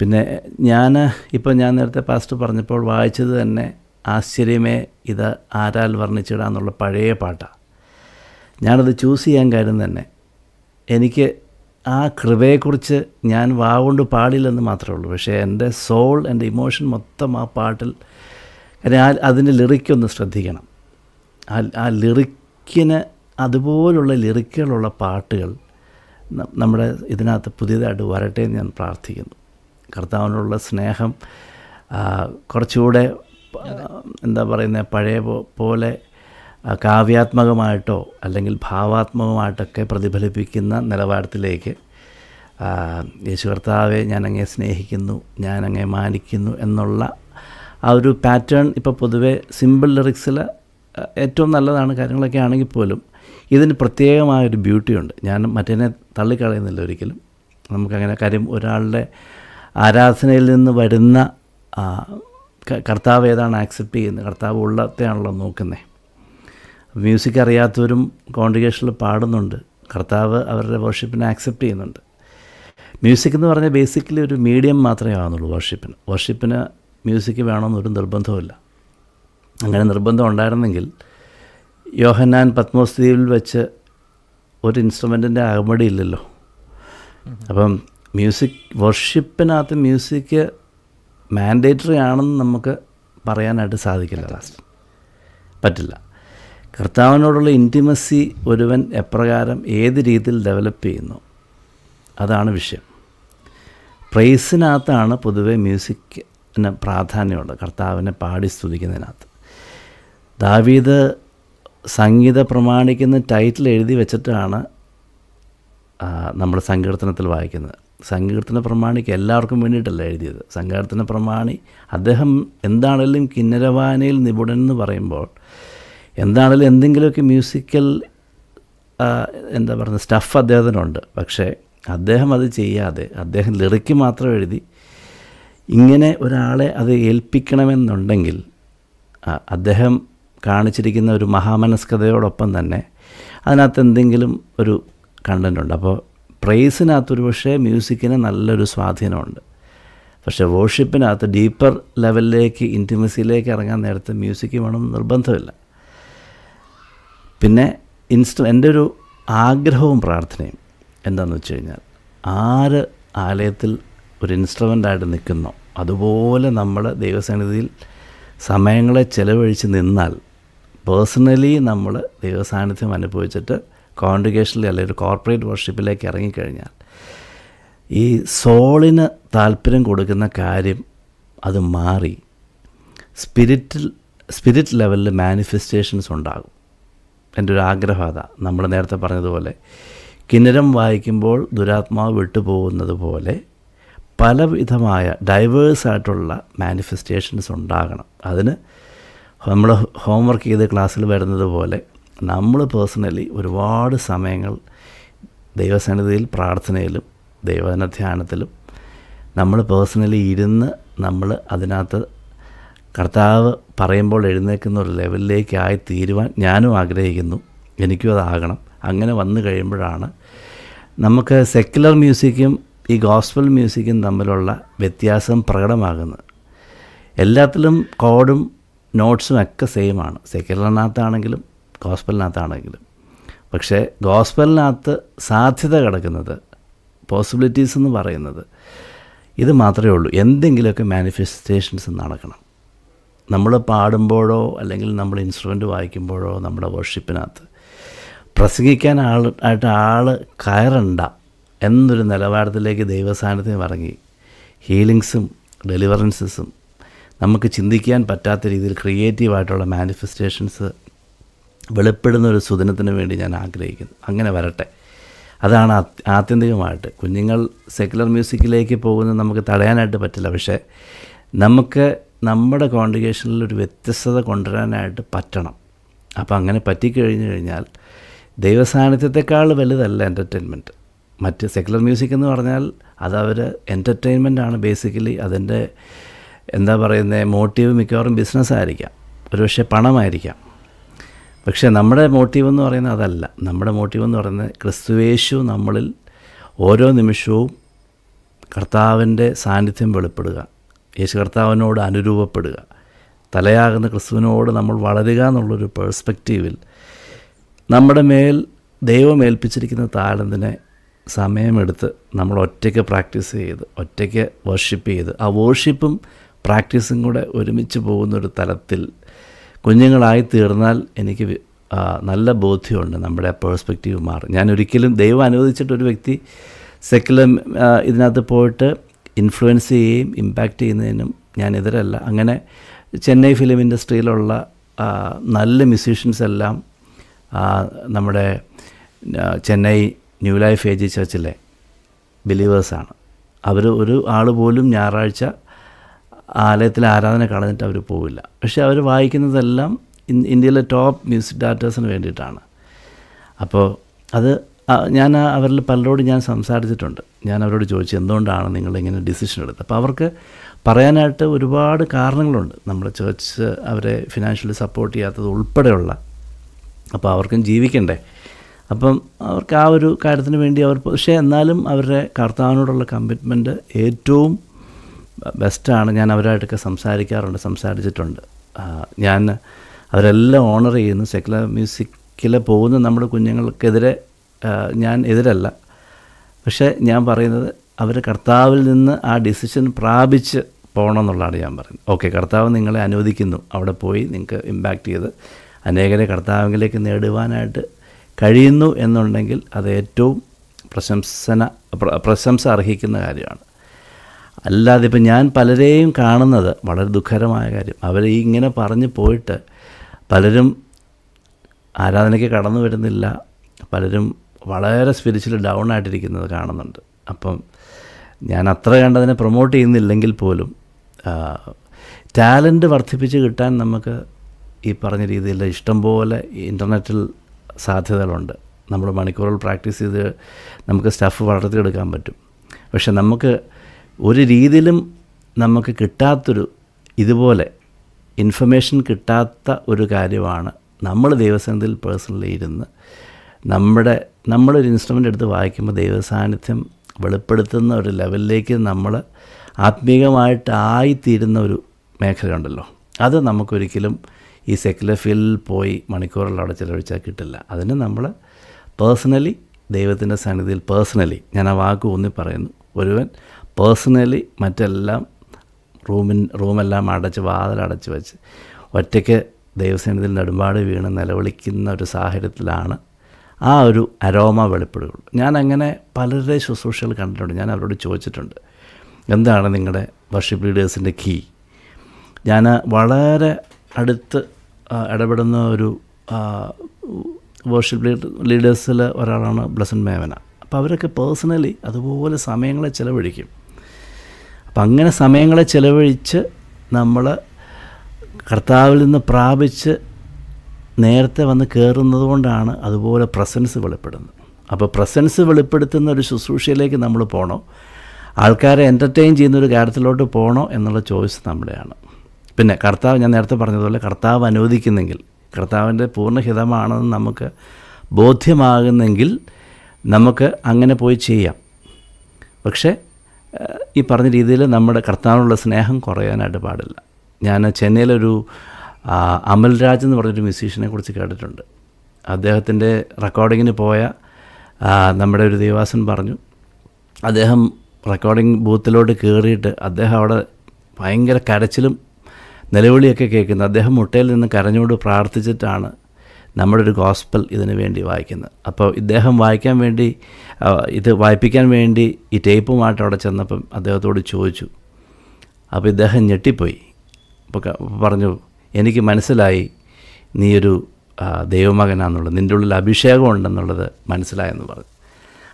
പിന്നെ ഞാൻ ഇപ്പോൾ ഞാൻ നേരത്തെ പാസ്റ്റ് പറഞ്ഞപ്പോൾ വായിച്ചത് തന്നെ ആശ്ചര്യമേ ഇത് ആരാൽ വർണിച്ചിടാന്നുള്ള പഴയ പാട്ടാണ് ഞാനത് ചൂസ് ചെയ്യാൻ കാര്യം തന്നെ. എനിക്ക് ആ കൃപയെക്കുറിച്ച് ഞാൻ വാവുകൊണ്ട് പാടില്ലെന്ന് മാത്രമേ ഉള്ളൂ. പക്ഷേ എന്റെ സോൾ എന്റെ ഇമോഷൻ മൊത്തം ആ പാട്ടിൽ കാര്യം അതിന്റെ ലിറിക്കൊന്ന് ശ്രദ്ധിക്കണം. ആ ആ ലിറിക്കിന് അതുപോലുള്ള ലിറിക്കുകളുള്ള പാട്ടുകൾ നമ്മുടെ ഇതിനകത്ത് പുതിയതായിട്ട് വരട്ടെ എന്ന് ഞാൻ പ്രാർത്ഥിക്കുന്നു. കർത്താവിനുള്ള സ്നേഹം കുറച്ചുകൂടെ എന്താ പറയുന്നത് പഴയ പോലെ കാവ്യാത്മകമായിട്ടോ അല്ലെങ്കിൽ ഭാവാത്മകമായിട്ടൊക്കെ പ്രതിഫലിപ്പിക്കുന്ന നിലവാരത്തിലേക്ക് യേശു കർത്താവെ ഞാൻ അങ്ങേ സ്നേഹിക്കുന്നു ഞാൻ അങ്ങേ മാനിക്കുന്നു എന്നുള്ള ആ ഒരു പാറ്റേൺ ഇപ്പോൾ പൊതുവെ സിമ്പിൾ ലിറിക്സിൽ ഏറ്റവും നല്ലതാണ് കാര്യങ്ങളൊക്കെ ആണെങ്കിൽ പോലും ഇതിന് പ്രത്യേകമായൊരു ബ്യൂട്ടിയുണ്ട്. ഞാൻ മറ്റേനെ തള്ളിക്കളയുന്നില്ല ഒരിക്കലും. നമുക്കങ്ങനെ കാര്യം ഒരാളുടെ ആരാധനയിൽ നിന്ന് വരുന്ന കർത്താവ് ഏതാണ് ആക്സെപ്റ്റ് ചെയ്യുന്നത്? കർത്താവ് ഉള്ളത്തെയാണല്ലോ നോക്കുന്നത് മ്യൂസിക് അറിയാത്തവരും കോൺട്രിഗേഷനിൽ പാടുന്നുണ്ട്. കർത്താവ് അവരുടെ വർഷിപ്പിനെ ആക്സെപ്റ്റ് ചെയ്യുന്നുണ്ട്. മ്യൂസിക് എന്ന് പറഞ്ഞാൽ ബേസിക്കലി ഒരു മീഡിയം മാത്രമേ ആവുന്നുള്ളൂ വർഷിപ്പിന് വർഷിപ്പിന് മ്യൂസിക് വേണമെന്നൊരു നിർബന്ധമില്ല അങ്ങനെ നിർബന്ധം ഉണ്ടായിരുന്നെങ്കിൽ യോഹന്നാൻ പത്മോസ് ദ്വീപിൽ വെച്ച് ഒരു ഇൻസ്ട്രുമെന്റിന്റെ അകമടി ഇല്ലല്ലോ. അപ്പം മ്യൂസിക് വർഷിപ്പിനകത്ത് മ്യൂസിക് മാൻഡേറ്ററി ആണെന്ന് നമുക്ക് പറയാനായിട്ട് സാധിക്കില്ല ലാസ്റ്റ് പറ്റില്ല. കർത്താവിനോടുള്ള ഇന്റിമസി ഒരുവൻ എപ്രകാരം ഏത് രീതിയിൽ ഡെവലപ്പ് ചെയ്യുന്നു? അതാണ് വിഷയം. പ്രൈസിനകത്താണ് പൊതുവെ മ്യൂസിക്കിന് പ്രാധാന്യമുള്ളത്. കർത്താവിനെ പാടി സ്തുതിക്കുന്നതിനകത്ത്. ദാവീദ് സംഗീത പ്രമാണിക്കുന്ന ടൈറ്റിൽ എഴുതി വെച്ചിട്ടാണ് നമ്മുടെ സങ്കീർത്തനത്തിൽ വായിക്കുന്നത്. സങ്കീർത്തന പ്രമാണിക്ക് എല്ലാവർക്കും വേണ്ടിയിട്ടല്ല എഴുതിയത്. സങ്കീർത്തന പ്രമാണി അദ്ദേഹം എന്താണേലും കിന്നരവാനയിൽ നിപുണൻ എന്ന് പറയുമ്പോൾ എന്താണേലും എന്തെങ്കിലുമൊക്കെ മ്യൂസിക്കൽ എന്താ പറയുക സ്റ്റഫ് അദ്ദേഹത്തിനുണ്ട്. പക്ഷേ അദ്ദേഹം അത് ചെയ്യാതെ അദ്ദേഹം ലിറിക്ക് മാത്രം എഴുതി ഇങ്ങനെ ഒരാളെ അത് ഏൽപ്പിക്കണമെന്നുണ്ടെങ്കിൽ അദ്ദേഹം കാണിച്ചിരിക്കുന്ന ഒരു മഹാമനസ്കതയോടൊപ്പം തന്നെ അതിനകത്ത് എന്തെങ്കിലും ഒരു കണ്ടന്റ് ഉണ്ട്. അപ്പോൾ പ്രൈസിനകത്തൊരു പക്ഷേ മ്യൂസിക്കിന് നല്ലൊരു സ്വാധീനമുണ്ട്. പക്ഷേ വോഷിപ്പിനകത്ത് ഡീപ്പർ ലെവലിലേക്ക് ഇന്റിമസിയിലേക്ക് ഇറങ്ങാൻ നേരത്തെ മ്യൂസിക് വേണം നിർബന്ധമില്ല. പിന്നെ ഇൻസ്റ്റ എന്റെ ഒരു ആഗ്രഹവും പ്രാർത്ഥനയും എന്താണെന്ന് വെച്ച് കഴിഞ്ഞാൽ ആര് ആലയത്തിൽ ഒരു ഇൻസ്ട്രുമെന്റായിട്ട് നിൽക്കുന്നു അതുപോലെ നമ്മൾ ദൈവസന്നിധിയിൽ സമയങ്ങളെ ചിലവഴിച്ച് നിന്നാൽ പേഴ്സണലി നമ്മൾ ദൈവസാന്നിധ്യം അനുഭവിച്ചിട്ട് കോൺഗ്രിഗേഷനിൽ അല്ലെങ്കിൽ ഒരു കോർപ്പറേറ്റ് വർഷിപ്പിലേക്ക് ഇറങ്ങിക്കഴിഞ്ഞാൽ ഈ സോളിന് താല്പര്യം കൊടുക്കുന്ന കാര്യം അത് മാറി. സ്പിരിറ്റിൽ സ്പിരിറ്റ് ലെവലിൽ മാനിഫെസ്റ്റേഷൻസ് ഉണ്ടാകും. എന്റെ ഒരു ആഗ്രഹം നമ്മൾ നേരത്തെ പറഞ്ഞതുപോലെ കിന്നരം വായിക്കുമ്പോൾ ദുരാത്മാവ് വിട്ടുപോകുന്നത് പോലെ പലവിധമായ ഡൈവേഴ്സായിട്ടുള്ള മാനിഫെസ്റ്റേഷൻസ് ഉണ്ടാകണം. അതിന് നമ്മൾ ഹോംവർക്ക് ചെയ്ത് ക്ലാസ്സിൽ വരുന്നത് പോലെ നമ്മൾ പേഴ്സണലി ഒരുപാട് സമയങ്ങൾ ദൈവസന്നിധിയിൽ പ്രാർത്ഥനയിലും ദൈവജന ധ്യാനത്തിലും നമ്മൾ പേഴ്സണലി ഇരുന്ന് നമ്മൾ അതിനകത്ത് കർത്താവ് പറയുമ്പോൾ എഴുന്നേൽക്കുന്ന ഒരു ലെവലിലേക്കായി തീരുവാൻ ഞാനും ആഗ്രഹിക്കുന്നു. എനിക്കും അതാകണം. അങ്ങനെ വന്നു കഴിയുമ്പോഴാണ് നമുക്ക് സെക്യുലർ മ്യൂസിക്കും ഈ ഗോസ്പൽ മ്യൂസിക്കും തമ്മിലുള്ള വ്യത്യാസം പ്രകടമാകുന്നത്. എല്ലാത്തിലും കോഡും നോട്ട്സും ഒക്കെ സെയിമാണ് സെക്യുലറിനകത്താണെങ്കിലും ഗോസ്പലിനകത്താണെങ്കിലും പക്ഷേ ഗോസ്പലിനകത്ത് സാധ്യത കിടക്കുന്നത് പോസിബിലിറ്റീസ് എന്ന് പറയുന്നത് ഇത് മാത്രമേ ഉള്ളൂ. എന്തെങ്കിലുമൊക്കെ മാനിഫെസ്റ്റേഷൻസ് നടക്കണം. നമ്മൾ പാടുമ്പോഴോ അല്ലെങ്കിൽ നമ്മൾ ഇൻസ്ട്രുമെന്റ് വായിക്കുമ്പോഴോ നമ്മുടെ വർഷിപ്പിനകത്ത് പ്രസംഗിക്കാൻ ആൾ ആയിട്ട് ആൾ കയറണ്ട എന്നൊരു നിലവാരത്തിലേക്ക് ദൈവസാന്നിധ്യം ഇറങ്ങി. ഹീലിങ്സും ഡെലിവറൻസസും നമുക്ക് ചിന്തിക്കാൻ പറ്റാത്ത രീതിയിൽ ക്രിയേറ്റീവായിട്ടുള്ള മാനിഫെസ്റ്റേഷൻസ് വെളിപ്പെടുന്ന ഒരു സുദിനത്തിന് വേണ്ടി ഞാൻ ആഗ്രഹിക്കുന്നു. അങ്ങനെ വരട്ടെ. അതാണ് ആത്യന്തികമായിട്ട്. കുഞ്ഞുങ്ങൾ സെക്കുലർ മ്യൂസിക്കിലേക്ക് പോകുന്നത് നമുക്ക് തടയാനായിട്ട് പറ്റില്ല. പക്ഷേ നമുക്ക് നമ്മുടെ കോൺട്രിഗേഷനിൽ ഒരു വ്യത്യസ്തത കൊണ്ടുവരാനായിട്ട് പറ്റണം. അപ്പോൾ അങ്ങനെ പറ്റിക്കഴിഞ്ഞു കഴിഞ്ഞാൽ ദൈവസാന്നിധ്യത്തെക്കാൾ വലുതല്ല എന്റർടൈൻമെന്റ് മറ്റ് സെക്കുലർ മ്യൂസിക് എന്ന് പറഞ്ഞാൽ അതവർ എന്റർടൈൻമെന്റ് ആണ് ബേസിക്കലി അതിന്റെ എന്താ പറയുന്നത് മോട്ടീവ് മിക്കവാറും ബിസിനസ്സായിരിക്കാം ഒരുപക്ഷെ പണമായിരിക്കാം. പക്ഷേ നമ്മുടെ മോട്ടീവ് എന്ന് പറയുന്നത് അതല്ല. നമ്മുടെ മോട്ടീവ് എന്ന് പറയുന്നത് ക്രിസ്തുവേശു നമ്മളിൽ ഓരോ നിമിഷവും കർത്താവിന്റെ സാന്നിധ്യം വെളിപ്പെടുക. യേശു കർത്താവിനോട് അനുരൂപപ്പെടുക. തലയാകുന്ന ക്രിസ്തുവിനോട് നമ്മൾ വളരുക എന്നുള്ളൊരു പേഴ്സ്പെക്റ്റീവിൽ നമ്മുടെ മേൽ ദൈവം ഏൽപ്പിച്ചിരിക്കുന്ന താലന്തിനെ സമയമെടുത്ത് നമ്മൾ ഒറ്റയ്ക്ക് പ്രാക്ടീസ് ചെയ്ത് ഒറ്റയ്ക്ക് വർഷിപ്പ് ചെയ്ത് ആ വർഷിപ്പും പ്രാക്ടീസും കൂടെ ഒരുമിച്ച് പോകുന്നൊരു തലത്തിൽ കുഞ്ഞുങ്ങളായി തീർന്നാൽ എനിക്ക് നല്ല ബോധ്യമുണ്ട് നമ്മുടെ പേഴ്സ്പെക്റ്റീവ് മാറും. ഞാൻ ഒരിക്കലും ദൈവം അനുവദിച്ചിട്ടൊരു വ്യക്തി സെക്കുലർ ഇതിനകത്ത് പോയിട്ട് ഇൻഫ്ലുവൻസ് ചെയ്യുകയും ഇമ്പാക്റ്റ് ചെയ്യുന്നതിനും ഞാൻ എതിരല്ല. അങ്ങനെ ചെന്നൈ ഫിലിം ഇൻഡസ്ട്രിയിലുള്ള നല്ല മ്യൂസീഷ്യൻസ് എല്ലാം നമ്മുടെ ചെന്നൈ ന്യൂ ലൈഫ് ഏജ് ചർച്ചിലെ ബിലീവേഴ്സാണ് അവർ ഒരു ആൾ പോലും ഞായറാഴ്ച ആലയത്തിൽ ആരാധന കളഞ്ഞിട്ട് അവർ പോവില്ല. പക്ഷേ അവർ വായിക്കുന്നതെല്ലാം ഇന്ത്യയിലെ ടോപ്പ് മ്യൂസിക് ഡയറക്ടേഴ്സിന് വേണ്ടിയിട്ടാണ്. അപ്പോൾ അത് ഞാൻ അവരിൽ പലരോടും ഞാൻ സംസാരിച്ചിട്ടുണ്ട്. ഞാൻ അവരോട് ചോദിച്ചു എന്തുകൊണ്ടാണ് നിങ്ങളിങ്ങനെ ഡിസിഷൻ എടുത്തത്? അപ്പോൾ അവർക്ക് പറയാനായിട്ട് ഒരുപാട് കാരണങ്ങളുണ്ട്. നമ്മുടെ ചേർച്ച് അവരെ ഫിനാൻഷ്യലി സപ്പോർട്ട് ചെയ്യാത്തത് ഉൾപ്പെടെയുള്ള. അപ്പോൾ അവർക്കും ജീവിക്കണ്ടേ. അപ്പം അവർക്ക് ആ ഒരു കാര്യത്തിന് വേണ്ടി അവർ പക്ഷേ എന്നാലും അവരുടെ കർത്താവിനോടുള്ള കമ്മിറ്റ്മെന്റ് ഏറ്റവും ബെസ്റ്റാണ് ഞാൻ അവരായിട്ടൊക്കെ സംസാരിക്കാറുണ്ട് സംസാരിച്ചിട്ടുണ്ട്. ഞാൻ അവരെല്ലാം ഓണർ ചെയ്യുന്നു. സെക്കുലർ മ്യൂസിക്കിൽ പോകുന്ന നമ്മുടെ കുഞ്ഞുങ്ങൾക്കെതിരെ ഞാൻ എതിരല്ല. പക്ഷേ ഞാൻ പറയുന്നത് അവർ കർത്താവിൽ നിന്ന് ആ ഡിസിഷൻ പ്രാപിച്ച് പോകണം എന്നുള്ളതാണ് ഞാൻ പറയുന്നത്. ഓക്കെ കർത്താവ് നിങ്ങളെ അനുവദിക്കുന്നു. അവിടെ പോയി നിങ്ങൾക്ക് ഇമ്പാക്റ്റ് ചെയ്ത് അനേകരെ കർത്താവിലേക്ക് നേടുവാനായിട്ട് കഴിയുന്നു എന്നുണ്ടെങ്കിൽ അത് ഏറ്റവും പ്രശംസന പ്രശംസ അർഹിക്കുന്ന കാര്യമാണ്. അല്ലാതെ ഇപ്പം ഞാൻ പലരെയും കാണുന്നത് വളരെ ദുഃഖകരമായ കാര്യം. അവരെ ഇങ്ങനെ പറഞ്ഞു പോയിട്ട് പലരും ആരാധനയ്ക്ക് കടന്നു വരുന്നില്ല. പലരും വളരെ സ്പിരിച്വൽ ഡൗൺ ആയിട്ടിരിക്കുന്നത് കാണുന്നുണ്ട്. അപ്പം ഞാൻ അത്ര കണ്ടതിനെ പ്രൊമോട്ട് ചെയ്യുന്നില്ലെങ്കിൽ പോലും ടാലന്റ് വർദ്ധിപ്പിച്ച് കിട്ടാൻ നമുക്ക് ഈ പറഞ്ഞ രീതിയിൽ ഇഷ്ടംപോലെ ഇന്റർനെറ്റിൽ സാധ്യതകളുണ്ട്. നമ്മൾ മണിക്കൂറുകൾ പ്രാക്ടീസ് ചെയ്ത് നമുക്ക് സ്റ്റഫ് വളർത്തിയെടുക്കാൻ പറ്റും. പക്ഷെ നമുക്ക് ഒരു രീതിയിലും നമുക്ക് കിട്ടാത്തൊരു ഇതുപോലെ ഇൻഫർമേഷൻ കിട്ടാത്ത ഒരു കാര്യമാണ് നമ്മൾ ദൈവസന്നിധിയിൽ പേഴ്സണലി ഇരുന്ന് നമ്മുടെ നമ്മളൊരു ഇൻസ്ട്രുമെന്റ് എടുത്ത് വായിക്കുമ്പോൾ ദൈവസാന്നിധ്യം വെളിപ്പെടുത്തുന്ന ഒരു ലെവലിലേക്ക് നമ്മൾ ആത്മീകമായിട്ടായിത്തീരുന്ന ഒരു മേഖലയുണ്ടല്ലോ. അത് നമുക്കൊരിക്കലും ഈ സെക്കുലർ ഫീൽഡിൽ പോയി മണിക്കൂറുകൾ അവിടെ ചിലവഴിച്ചാൽ കിട്ടില്ല. അതിന് നമ്മൾ പേഴ്സണലി ദൈവത്തിന്റെ സന്നിധിയിൽ പേഴ്സണലി ഞാൻ ആ വാക്ക് ഊന്നി പറയുന്നു. ഒരുവൻ പേഴ്സണലി മറ്റെല്ലാം റൂമിൻ റൂമെല്ലാം അടച്ച് വാതിലടച്ച് വെച്ച് ഒറ്റയ്ക്ക് ദൈവസന്നിധിയിൽ നെടുമ്പാട് വീണ് നിലവിളിക്കുന്ന ഒരു സാഹചര്യത്തിലാണ് ആ ഒരു അരോമ വെളിപ്പെടുകയുള്ളൂ. ഞാൻ അങ്ങനെ പലരുടെ ശുശ്രൂഷകൾ കണ്ടിട്ടുണ്ട്. ഞാൻ അവരോട് ചോദിച്ചിട്ടുണ്ട്. എന്താണ് നിങ്ങളുടെ വർഷിപ്പ് ലീഡേഴ്സിന്റെ കീ ഞാൻ വളരെ അടുത്ത് ഇടപെടുന്ന ഒരു വർഷിപ്പ് ലീഡ് ലീഡേഴ്സിൽ ഒരാളാണ് ബ്ലസൻ മേവന അപ്പോൾ അവരൊക്കെ പേഴ്സണലി അതുപോലെ സമയങ്ങളെ ചിലവഴിക്കും. അപ്പം അങ്ങനെ സമയങ്ങളെ ചിലവഴിച്ച് നമ്മൾ കർത്താവിൽ നിന്ന് പ്രാപിച്ച് നേരത്തെ വന്ന് കയറുന്നത് കൊണ്ടാണ് അതുപോലെ പ്രസൻസ് വെളിപ്പെടുന്നത്. അപ്പോൾ പ്രസൻസ് വെളിപ്പെടുത്തുന്ന ഒരു ശുശ്രൂഷയിലേക്ക് നമ്മൾ പോകണോ ആൾക്കാരെ എന്റർടൈൻ ചെയ്യുന്ന ഒരു കാര്യത്തിലോട്ട് പോകണോ എന്നുള്ള ചോയ്സ് നമ്മുടെയാണ് പിന്നെ കർത്താവ് ഞാൻ നേരത്തെ പറഞ്ഞതുപോലെ കർത്താവ് അനുവദിക്കുന്നെങ്കിൽ കർത്താവിന്റെ പൂർണഹിതമാണെന്ന് നമുക്ക് ബോധ്യമാകുന്നെങ്കിൽ നമുക്ക് അങ്ങനെ പോയി ചെയ്യാം. പക്ഷേ ഈ പറഞ്ഞ രീതിയിൽ നമ്മുടെ കർത്താവിനുള്ള സ്നേഹം കുറയാനായിട്ട് പാടില്ല. ഞാൻ ചെന്നൈയിലൊരു അമൽരാജ് എന്ന് പറഞ്ഞൊരു മ്യൂസീഷ്യനെ കുറിച്ച് കേട്ടിട്ടുണ്ട്. അദ്ദേഹത്തിന്റെ റെക്കോർഡിങ്ങിന് പോയ നമ്മുടെ ഒരു ദേവാസൻ പറഞ്ഞു. അദ്ദേഹം റെക്കോർഡിംഗ് ബൂത്തിലോട്ട് കയറിയിട്ട് അദ്ദേഹം അവിടെ ഭയങ്കര കരച്ചിലും നിലവിളിയൊക്കെ കേൾക്കുന്നു. അദ്ദേഹം മുട്ടയിൽ നിന്ന് കരഞ്ഞുകൊണ്ട് പ്രാർത്ഥിച്ചിട്ടാണ് നമ്മുടെ ഒരു ഗോസ്പൽ ഇതിനു വേണ്ടി വായിക്കുന്നത്. അപ്പോൾ ഇദ്ദേഹം വായിക്കാൻ വേണ്ടി ഇത് വായിപ്പിക്കാൻ വേണ്ടി ഈ ടേപ്പുമായിട്ട് അവിടെ ചെന്നപ്പം അദ്ദേഹത്തോട് ചോദിച്ചു. അപ്പോൾ ഇദ്ദേഹം ഞെട്ടിപ്പോയി. അപ്പോൾ പറഞ്ഞു എനിക്ക് മനസ്സിലായി നീയൊരു ദൈവമകനാന്നുള്ളത് നിന്റെ ഉള്ളിൽ അഭിഷേകം ഉണ്ടെന്നുള്ളത് മനസ്സിലായെന്ന് പറഞ്ഞു.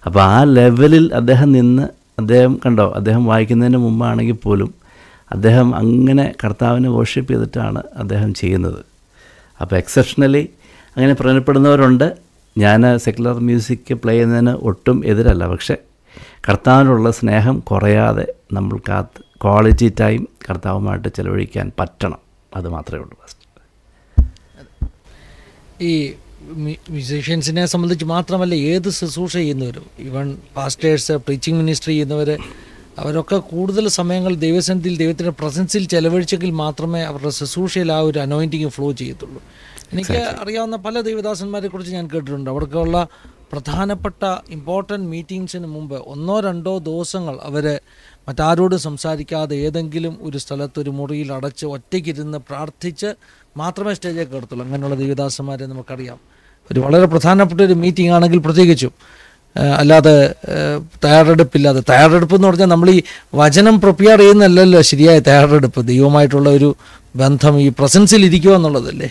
അപ്പോൾ ആ ലെവലിൽ അദ്ദേഹം നിന്ന് അദ്ദേഹം കണ്ടോ അദ്ദേഹം വായിക്കുന്നതിന് മുമ്പാണെങ്കിൽ പോലും അദ്ദേഹം അങ്ങനെ കർത്താവിനെ വർഷിപ്പ് ചെയ്തിട്ടാണ് അദ്ദേഹം ചെയ്യുന്നത്. അപ്പോൾ എക്സെപ്ഷണലി അങ്ങനെ പ്രയോജനപ്പെടുന്നവരുണ്ട്. ഞാൻ സെക്കുലർ മ്യൂസിക് പ്ലേ ചെയ്യുന്നതിന് ഒട്ടും എതിരല്ല. പക്ഷേ കർത്താവിനുള്ള സ്നേഹം കുറയാതെ നമ്മൾ കാത്ത് ക്വാളിറ്റി ടൈം കർത്താവുമായിട്ട് ചിലവഴിക്കാൻ പറ്റണം. അത് മാത്രമേ ഉള്ളൂ ഫസ്റ്റ് ഈ മ്യൂസീഷ്യൻസിനെ സംബന്ധിച്ച് മാത്രമല്ല ഏത് ശുശ്രൂഷ ചെയ്യുന്നവരും ഈവൻ പാസ്റ്റേഴ്സ് പ്രീച്ചിങ് മിനിസ്ട്രി ചെയ്യുന്നവർ അവരൊക്കെ കൂടുതൽ സമയങ്ങൾ ദൈവസന്നിധിയിൽ ദൈവത്തിന്റെ പ്രസൻസിൽ ചിലവഴിച്ചെങ്കിൽ മാത്രമേ അവരുടെ ശുശ്രൂഷയിൽ ആ ഒരു അനോയിന്റിങ് ഫ്ലോ ചെയ്യത്തുള്ളൂ. എനിക്ക് അറിയാവുന്ന പല ദേവദാസന്മാരെ കുറിച്ച് ഞാൻ കേട്ടിട്ടുണ്ട്. അവർക്കുള്ള പ്രധാനപ്പെട്ട ഇമ്പോർട്ടന്റ് മീറ്റിങ്സിന് മുമ്പ് ഒന്നോ രണ്ടോ ദിവസങ്ങൾ അവർ മറ്റാരോട് സംസാരിക്കാതെ ഏതെങ്കിലും ഒരു സ്ഥലത്ത് ഒരു മുറിയിൽ അടച്ച് ഒറ്റയ്ക്കിരുന്ന് പ്രാർത്ഥിച്ച് മാത്രമേ സ്റ്റേജിലേക്ക് കയറത്തുള്ളൂ അങ്ങനെയുള്ള ദേവദാസന്മാരെ നമുക്കറിയാം. ഒരു വളരെ പ്രധാനപ്പെട്ട ഒരു മീറ്റിംഗ് ആണെങ്കിൽ പ്രത്യേകിച്ചും അല്ലാതെ തയ്യാറെടുപ്പില്ലാതെ. തയ്യാറെടുപ്പ് എന്ന് പറഞ്ഞാൽ നമ്മൾ ഈ വചനം പ്രിപ്പയർ ചെയ്യുന്നതല്ലല്ലോ ശരിയായ തയ്യാറെടുപ്പ്. ദൈവമായിട്ടുള്ള ഒരു ബന്ധം ഈ പ്രസൻസിൽ ഇരിക്കുക എന്നുള്ളതല്ലേ?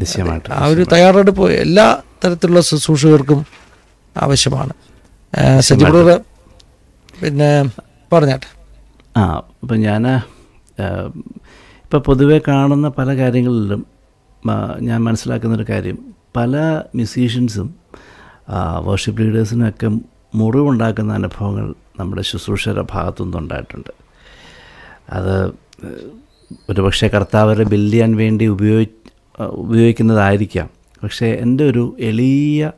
നിശ്ചയമായിട്ടും ആ ഒരു തയ്യാറെടുപ്പ് എല്ലാ തരത്തിലുള്ള ശുശ്രൂഷകർക്കും ആവശ്യമാണ്. ആ, സജി ബ്രദർ പിന്നെ പറഞ്ഞാട്ടെ. ആ അപ്പം ഞാൻ ഇപ്പം പൊതുവെ കാണുന്ന പല കാര്യങ്ങളിലും ഞാൻ മനസ്സിലാക്കുന്നൊരു കാര്യം പല മ്യൂസീഷ്യൻസും വർഷിപ്പ് ലീഡേഴ്സിനൊക്കെ മുറിവുണ്ടാക്കുന്ന അനുഭവങ്ങൾ നമ്മുടെ ശുശ്രൂഷയുടെ ഭാഗത്തുനിന്ന് ഉണ്ടായിട്ടുണ്ട്. അത് ഒരുപക്ഷെ കർത്താവരെ ബില്ല് ചെയ്യാൻ വേണ്ടി ഉപയോഗി ഉപയോഗിക്കുന്നതായിരിക്കാം. പക്ഷേ എന്റെ ഒരു എളിയ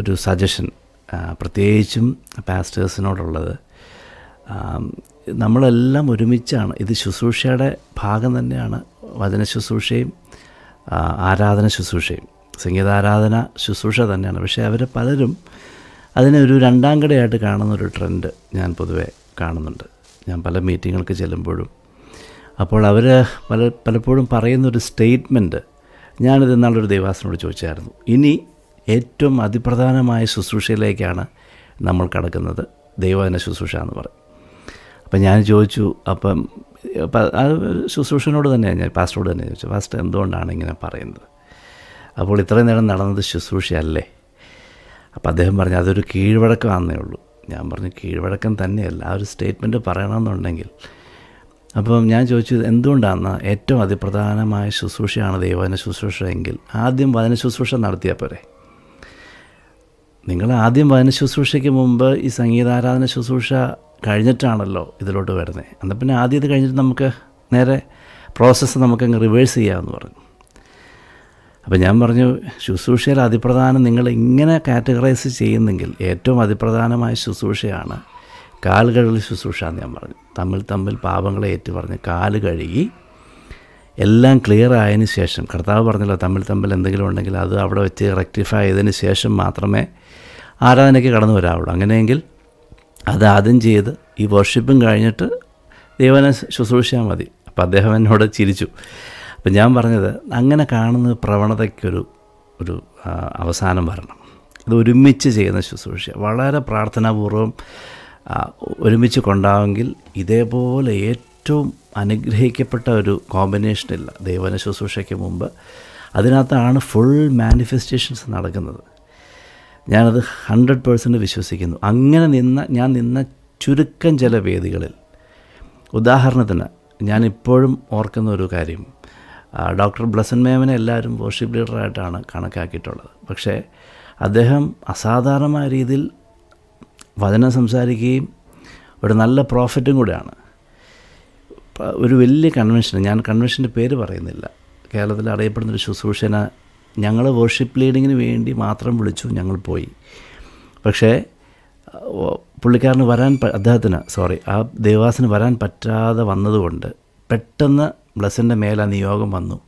ഒരു സജഷൻ പ്രത്യേകിച്ചും പാസ്റ്റേഴ്സിനോടുള്ളത് നമ്മളെല്ലാം ഒരുമിച്ചാണ്. ഇത് ശുശ്രൂഷയുടെ ഭാഗം തന്നെയാണ്. വചന ശുശ്രൂഷയും ആരാധന ശുശ്രൂഷയും. സംഗീതാരാധന ശുശ്രൂഷ തന്നെയാണ്. പക്ഷേ അവർ പലരും അതിനെ ഒരു രണ്ടാം കടയായിട്ട് കാണുന്ന ഒരു ട്രെൻഡ് ഞാൻ പൊതുവെ കാണുന്നുണ്ട്. ഞാൻ പല മീറ്റിങ്ങുകൾക്ക് ചെല്ലുമ്പോഴും അപ്പോൾ അവർ പല പലപ്പോഴും പറയുന്നൊരു സ്റ്റേറ്റ്മെന്റ് ഞാനിത് ഇന്നാളൊരു ദേവാസനോട് ചോദിച്ചായിരുന്നു. ഇനി ഏറ്റവും അതിപ്രധാനമായ ശുശ്രൂഷയിലേക്കാണ് നമ്മൾ കടക്കുന്നത് ദൈവദിന ശുശ്രൂഷ എന്ന് പറയും അപ്പം ഞാൻ ചോദിച്ചു അപ്പം അത് ശുശ്രൂഷനോട് തന്നെയാണ് ഞാൻ പാസ്റ്ററോട് തന്നെ ചോദിച്ചു പാസ്റ്റർ എന്തുകൊണ്ടാണ് ഇങ്ങനെ പറയുന്നത്? അപ്പോൾ ഇത്രയും നേരം നടന്നത് ശുശ്രൂഷയല്ലേ? അപ്പോൾ അദ്ദേഹം പറഞ്ഞു അതൊരു കീഴ്വഴക്കമാണെന്നേ ഉള്ളൂ. ഞാൻ പറഞ്ഞു കീഴ്വഴക്കം തന്നെയല്ല. ആ ഒരു സ്റ്റേറ്റ്മെന്റ് പറയണമെന്നുണ്ടെങ്കിൽ അപ്പം ഞാൻ ചോദിച്ചത് എന്തുകൊണ്ടാണ് ഏറ്റവും അതിപ്രധാനമായ ശുശ്രൂഷയാണ് ദൈവവചന ശുശ്രൂഷ എങ്കിൽ? ആദ്യം വചന ശുശ്രൂഷ നടത്തിയാൽ പോരെ. നിങ്ങൾ ആദ്യം വചന ശുശ്രൂഷയ്ക്ക് മുമ്പ് ഈ സംഗീതാരാധന ശുശ്രൂഷ കഴിഞ്ഞിട്ടാണല്ലോ ഇതിലോട്ട് വരുന്നത് എന്നാൽ പിന്നെ ആദ്യം ഇത് കഴിഞ്ഞിട്ട് നമുക്ക് നേരെ പ്രോസസ്സ് നമുക്കങ്ങ് റിവേഴ്സ് ചെയ്യാമെന്ന് പറഞ്ഞു. അപ്പോൾ ഞാൻ പറഞ്ഞു ശുശ്രൂഷയിൽ അതിപ്രധാനം നിങ്ങൾ ഇങ്ങനെ കാറ്റഗറൈസ് ചെയ്യുന്നെങ്കിൽ ഏറ്റവും അതിപ്രധാനമായ ശുശ്രൂഷയാണ് കാൽ കഴുകൽ ശുശ്രൂഷ എന്ന് ഞാൻ പറഞ്ഞു. തമ്മിൽ തമ്മിൽ പാപങ്ങളെ ഏറ്റു പറഞ്ഞ് കാൽ കഴുകി എല്ലാം ക്ലിയർ ആയതിനു ശേഷം കർത്താവ് പറഞ്ഞല്ലോ തമ്മിൽ തമ്മിൽ എന്തെങ്കിലും ഉണ്ടെങ്കിൽ അത് അവിടെ വെച്ച് റെക്ടിഫൈ ചെയ്തതിന് ശേഷം മാത്രമേ ആരാധനയ്ക്ക് കടന്നു വരാവുള്ളൂ. അങ്ങനെയെങ്കിൽ അത് ആദ്യം ചെയ്ത് ഈ വർഷിപ്പും കഴിഞ്ഞിട്ട് ദൈവനെ ശുശ്രൂഷിച്ചാൽ മതി. അപ്പോൾ അദ്ദേഹം എന്നോട് ചിരിച്ചു. അപ്പം ഞാൻ പറഞ്ഞത് അങ്ങനെ കാണുന്ന പ്രവണതയ്ക്കൊരു ഒരു അവസാനം വരണം. ഇത് ഒരുമിച്ച് ചെയ്യുന്ന ശുശ്രൂഷ വളരെ പ്രാർത്ഥനാപൂർവം ആ, ഒരുമിച്ച് കൊണ്ടാവെങ്കിൽ ഇതേപോലെ ഏറ്റവും അനുഗ്രഹിക്കപ്പെട്ട ഒരു കോമ്പിനേഷൻ ഇല്ല ദൈവന ശുശ്രൂഷയ്ക്ക് മുമ്പ്. അതിനകത്താണ് ഫുൾ മാനിഫെസ്റ്റേഷൻസ് നടക്കുന്നത്. ഞാനത് ഹൺഡ്രഡ് പേഴ്സന്റ് വിശ്വസിക്കുന്നു. അങ്ങനെ നിന്ന ഞാൻ നിന്ന ചുരുക്കം ചില വേദികളിൽ. ഉദാഹരണത്തിന് ഞാനിപ്പോഴും ഓർക്കുന്ന ഒരു കാര്യം. ഡോക്ടർ ബ്ലസൻ മേമനെ എല്ലാവരും വർഷിപ്പ് ലീഡറായിട്ടാണ് കണക്കാക്കിയിട്ടുള്ളത്. പക്ഷേ അദ്ദേഹം അസാധാരണമായ രീതിയിൽ വചനം സംസാരിക്കുകയും ഒരു നല്ല പ്രോഫിറ്റും കൂടെയാണ്. ഒരു വലിയ കൺവെൻഷൻ ഞാൻ കൺവെൻഷന്റെ പേര് പറയുന്നില്ല. കേരളത്തിൽ അറിയപ്പെടുന്നൊരു ശുശ്രൂഷന. ഞങ്ങൾ വർഷിപ്പ് ലീഡിങ്ങിന് വേണ്ടി മാത്രം വിളിച്ചു ഞങ്ങൾ പോയി. പക്ഷേ പുള്ളിക്കാരന് വരാൻ അദ്ദേഹത്തിന് സോറി ആ ദേവാസിന് വരാൻ പറ്റാതെ വന്നതുകൊണ്ട് പെട്ടെന്ന് ബ്ലസ്സിന്റെ മേലെ നിയോഗം വന്നു.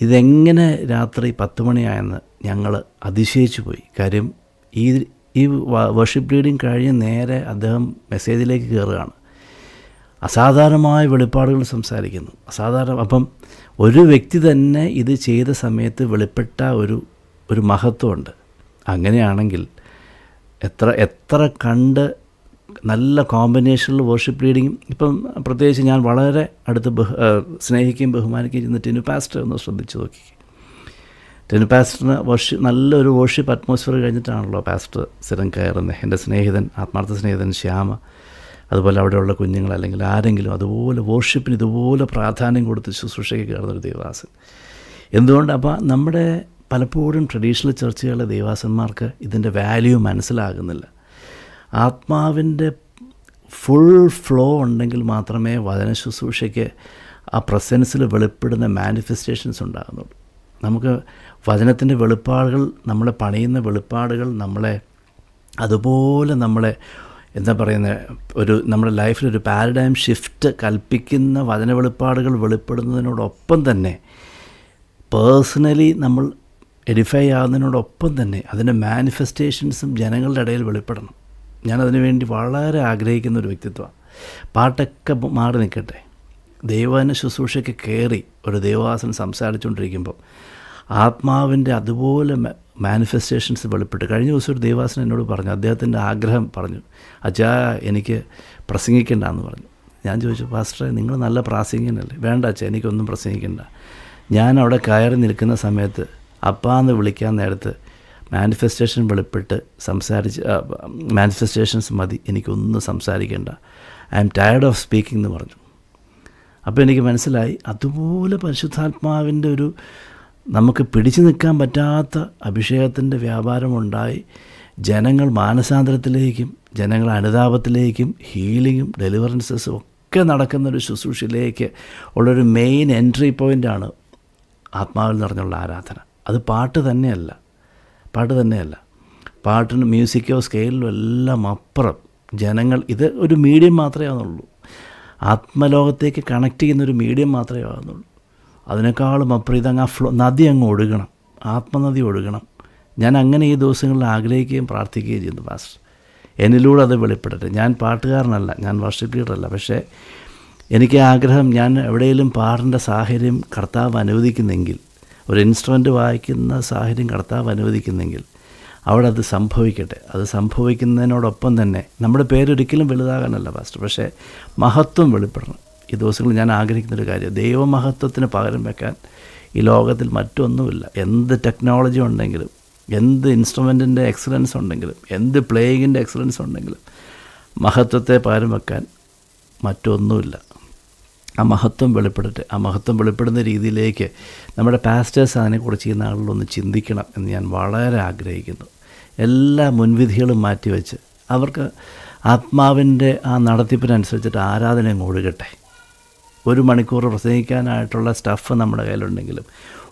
ഇതെങ്ങനെ രാത്രി പത്ത് മണിയായെന്ന് ഞങ്ങൾ അതിശയിച്ചു പോയി. കാര്യം ഈ ഈ വർഷിപ്പ് റീഡിങ് കഴിഞ്ഞ് നേരെ അദ്ദേഹം മെസ്സേജിലേക്ക് കയറുകയാണ് അസാധാരണമായ വെളിപ്പാടുകൾ സംസാരിക്കുന്നു. അസാധാരണ അപ്പം ഒരു വ്യക്തി തന്നെ ഇത് ചെയ്ത സമയത്ത് വെളിപ്പെട്ട ഒരു ഒരു മഹത്വമുണ്ട്. അങ്ങനെയാണെങ്കിൽ എത്ര എത്ര കണ്ട് നല്ല കോമ്പിനേഷനിൽ വർഷിപ്പ് റീഡിങ്ങും ഇപ്പം പ്രത്യേകിച്ച് ഞാൻ വളരെ അടുത്ത് ബഹു സ്നേഹിക്കുകയും ബഹുമാനിക്കുകയും ചെയ്യുന്ന ടിനു പാസ്റ്റർ ഒന്ന് ശ്രദ്ധിച്ച് നോക്കി ടിനു പാസ്റ്ററിന് വർഷി നല്ലൊരു വർഷിപ്പ് അറ്റ്മോസ്ഫിയർ കഴിഞ്ഞിട്ടാണല്ലോ പാസ്റ്റർ സ്ഥിരം കയറുന്നത്. എന്റെ സ്നേഹിതൻ ആത്മാർത്ഥ സ്നേഹിതൻ ശ്യാമ അതുപോലെ അവിടെയുള്ള കുഞ്ഞുങ്ങൾ അല്ലെങ്കിൽ ആരെങ്കിലും അതുപോലെ വർഷിപ്പിന് ഇതുപോലെ പ്രാധാന്യം കൊടുത്ത് ശുശ്രൂഷയ്ക്ക് കയറുന്നൊരു ദേവാസൻ. എന്തുകൊണ്ട്? അപ്പോൾ നമ്മുടെ പലപ്പോഴും ട്രഡീഷണൽ ചർച്ചുകളിലെ ദേവാസന്മാർക്ക് ഇതിന്റെ വാല്യൂ മനസ്സിലാകുന്നില്ല. ആത്മാവിന്റെ ഫുൾ ഫ്ലോ ഉണ്ടെങ്കിൽ മാത്രമേ വചന ശുശ്രൂഷയ്ക്ക് ആ പ്രസൻസിൽ വെളിപ്പെടുന്ന മാനിഫെസ്റ്റേഷൻസ് ഉണ്ടാകുന്നുള്ളൂ. നമുക്ക് വചനത്തിന്റെ വെളിപ്പാടുകൾ നമ്മളെ പണിയുന്ന വെളിപ്പാടുകൾ നമ്മളെ അതുപോലെ നമ്മളെ എന്താ പറയുന്നത് ഒരു നമ്മുടെ ലൈഫിൽ ഒരു പാരഡൈം ഷിഫ്റ്റ് കൽപ്പിക്കുന്ന വചന വെളിപ്പാടുകൾ വെളിപ്പെടുന്നതിനോടൊപ്പം തന്നെ പേഴ്സണലി നമ്മൾ എഡിഫൈ ആകുന്നതിനോടൊപ്പം തന്നെ അതിന്റെ മാനിഫെസ്റ്റേഷൻസും ജനങ്ങളുടെ ഇടയിൽ വെളിപ്പെടണം. ഞാനതിനു വേണ്ടി വളരെ ആഗ്രഹിക്കുന്ന ഒരു വ്യക്തിത്വമാണ്. പാട്ടൊക്കെ മാറി നിൽക്കട്ടെ. ദൈവന ശുശ്രൂഷയ്ക്ക് കയറി ഒരു ദൈവവാസൻ സംസാരിച്ചുകൊണ്ടിരിക്കുമ്പോൾ ആത്മാവിന്റെ അതുപോലെ മാനിഫെസ്റ്റേഷൻസ് വെളിപ്പെട്ട്. കഴിഞ്ഞ ദിവസം ഒരു ദേവാസൻ എന്നോട് പറഞ്ഞു അദ്ദേഹത്തിന്റെ ആഗ്രഹം പറഞ്ഞു അച്ഛാ എനിക്ക് പ്രസംഗിക്കണ്ടെന്ന് പറഞ്ഞു. ഞാൻ ചോദിച്ചു പാസ്റ്ററെ നിങ്ങൾ നല്ല പ്രാസംഗികനല്ലേ? വേണ്ട അച്ഛാ എനിക്കൊന്നും പ്രസംഗിക്കണ്ട. ഞാൻ അവിടെ കയറി നിൽക്കുന്ന സമയത്ത് അപ്പാന്ന് വിളിക്കാൻ നേരത്ത് മാനിഫെസ്റ്റേഷൻ വെളിപ്പെട്ട് സംസാരിച്ച് മാനിഫെസ്റ്റേഷൻസ് മതി എനിക്കൊന്നും സംസാരിക്കേണ്ട. I am tired of speaking എന്ന് പറഞ്ഞു. അപ്പോൾ എനിക്ക് മനസ്സിലായി അതുപോലെ പരിശുദ്ധാത്മാവിന്റെ ഒരു നമുക്ക് പിടിച്ചു നിൽക്കാൻ പറ്റാത്ത അഭിഷേകത്തിന്റെ വ്യാപാരമുണ്ടായി. ജനങ്ങൾ മാനസാന്തരത്തിലേക്കും ജനങ്ങൾ അനുതാപത്തിലേക്കും ഹീലിങ്ങും ഡെലിവറൻസസും ഒക്കെ നടക്കുന്നൊരു ശുശ്രൂഷയിലേക്ക് ഉള്ളൊരു മെയിൻ എൻട്രി പോയിന്റാണ് ആത്മാവിൽ നിറഞ്ഞുള്ള ആരാധന. അത് പാട്ട് തന്നെയല്ല. പാട്ട് തന്നെയല്ല. പാട്ടിന് മ്യൂസിക്കോ സ്കെയിലോ എല്ലാം അപ്പുറം. ജനങ്ങൾ ഇത് ഒരു മീഡിയം മാത്രമേ ആകുന്നുള്ളൂ ആത്മലോകത്തേക്ക് കണക്ട് ചെയ്യുന്ന ഒരു മീഡിയം മാത്രമേ ആകുന്നുള്ളൂ അതിനേക്കാളും അപ്പുറം ഇതങ്ങ് ആ ഫ്ലോ നദി അങ്ങ് ഒഴുകണം ആത്മനദി ഒഴുകണം. ഞാൻ അങ്ങനെ ഈ ദിവസങ്ങളിൽ ആഗ്രഹിക്കുകയും പ്രാർത്ഥിക്കുകയും ചെയ്യുന്നു പാസ്റ്റർ. എന്നിലൂടെ അത് വെളിപ്പെടട്ടെ. ഞാൻ പാട്ടുകാരനല്ല ഞാൻ വർഷിപ്പ് ലീഡറല്ല പക്ഷേ എനിക്ക് ആഗ്രഹം ഞാൻ എവിടെയെങ്കിലും പാടേണ്ട സാഹചര്യം കർത്താവ് അനുവദിക്കുന്നെങ്കിൽ ഒരു ഇൻസ്ട്രുമെന്റ് വായിക്കുന്ന സാഹചര്യം കർത്താവ് അനുവദിക്കുന്നെങ്കിൽ അവിടെ അത് സംഭവിക്കട്ടെ. അത് സംഭവിക്കുന്നതിനോടൊപ്പം തന്നെ നമ്മുടെ പേരൊരിക്കലും വലുതാകാനല്ല പാസ്റ്റർ. പക്ഷേ മഹത്വം വെളിപ്പെടണം. ഈ ദിവസങ്ങളിൽ ഞാൻ ആഗ്രഹിക്കുന്നൊരു കാര്യം ദൈവമഹത്വത്തിന് പകരം വെക്കാൻ ഈ ലോകത്തിൽ മറ്റൊന്നുമില്ല. എന്ത് ടെക്നോളജി ഉണ്ടെങ്കിലും എന്ത് ഇൻസ്ട്രുമെന്റിന്റെ എക്സലൻസ് ഉണ്ടെങ്കിലും എന്ത് പ്ലേയിങ്ങിന്റെ എക്സലൻസ് ഉണ്ടെങ്കിലും മഹത്വത്തെ പകരം വെക്കാൻ മറ്റൊന്നുമില്ല. ആ മഹത്വം വെളിപ്പെടട്ടെ. ആ മഹത്വം വെളിപ്പെടുന്ന രീതിയിലേക്ക് നമ്മുടെ പാസ്റ്റേഴ്സ് അതിനെക്കുറിച്ച് ഈ നാളിലൊന്ന് ചിന്തിക്കണം എന്ന് ഞാൻ വളരെ ആഗ്രഹിക്കുന്നു. എല്ലാ മുൻവിധികളും മാറ്റിവെച്ച് അവർക്ക് ആത്മാവിന്റെ ആ നടത്തിപ്പിനനുസരിച്ചിട്ട് ആരാധന ഒഴുകട്ടെ ഒരു മണിക്കൂർ പ്രസംഗിക്കാനായിട്ടുള്ള സ്റ്റഫ് നമ്മുടെ കയ്യിലുണ്ടെങ്കിലും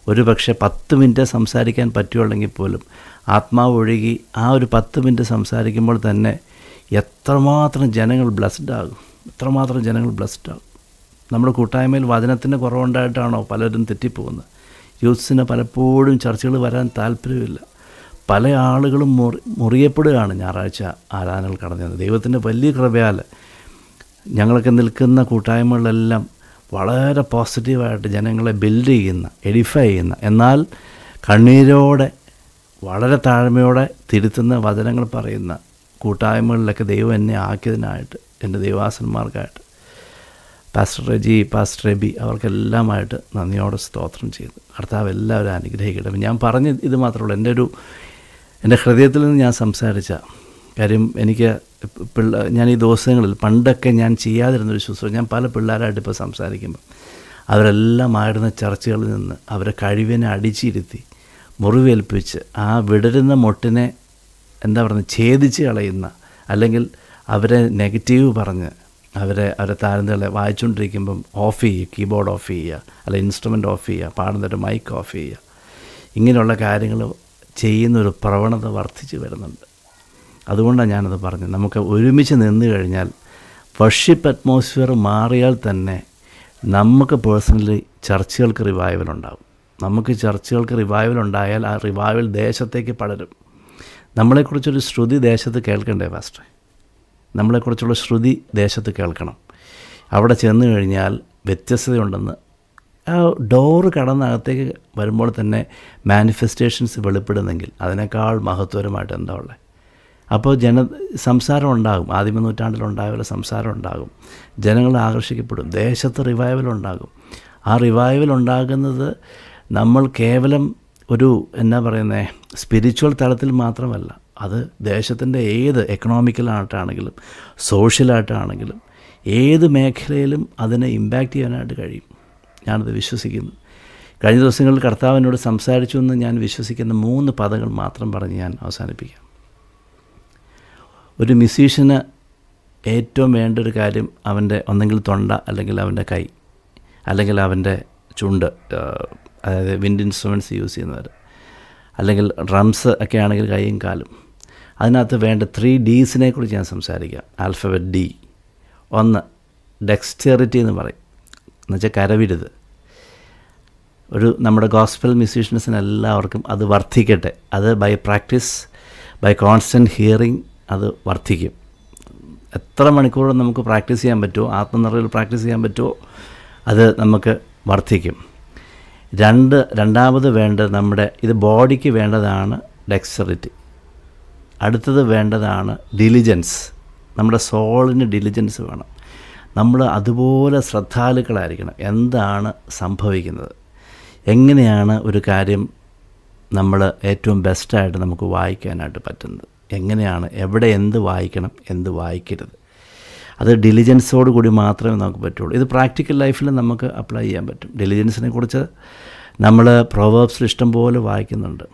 ഒരു പക്ഷേ പത്ത് മിനിറ്റ് സംസാരിക്കാൻ പറ്റുള്ളെങ്കിൽ പോലും ആത്മാവ് ഒഴുകി ആ ഒരു പത്ത് മിനിറ്റ് സംസാരിക്കുമ്പോൾ തന്നെ എത്രമാത്രം ജനങ്ങൾ ബ്ലസ്ഡ് ആകും. എത്രമാത്രം ജനങ്ങൾ ബ്ലസ്ഡ് ആകും. നമ്മുടെ കൂട്ടായ്മയിൽ വചനത്തിന്റെ കുറവുണ്ടായിട്ടാണോ പലരും തെറ്റിപ്പോകുന്നത്? യൂത്ത്സിന് പലപ്പോഴും ചർച്ചകൾ വരാൻ താല്പര്യമില്ല. പല ആളുകളും മുറി മുറിയപ്പെടുകയാണ് ഞായറാഴ്ച ആരാധനകൾ കടന്നു ദൈവത്തിന്റെ വലിയ കൃപയാൽ ഞങ്ങളൊക്കെ നിൽക്കുന്ന കൂട്ടായ്മകളിലെല്ലാം വളരെ പോസിറ്റീവായിട്ട് ജനങ്ങളെ ബിൽഡ് ചെയ്യുന്ന എഡിഫൈ ചെയ്യുന്ന എന്നാൽ കണ്ണീരോടെ വളരെ താഴ്മയോടെ തിരുത്തുന്ന വചനങ്ങൾ പറയുന്ന കൂട്ടായ്മകളിലൊക്കെ ദൈവം എന്നെ ആക്കിയതിനായിട്ട് എന്റെ ദൈവാസന്മാർക്കായിട്ട് പാസ്റ്റർ റെജി പാസ്റ്റർ റെബി അവർക്കെല്ലാമായിട്ട് നന്ദിയോടെ സ്തോത്രം ചെയ്തു കർത്താവ് എല്ലാവരും അനുഗ്രഹിക്കട്ടെ. ഞാൻ പറഞ്ഞ ഇത് മാത്രമേ ഉള്ളൂ. എന്റെ ഒരു എന്റെ ഹൃദയത്തിൽ നിന്ന് ഞാൻ സംസാരിച്ച കാര്യം എനിക്ക് പിള്ള ഞാൻ ഈ ദിവസങ്ങളിൽ പണ്ടൊക്കെ ഞാൻ ചെയ്യാതിരുന്നൊരു ശുശ്രൂഷ ഞാൻ പല പിള്ളേരായിട്ട് ഇപ്പോൾ സംസാരിക്കുമ്പോൾ അവരെല്ലാം ആയിരുന്ന ചർച്ചകളിൽ നിന്ന് അവരെ കഴിവിനെ അടിച്ചിരുത്തി മുറിവേൽപ്പിച്ച് ആ വിടരുന്ന മുട്ടിനെ എന്താ പറയുക ഛേദിച്ച് കളയുന്ന അല്ലെങ്കിൽ അവരെ നെഗറ്റീവ് പറഞ്ഞ് അവരെ അവരെ താരന്തകളെ വായിച്ചുകൊണ്ടിരിക്കുമ്പം ഓഫ് ചെയ്യുക കീബോർഡ് ഓഫ് ചെയ്യുക അല്ല ഇൻസ്ട്രുമെന്റ് ഓഫ് ചെയ്യുക പാടുന്നൊരു മൈക്ക് ഓഫ് ചെയ്യുക. ഇങ്ങനെയുള്ള കാര്യങ്ങൾ ചെയ്യുന്നൊരു പ്രവണത വർദ്ധിച്ചു വരുന്നുണ്ട്. അതുകൊണ്ടാണ് ഞാനത് പറഞ്ഞത്. നമുക്ക് ഒരുമിച്ച് നിന്ന് കഴിഞ്ഞാൽ വർഷിപ്പ് അറ്റ്മോസ്ഫിയർ മാറിയാൽ തന്നെ നമുക്ക് പേഴ്സണലി ചർച്ചകൾക്ക് റിവൈവൽ ഉണ്ടാകും നമുക്ക് ചർച്ചകൾക്ക് റിവൈവൽ ഉണ്ടായാൽ ആ റിവൈവൽ ദേശത്തേക്ക് പടരും. നമ്മളെക്കുറിച്ചൊരു ശ്രുതി ദേശത്ത് കേൾക്കണ്ടേ ഫാസ്റ്റ് നമ്മളെക്കുറിച്ചുള്ള ശ്രുതി ദേശത്ത് കേൾക്കണം. അവിടെ ചെന്ന് കഴിഞ്ഞാൽ വ്യത്യസ്തതയുണ്ടെന്ന്. ആ ഡോറ് കടന്നകത്തേക്ക് വരുമ്പോൾ തന്നെ മാനിഫെസ്റ്റേഷൻസ് വെളിപ്പെടുന്നെങ്കിൽ അതിനേക്കാൾ മഹത്വരമായിട്ട് എന്താ ഉള്ളത് അപ്പോൾ ജന സംസാരം ഉണ്ടാകും. ആദ്യമ നൂറ്റാണ്ടിലുണ്ടായ സംസാരം ഉണ്ടാകും. ജനങ്ങൾ ആകർഷിക്കപ്പെടും. ദേശത്ത് റിവൈവൽ ഉണ്ടാകും. ആ റിവൈവൽ ഉണ്ടാകുന്നത് നമ്മൾ കേവലം ഒരു എന്നാ പറയുന്നത് സ്പിരിച്വൽ തലത്തിൽ മാത്രമല്ല. അത് ദേശത്തിന്റെ ഏത് എക്കണോമിക്കലായിട്ടാണെങ്കിലും സോഷ്യലായിട്ടാണെങ്കിലും ഏത് മേഖലയിലും അതിനെ ഇമ്പാക്റ്റ് ചെയ്യാനായിട്ട് കഴിയും. ഞാനത് വിശ്വസിക്കുന്നു. കഴിഞ്ഞ ദിവസങ്ങളിൽ കർത്താവിനോട് സംസാരിച്ചു എന്ന് ഞാൻ വിശ്വസിക്കുന്ന മൂന്ന് പദങ്ങൾ മാത്രം പറഞ്ഞ് ഞാൻ അവസാനിപ്പിക്കാം. ഒരു മ്യൂസീഷ്യന് ഏറ്റവും വേണ്ട ഒരു കാര്യം അവന്റെ ഒന്നെങ്കിൽ തൊണ്ട അല്ലെങ്കിൽ അവന്റെ കൈ അല്ലെങ്കിൽ അവന്റെ ചുണ്ട് അതായത് വിൻഡ് ഇൻസ്ട്രുമെന്റ്സ് യൂസ് ചെയ്യുന്നവർ അല്ലെങ്കിൽ ഡ്രംസ് ഒക്കെ ആണെങ്കിൽ കൈയും കാലും. അതിനകത്ത് വേണ്ട ത്രീ ഡീസിനെ കുറിച്ച് ഞാൻ സംസാരിക്കാം. ആൽഫബറ്റ് ഡി ഒന്ന് ഡെക്സ്റ്ററിറ്റി എന്ന് പറയും. എന്നുവെച്ചാൽ കരവിരുത്. ഒരു നമ്മുടെ ഗോസ്പൽ മ്യൂസീഷ്യൻസിന് എല്ലാവർക്കും അത് വർദ്ധിക്കട്ടെ. അത് by practice by constant hearing അത് വർദ്ധിക്കും. എത്ര മണിക്കൂർ നമുക്ക് പ്രാക്ടീസ് ചെയ്യാൻ പറ്റുമോ ആത്മനിറവിൽ പ്രാക്ടീസ് ചെയ്യാൻ പറ്റുമോ അത് നമുക്ക് വർദ്ധിക്കും. രണ്ട് രണ്ടാമത് വേണ്ടത് നമ്മുടെ ഇത് ബോഡിക്ക് വേണ്ടതാണ് ഡെക്സറിറ്റി. അടുത്തത് വേണ്ടതാണ് ഡിലിജൻസ് നമ്മുടെ സോളിന് ഡിലിജൻസ് വേണം. നമ്മൾ അതുപോലെ ശ്രദ്ധാലുക്കളായിരിക്കണം. എന്താണ് സംഭവിക്കുന്നത്? എങ്ങനെയാണ് ഒരു കാര്യം നമ്മൾ ഏറ്റവും ബെസ്റ്റായിട്ട് നമുക്ക് വായിക്കാനായിട്ട് പറ്റുന്നത്? എങ്ങനെയാണ് എവിടെ എന്ത് വായിക്കണം എന്ത് വായിക്കരുത്. അത് ഡെലിജൻസോട് കൂടി മാത്രമേ നമുക്ക് പറ്റുള്ളൂ. ഇത് പ്രാക്ടിക്കൽ ലൈഫിൽ നമുക്ക് അപ്ലൈ ചെയ്യാൻ പറ്റും. ഡെലിജൻസിനെ കുറിച്ച് നമ്മൾ പ്രൊവേബ്സിൽ ഇഷ്ടംപോലെ വായിക്കുന്നുണ്ട്.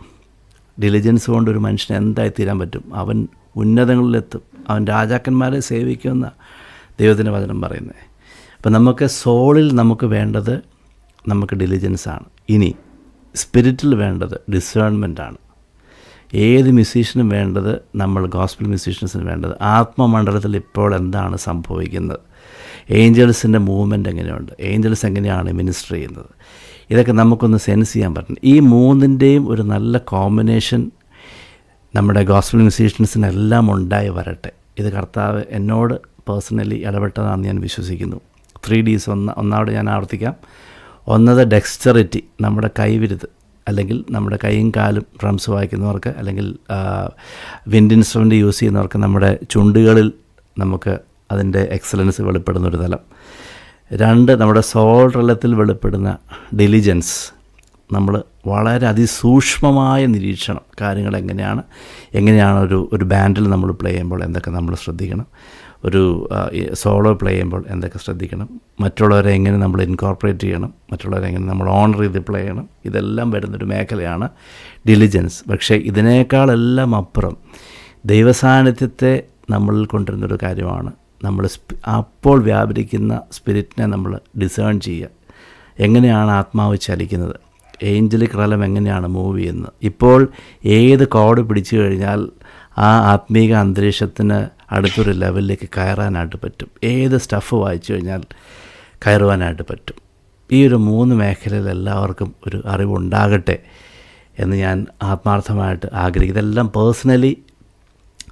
ഡെലിജൻസ് കൊണ്ട് ഒരു മനുഷ്യന് എന്തായി തീരാൻ പറ്റും? അവൻ ഉന്നതങ്ങളിലെത്തും. അവൻ രാജാക്കന്മാരെ സേവിക്കുമെന്ന ദൈവത്തിന്റെ വചനം പറയുന്നത് അപ്പം നമുക്ക് സോളിൽ നമുക്ക് വേണ്ടത് നമുക്ക് ഡെലിജൻസാണ് ഇനി സ്പിരിറ്റിൽ വേണ്ടത് ഡിസേൺമെന്റാണ് ഏത് മ്യൂസീഷ്യനും വേണ്ടത് നമ്മൾ ഗോസ്പിൾ മ്യൂസീഷ്യൻസിന് വേണ്ടത്. ആത്മമണ്ഡലത്തിൽ ഇപ്പോൾ എന്താണ് സംഭവിക്കുന്നത്? ഏഞ്ചൽസിന്റെ മൂവ്മെന്റ് എങ്ങനെയുണ്ട്? ഏഞ്ചൽസ് എങ്ങനെയാണ് മിനിസ്റ്റർ ചെയ്യുന്നത്? ഇതൊക്കെ നമുക്കൊന്ന് സെൻസ് ചെയ്യാൻ പറ്റണം. ഈ മൂന്നിന്റെയും ഒരു നല്ല കോമ്പിനേഷൻ നമ്മുടെ ഗോസ്പിൾ മ്യൂസീഷ്യൻസിനെല്ലാം ഉണ്ടായി വരട്ടെ. ഇത് കർത്താവ് എന്നോട് പേഴ്സണലി ഇടപെട്ടതാണെന്ന് ഞാൻ വിശ്വസിക്കുന്നു. ത്രീ ഡീസ് ഒന്ന് ഒന്നാവിടെ ഞാൻ ആവർത്തിക്കാം. ഒന്നത് ഡെക്സ്റ്ററിറ്റി നമ്മുടെ കൈവിരുത്. അല്ലെങ്കിൽ നമ്മുടെ കൈയും കാലും ഡ്രംസ് വായിക്കുന്നവർക്ക് അല്ലെങ്കിൽ വിൻഡ് ഇൻസ്ട്രുമെന്റ് യൂസ് ചെയ്യുന്നവർക്ക് നമ്മുടെ ചുണ്ടുകളിൽ നമുക്ക് അതിന്റെ എക്സലൻസ് വെളിപ്പെടുന്ന ഒരു തലം. രണ്ട് നമ്മുടെ സോൾ തലത്തിൽ വെളിപ്പെടുന്ന ഡെലിജൻസ് നമ്മൾ വളരെ അതിസൂക്ഷ്മമായ നിരീക്ഷണം കാര്യങ്ങൾ എങ്ങനെയാണ് എങ്ങനെയാണ് ഒരു ഒരു ബാൻഡിൽ നമ്മൾ പ്ലേ ചെയ്യുമ്പോൾ എന്തൊക്കെ നമ്മൾ ശ്രദ്ധിക്കണം. ഒരു സോളോ പ്ലേ ചെയ്യുമ്പോൾ എന്തൊക്കെ ശ്രദ്ധിക്കണം? മറ്റുള്ളവരെ എങ്ങനെ നമ്മൾ ഇൻകോർപ്പറേറ്റ് ചെയ്യണം? മറ്റുള്ളവരെ എങ്ങനെ നമ്മൾ ഓണർ ചെയ്ത് പ്ലേ ചെയ്യണം? ഇതെല്ലാം വരുന്നൊരു മേഖലയാണ് ഡിലിജൻസ് പക്ഷേ ഇതിനേക്കാളെല്ലാം അപ്പുറം ദൈവസാന്നിധ്യത്തെ നമ്മളിൽ കൊണ്ടുവരുന്നൊരു കാര്യമാണ്. നമ്മൾ അപ്പോൾ വ്യാപരിക്കുന്ന സ്പിരിറ്റിനെ നമ്മൾ ഡിസേൺ ചെയ്യുക. എങ്ങനെയാണ് ആത്മാവ് ചലിക്കുന്നത്? ഏഞ്ചലിക് റലം എങ്ങനെയാണ് മൂവ് ചെയ്യുന്നത്? ഇപ്പോൾ ഏത് കോഡ് പിടിച്ചു കഴിഞ്ഞാൽ ആ ആത്മീക അന്തരീക്ഷത്തിന് അടുത്തൊരു ലെവലിലേക്ക് കയറാനായിട്ട് പറ്റും. ഏത് സ്റ്റഫ് വായിച്ചു കഴിഞ്ഞാൽ കയറുവാനായിട്ട് പറ്റും. ഈ ഒരു മൂന്ന് മേഖലയിൽ എല്ലാവർക്കും ഒരു അറിവുണ്ടാകട്ടെ എന്ന് ഞാൻ ആത്മാർത്ഥമായിട്ട് ആഗ്രഹിക്കും ഇതെല്ലാം പേഴ്സണലി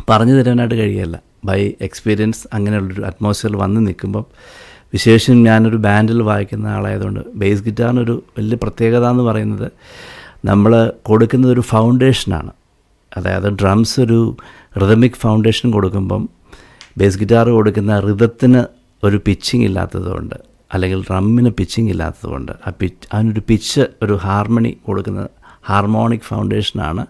പറഞ്ഞു തരാനായിട്ട് കഴിയല്ല. ബൈ എക്സ്പീരിയൻസ് അങ്ങനെയുള്ളൊരു അറ്റ്മോസ്ഫിയർ വന്ന് നിൽക്കുമ്പം വിശേഷം ഞാനൊരു ബാൻഡിൽ വായിക്കുന്ന ആളായതുകൊണ്ട് ബേസ് ഗിറ്റാറിനൊരു വലിയ പ്രത്യേകത എന്ന് പറയുന്നത് നമ്മൾ കൊടുക്കുന്നത് ഒരു ഫൗണ്ടേഷനാണ് അതായത് ഡ്രംസ് ഒരു റിതമിക് ഫൗണ്ടേഷൻ കൊടുക്കുമ്പം ബേസ് ഗിറ്റാർ കൊടുക്കുന്ന റിതത്തിന് ഒരു പിച്ചിങ് ഇല്ലാത്തതുകൊണ്ട് അല്ലെങ്കിൽ ഡ്രമ്മിന് പിച്ചിങ് ഇല്ലാത്തതുകൊണ്ട് ആ പിച്ച് അതിനൊരു പിച്ച് ഒരു ഹാർമണി കൊടുക്കുന്ന ഹാർമോണിക് ഫൗണ്ടേഷനാണ്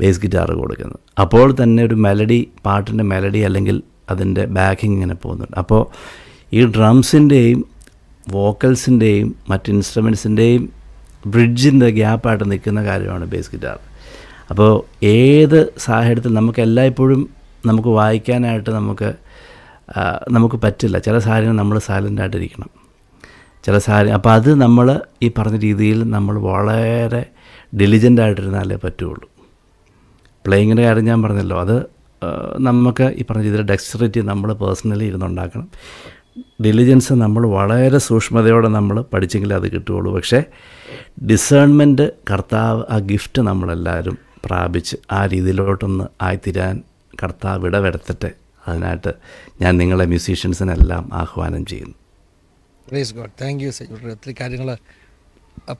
ബേസ് ഗിറ്റാർ കൊടുക്കുന്നത്. അപ്പോൾ തന്നെ ഒരു മെലഡി പാട്ടിന്റെ മെലഡി അല്ലെങ്കിൽ അതിന്റെ ബാക്കിങ് ഇങ്ങനെ പോകുന്നുണ്ട്. അപ്പോൾ ഈ ഡ്രംസിന്റെയും വോക്കൽസിന്റെയും മറ്റ് ഇൻസ്ട്രുമെൻസിന്റെയും ബ്രിഡ്ജിന്റെ ഗ്യാപ്പായിട്ട് നിൽക്കുന്ന കാര്യമാണ് ബേസ് ഗിറ്റാർ അപ്പോൾ ഏത് സാഹചര്യത്തിൽ നമുക്ക് എല്ലായ്പ്പോഴും നമുക്ക് വായിക്കാനായിട്ട് നമുക്ക് നമുക്ക് പറ്റില്ല. ചില സാഹചര്യം നമ്മൾ സൈലന്റായിട്ടിരിക്കണം ചില സാഹചര്യം അപ്പോൾ അത് നമ്മൾ ഈ പറഞ്ഞ രീതിയിൽ നമ്മൾ വളരെ ഡെലിജന്റായിട്ടിരുന്നാലേ പറ്റുള്ളൂ. പ്ലേയിങ്ങിന്റെ കാര്യം ഞാൻ പറഞ്ഞല്ലോ. അത് നമുക്ക് ഈ പറഞ്ഞ രീതിയിൽ ഡെക്സ്റ്ററിറ്റി നമ്മൾ പേഴ്സണലി ഇരുന്നുണ്ടാക്കണം. ഡെലിജൻസ് നമ്മൾ വളരെ സൂക്ഷ്മതയോടെ നമ്മൾ പഠിച്ചെങ്കിലേ അത് കിട്ടുകയുള്ളൂ. പക്ഷേ ഡിസേൺമെന്റ് കർത്താവ് ആ ഗിഫ്റ്റ് നമ്മളെല്ലാവരും പ്രാപിച്ച് ആ രീതിയിലോട്ടൊന്ന് ആയിത്തീരാൻ കർത്താവ് ഇടവരുത്തട്ടെ. അതിനായിട്ട് ഞാൻ നിങ്ങളെ മ്യൂസീഷ്യൻസിനെല്ലാം ആഹ്വാനം ചെയ്യുന്നു. Please God thank you Saju ഒത്തിരി കാര്യങ്ങൾ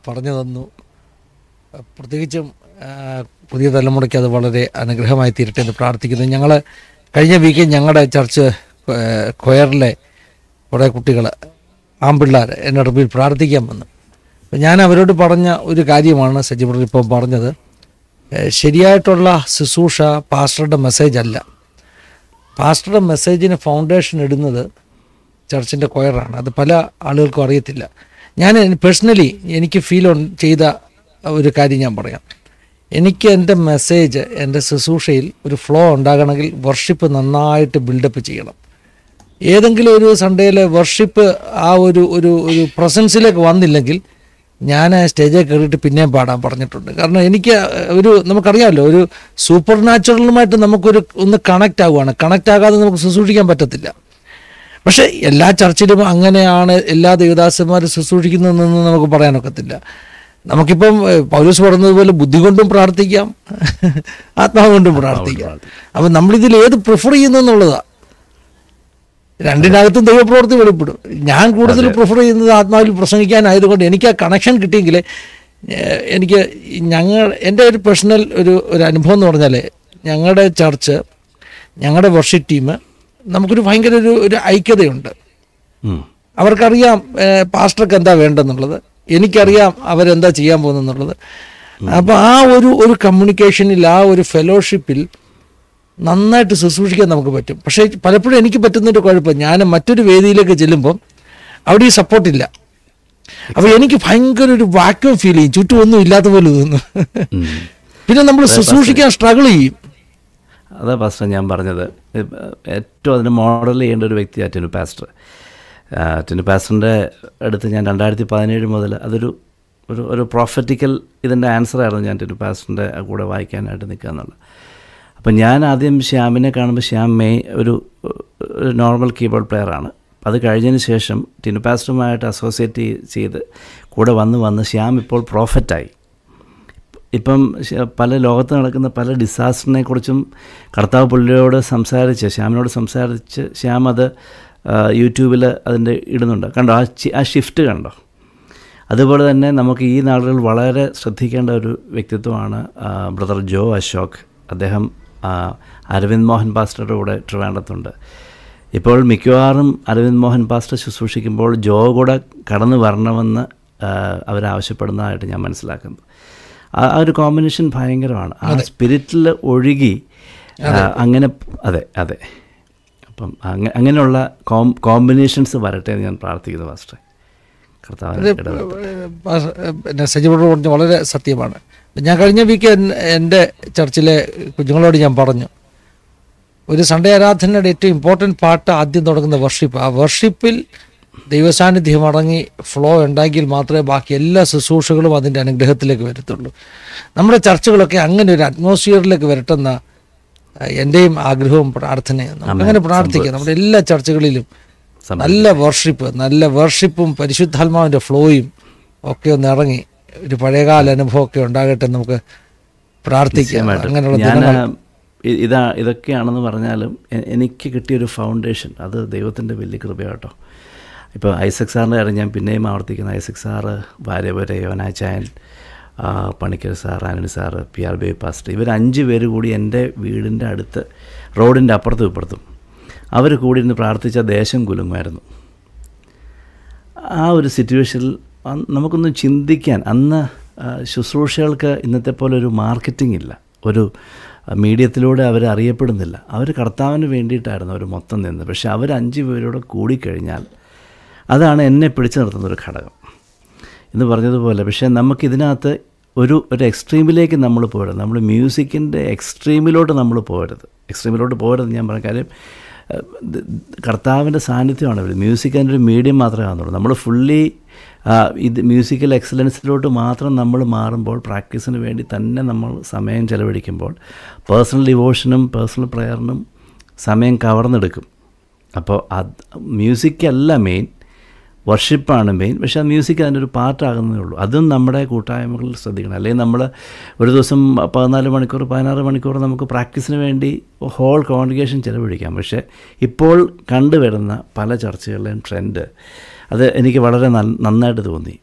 പറഞ്ഞു തന്നു. പ്രത്യേകിച്ചും പുതിയ തലമുറയ്ക്ക് അത് വളരെ അനുഗ്രഹമായി തീരട്ടെ എന്ന് പ്രാർത്ഥിക്കുന്നു. ഞങ്ങൾ കഴിഞ്ഞ വീക്കിൽ ഞങ്ങളുടെ ചർച്ച് കൊയറിലെ കുറേ കുട്ടികൾ ആമ്പിള്ളാർ എന്നോട് പ്രാർത്ഥിക്കാൻ വന്നു. ഞാൻ അവരോട് പറഞ്ഞ ഒരു കാര്യമാണ് സജിബർ ഇപ്പോൾ പറഞ്ഞത്. ശരിയായിട്ടുള്ള ശുശ്രൂഷ പാസ്റ്ററുടെ മെസ്സേജ് അല്ല. പാസ്റ്ററുടെ മെസ്സേജിന് ഫൗണ്ടേഷൻ ഇടുന്നത് ചർച്ചിന്റെ കൊയറാണ് അത് പല ആളുകൾക്കും അറിയത്തില്ല. ഞാൻ പേഴ്സണലി എനിക്ക് ഫീൽ ചെയ്ത ഒരു കാര്യം ഞാൻ പറയാം. എനിക്ക് എന്റെ മെസ്സേജ് എന്റെ ശുശ്രൂഷയിൽ ഒരു ഫ്ലോ ഉണ്ടാകണമെങ്കിൽ വർഷിപ്പ് നന്നായിട്ട് ബിൽഡപ്പ് ചെയ്യണം. ഏതെങ്കിലും ഒരു സൺഡേയിലെ വർഷിപ്പ് ആ ഒരു ഒരു ഒരു പ്രസൻസിലേക്ക് വന്നില്ലെങ്കിൽ ഞാൻ സ്റ്റേജിൽ കയറിയിട്ട് പിന്നെയും പാടാൻ പറഞ്ഞിട്ടുണ്ട്. കാരണം എനിക്ക് ഒരു നമുക്കറിയാമല്ലോ ഒരു സൂപ്പർ നാച്ചുറലുമായിട്ട് നമുക്കൊരു ഒന്ന് കണക്റ്റ് ആവുകയാണ്. കണക്റ്റ് ആകാതെ നമുക്ക് ശുശ്രൂഷിക്കാൻ പറ്റത്തില്ല. പക്ഷേ എല്ലാ ചർച്ചിലും അങ്ങനെയാണ് എല്ലാ ദേവദാസന്മാരും ശുശ്രൂഷിക്കുന്നതെന്ന് നമുക്ക് പറയാനൊക്കത്തില്ല നമുക്കിപ്പം പൗലൂസ് പൗലോസ് പറഞ്ഞതുപോലെ ബുദ്ധി കൊണ്ടും പ്രാർത്ഥിക്കാം ആത്മാവ് കൊണ്ടും പ്രാർത്ഥിക്കാം. അപ്പം നമ്മളിതിൽ ഏത് പ്രിഫർ ചെയ്യുന്നു എന്നുള്ളതാണ് രണ്ടിനകത്തും ദൈവപ്രവൃത്തി വെളിപ്പെടും. ഞാൻ കൂടുതൽ പ്രിഫർ ചെയ്യുന്നത് ആത്മാവിൽ പ്രസംഗിക്കാനായതുകൊണ്ട് എനിക്ക് ആ കണക്ഷൻ കിട്ടിയെങ്കിൽ എനിക്ക് ഞങ്ങൾ എന്റെ ഒരു പേഴ്സണൽ ഒരു ഒരു അനുഭവം എന്ന് പറഞ്ഞാൽ ഞങ്ങളുടെ ചർച്ച് ഞങ്ങളുടെ വർഷിപ്പ് ടീം നമുക്കൊരു ഭയങ്കര ഒരു ഒരു ഐക്യതയുണ്ട്. അവർക്കറിയാം പാസ്റ്റർക്ക് എന്താ വേണ്ടെന്നുള്ളത്. എനിക്കറിയാം അവരെന്താ ചെയ്യാൻ പോകുന്നെന്നുള്ളത് അപ്പോൾ ആ ഒരു ഒരു കമ്മ്യൂണിക്കേഷനിൽ ആ ഒരു ഫെലോഷിപ്പിൽ നന്നായിട്ട് ശുശ്രൂഷിക്കാൻ നമുക്ക് പറ്റും. പക്ഷേ പലപ്പോഴും എനിക്ക് പറ്റുന്നൊരു കുഴപ്പം ഞാൻ മറ്റൊരു വേദിയിലേക്ക് ചെല്ലുമ്പം അവിടെ ഈ സപ്പോർട്ടില്ല അപ്പോൾ എനിക്ക് ഭയങ്കര ഒരു വാക്യൂം ഫീൽ ചെയ്യും. ചുറ്റും ഒന്നും ഇല്ലാത്ത പോലെ തോന്നുന്നു പിന്നെ നമ്മൾ ശുശ്രൂഷിക്കാൻ സ്ട്രഗിൾ ചെയ്യും. അതാ പാസ്റ്റർ ഞാൻ പറഞ്ഞത്. ഏറ്റവും അതിന് മോഡൽ ചെയ്യേണ്ട ഒരു വ്യക്തി അറ്റനു പാസ്റ്റർ. അറ്റനു പാസ്റ്ററിന്റെ അടുത്ത് ഞാൻ രണ്ടായിരത്തി പതിനേഴ് മുതൽ അതൊരു ഒരു ഒരു പ്രോഫറ്റിക്കൽ ഇതിന്റെ ആൻസറായിരുന്നു ഞാൻ അറ്റനു പാസ്റ്ററിന്റെ കൂടെ വായിക്കാനായിട്ട് നിൽക്കുക എന്നുള്ളത്. അപ്പം ഞാൻ ആദ്യം ശ്യാമിനെ കാണുമ്പോൾ ശ്യാം മെയ് ഒരു നോർമൽ കീബോർഡ് പ്ലെയറാണ് അത് കഴിഞ്ഞതിന് ശേഷം ടിനുപാസ്റ്ററുമായിട്ട് അസോസിയേറ്റ് ചെയ്ത് കൂടെ വന്ന് വന്ന് ശ്യാം ഇപ്പോൾ പ്രോഫറ്റായി ഇപ്പം പല ലോകത്ത് നടക്കുന്ന പല ഡിസാസ്റ്ററിനെ കുറിച്ചും കർത്താവ് പുള്ളിയോട് സംസാരിച്ച് ശ്യാമിനോട് സംസാരിച്ച് ശ്യാം അത് യൂട്യൂബിൽ അതിന്റെ ഇടുന്നുണ്ട്. കണ്ടോ? ആ ആ ഷിഫ്റ്റ് കണ്ടോ? അതുപോലെ തന്നെ നമുക്ക് ഈ നാളുകൾ വളരെ ശ്രദ്ധിക്കേണ്ട ഒരു വ്യക്തിത്വമാണ് ബ്രദർ ജോ അശോക്. അദ്ദേഹം അരവിന്ദ് മോഹൻ പാസ്റ്ററുടെ കൂടെ ട്രിവാൻഡത്തുണ്ട് ഇപ്പോൾ മിക്കവാറും അരവിന്ദ് മോഹൻ പാസ്റ്റർ ശുശ്രൂഷിക്കുമ്പോൾ ജോ കൂടെ കടന്നു വരണമെന്ന് അവരാവശ്യപ്പെടുന്നതായിട്ട് ഞാൻ മനസ്സിലാക്കുന്നു. ആ ഒരു കോമ്പിനേഷൻ ഭയങ്കരമാണ്. ആ സ്പിരിറ്റിൽ ഒഴുകി അങ്ങനെ അതെ അതെ. അപ്പം അങ്ങനെ അങ്ങനെയുള്ള കോം കോമ്പിനേഷൻസ് വരട്ടെ എന്ന് ഞാൻ പ്രാർത്ഥിക്കുന്നു പാസ്റ്റർ കർത്താവ് പിന്നെ പറഞ്ഞ വളരെ സത്യമാണ്. ഞാൻ കഴിഞ്ഞ വീക്ക് എന്റെ ചർച്ചിലെ കുഞ്ഞുങ്ങളോട് ഞാൻ പറഞ്ഞു ഒരു സൺഡേ ആരാധനയുടെ ഏറ്റവും ഇമ്പോർട്ടന്റ് പാട്ട് ആദ്യം തുടങ്ങുന്ന വർഷിപ്പ് ആ വർഷിപ്പിൽ ദൈവസാന്നിധ്യം അടങ്ങി ഫ്ലോ ഉണ്ടാക്കിയാൽ മാത്രമേ ബാക്കി എല്ലാ ശുശ്രൂഷകളും അതിന്റെ അനുഗ്രഹത്തിലേക്ക് വരത്തുള്ളൂ. നമ്മുടെ ചർച്ചകളൊക്കെ അങ്ങനെ ഒരു അറ്റ്മോസ്ഫിയറിലേക്ക് വരട്ടെന്ന എന്റെയും ആഗ്രഹവും പ്രാർത്ഥനയും നമുക്ക് അങ്ങനെ പ്രാർത്ഥിക്കുക നമ്മുടെ എല്ലാ ചർച്ചകളിലും നല്ല വർഷിപ്പ് നല്ല വർഷിപ്പും പരിശുദ്ധാത്മാവിന്റെ ഫ്ലോയും ഒക്കെ ഒന്ന് ഇറങ്ങി. ഒരു പഴയകാല അനുഭവമൊക്കെ ഉണ്ടാകട്ടെ നമുക്ക് പ്രാർത്ഥിക്കാം. അങ്ങനെയുള്ള ഇതാ ഇതൊക്കെയാണെന്ന് പറഞ്ഞാലും എനിക്ക് കിട്ടിയൊരു ഫൗണ്ടേഷൻ അത് ദൈവത്തിന്റെ വലിയ കൃപയാട്ടോ. ഇപ്പോൾ ഐസക് സാറിന്റെ കാര്യം ഞാൻ പിന്നെയും ആവർത്തിക്കുന്നു. ഐസക് സാറ് ഭാര്യപുര യോനാച്ചായൻ ആ, Panicker sir ആനണി sir P R B pastor ഇവർ അഞ്ച് പേര് കൂടി എന്റെ വീടിന്റെ അടുത്ത് റോഡിന്റെ അപ്പുറത്തും ഇപ്പുറത്തും അവർ കൂടി ഇരുന്ന് പ്രാർത്ഥിച്ച ദേശം കുലുങ്ങുമായിരുന്നു. ആ ഒരു സിറ്റുവേഷനിൽ നമുക്കൊന്ന് ചിന്തിക്കാൻ. അന്ന് ശുശ്രൂഷകൾക്ക് ഇന്നത്തെ പോലെ ഒരു മാർക്കറ്റിംഗ് ഇല്ല ഒരു മീഡിയത്തിലൂടെ അവർ അറിയപ്പെടുന്നില്ല. അവർ കർത്താവിന് വേണ്ടിയിട്ടായിരുന്നു അവർ മൊത്തം നിന്ന് പക്ഷേ അവർ അഞ്ച് പേരോട് കൂടിക്കഴിഞ്ഞാൽ അതാണ് എന്നെ പിടിച്ചു നിർത്തുന്ന ഒരു ഘടകം. എന്ന് പറഞ്ഞതുപോലെ പക്ഷേ നമുക്കിതിനകത്ത് ഒരു ഒരു എക്സ്ട്രീമിലേക്ക് നമ്മൾ പോകരുത് നമ്മൾ മ്യൂസിക്കിന്റെ എക്സ്ട്രീമിലോട്ട് നമ്മൾ പോകരുത് എക്സ്ട്രീമിലോട്ട് പോകരുത് ഞാൻ പറഞ്ഞ കാര്യം കർത്താവിന്റെ സാന്നിധ്യമാണ് മ്യൂസിക് അതിന്റെ ഒരു മീഡിയം മാത്രമേ ആകുന്നുള്ളൂ നമ്മൾ ഫുള്ളി ഇത് മ്യൂസിക്കൽ എക്സലൻസിലോട്ട് മാത്രം നമ്മൾ മാറുമ്പോൾ പ്രാക്ടീസിന് വേണ്ടി തന്നെ നമ്മൾ സമയം ചെലവഴിക്കുമ്പോൾ പേഴ്സണൽ ഡിവോഷനും പേഴ്സണൽ പ്രെയറിനും സമയം കവർന്നെടുക്കും. അപ്പോൾ അത് മ്യൂസിക്കല്ല മെയിൻ വർഷിപ്പാണ് മെയിൻ പക്ഷേ ആ മ്യൂസിക് അതിന്റെ ഒരു പാർട്ടാകുന്നതേ ഉള്ളൂ. അതും നമ്മുടെ കൂട്ടായ്മകളിൽ ശ്രദ്ധിക്കണം. അല്ലെങ്കിൽ നമ്മൾ ഒരു ദിവസം പതിനാല് മണിക്കൂർ പതിനാറ് മണിക്കൂർ നമുക്ക് പ്രാക്ടീസിന് വേണ്ടി ഹോൾ കോൺഗ്രിഗേഷൻ ചിലവഴിക്കാം. പക്ഷേ ഇപ്പോൾ കണ്ടുവരുന്ന പല ചർച്ചകളിലെയും ട്രെൻഡ് അത് എനിക്ക് വളരെ നൽ- നന്നായിട്ട് തോന്നി.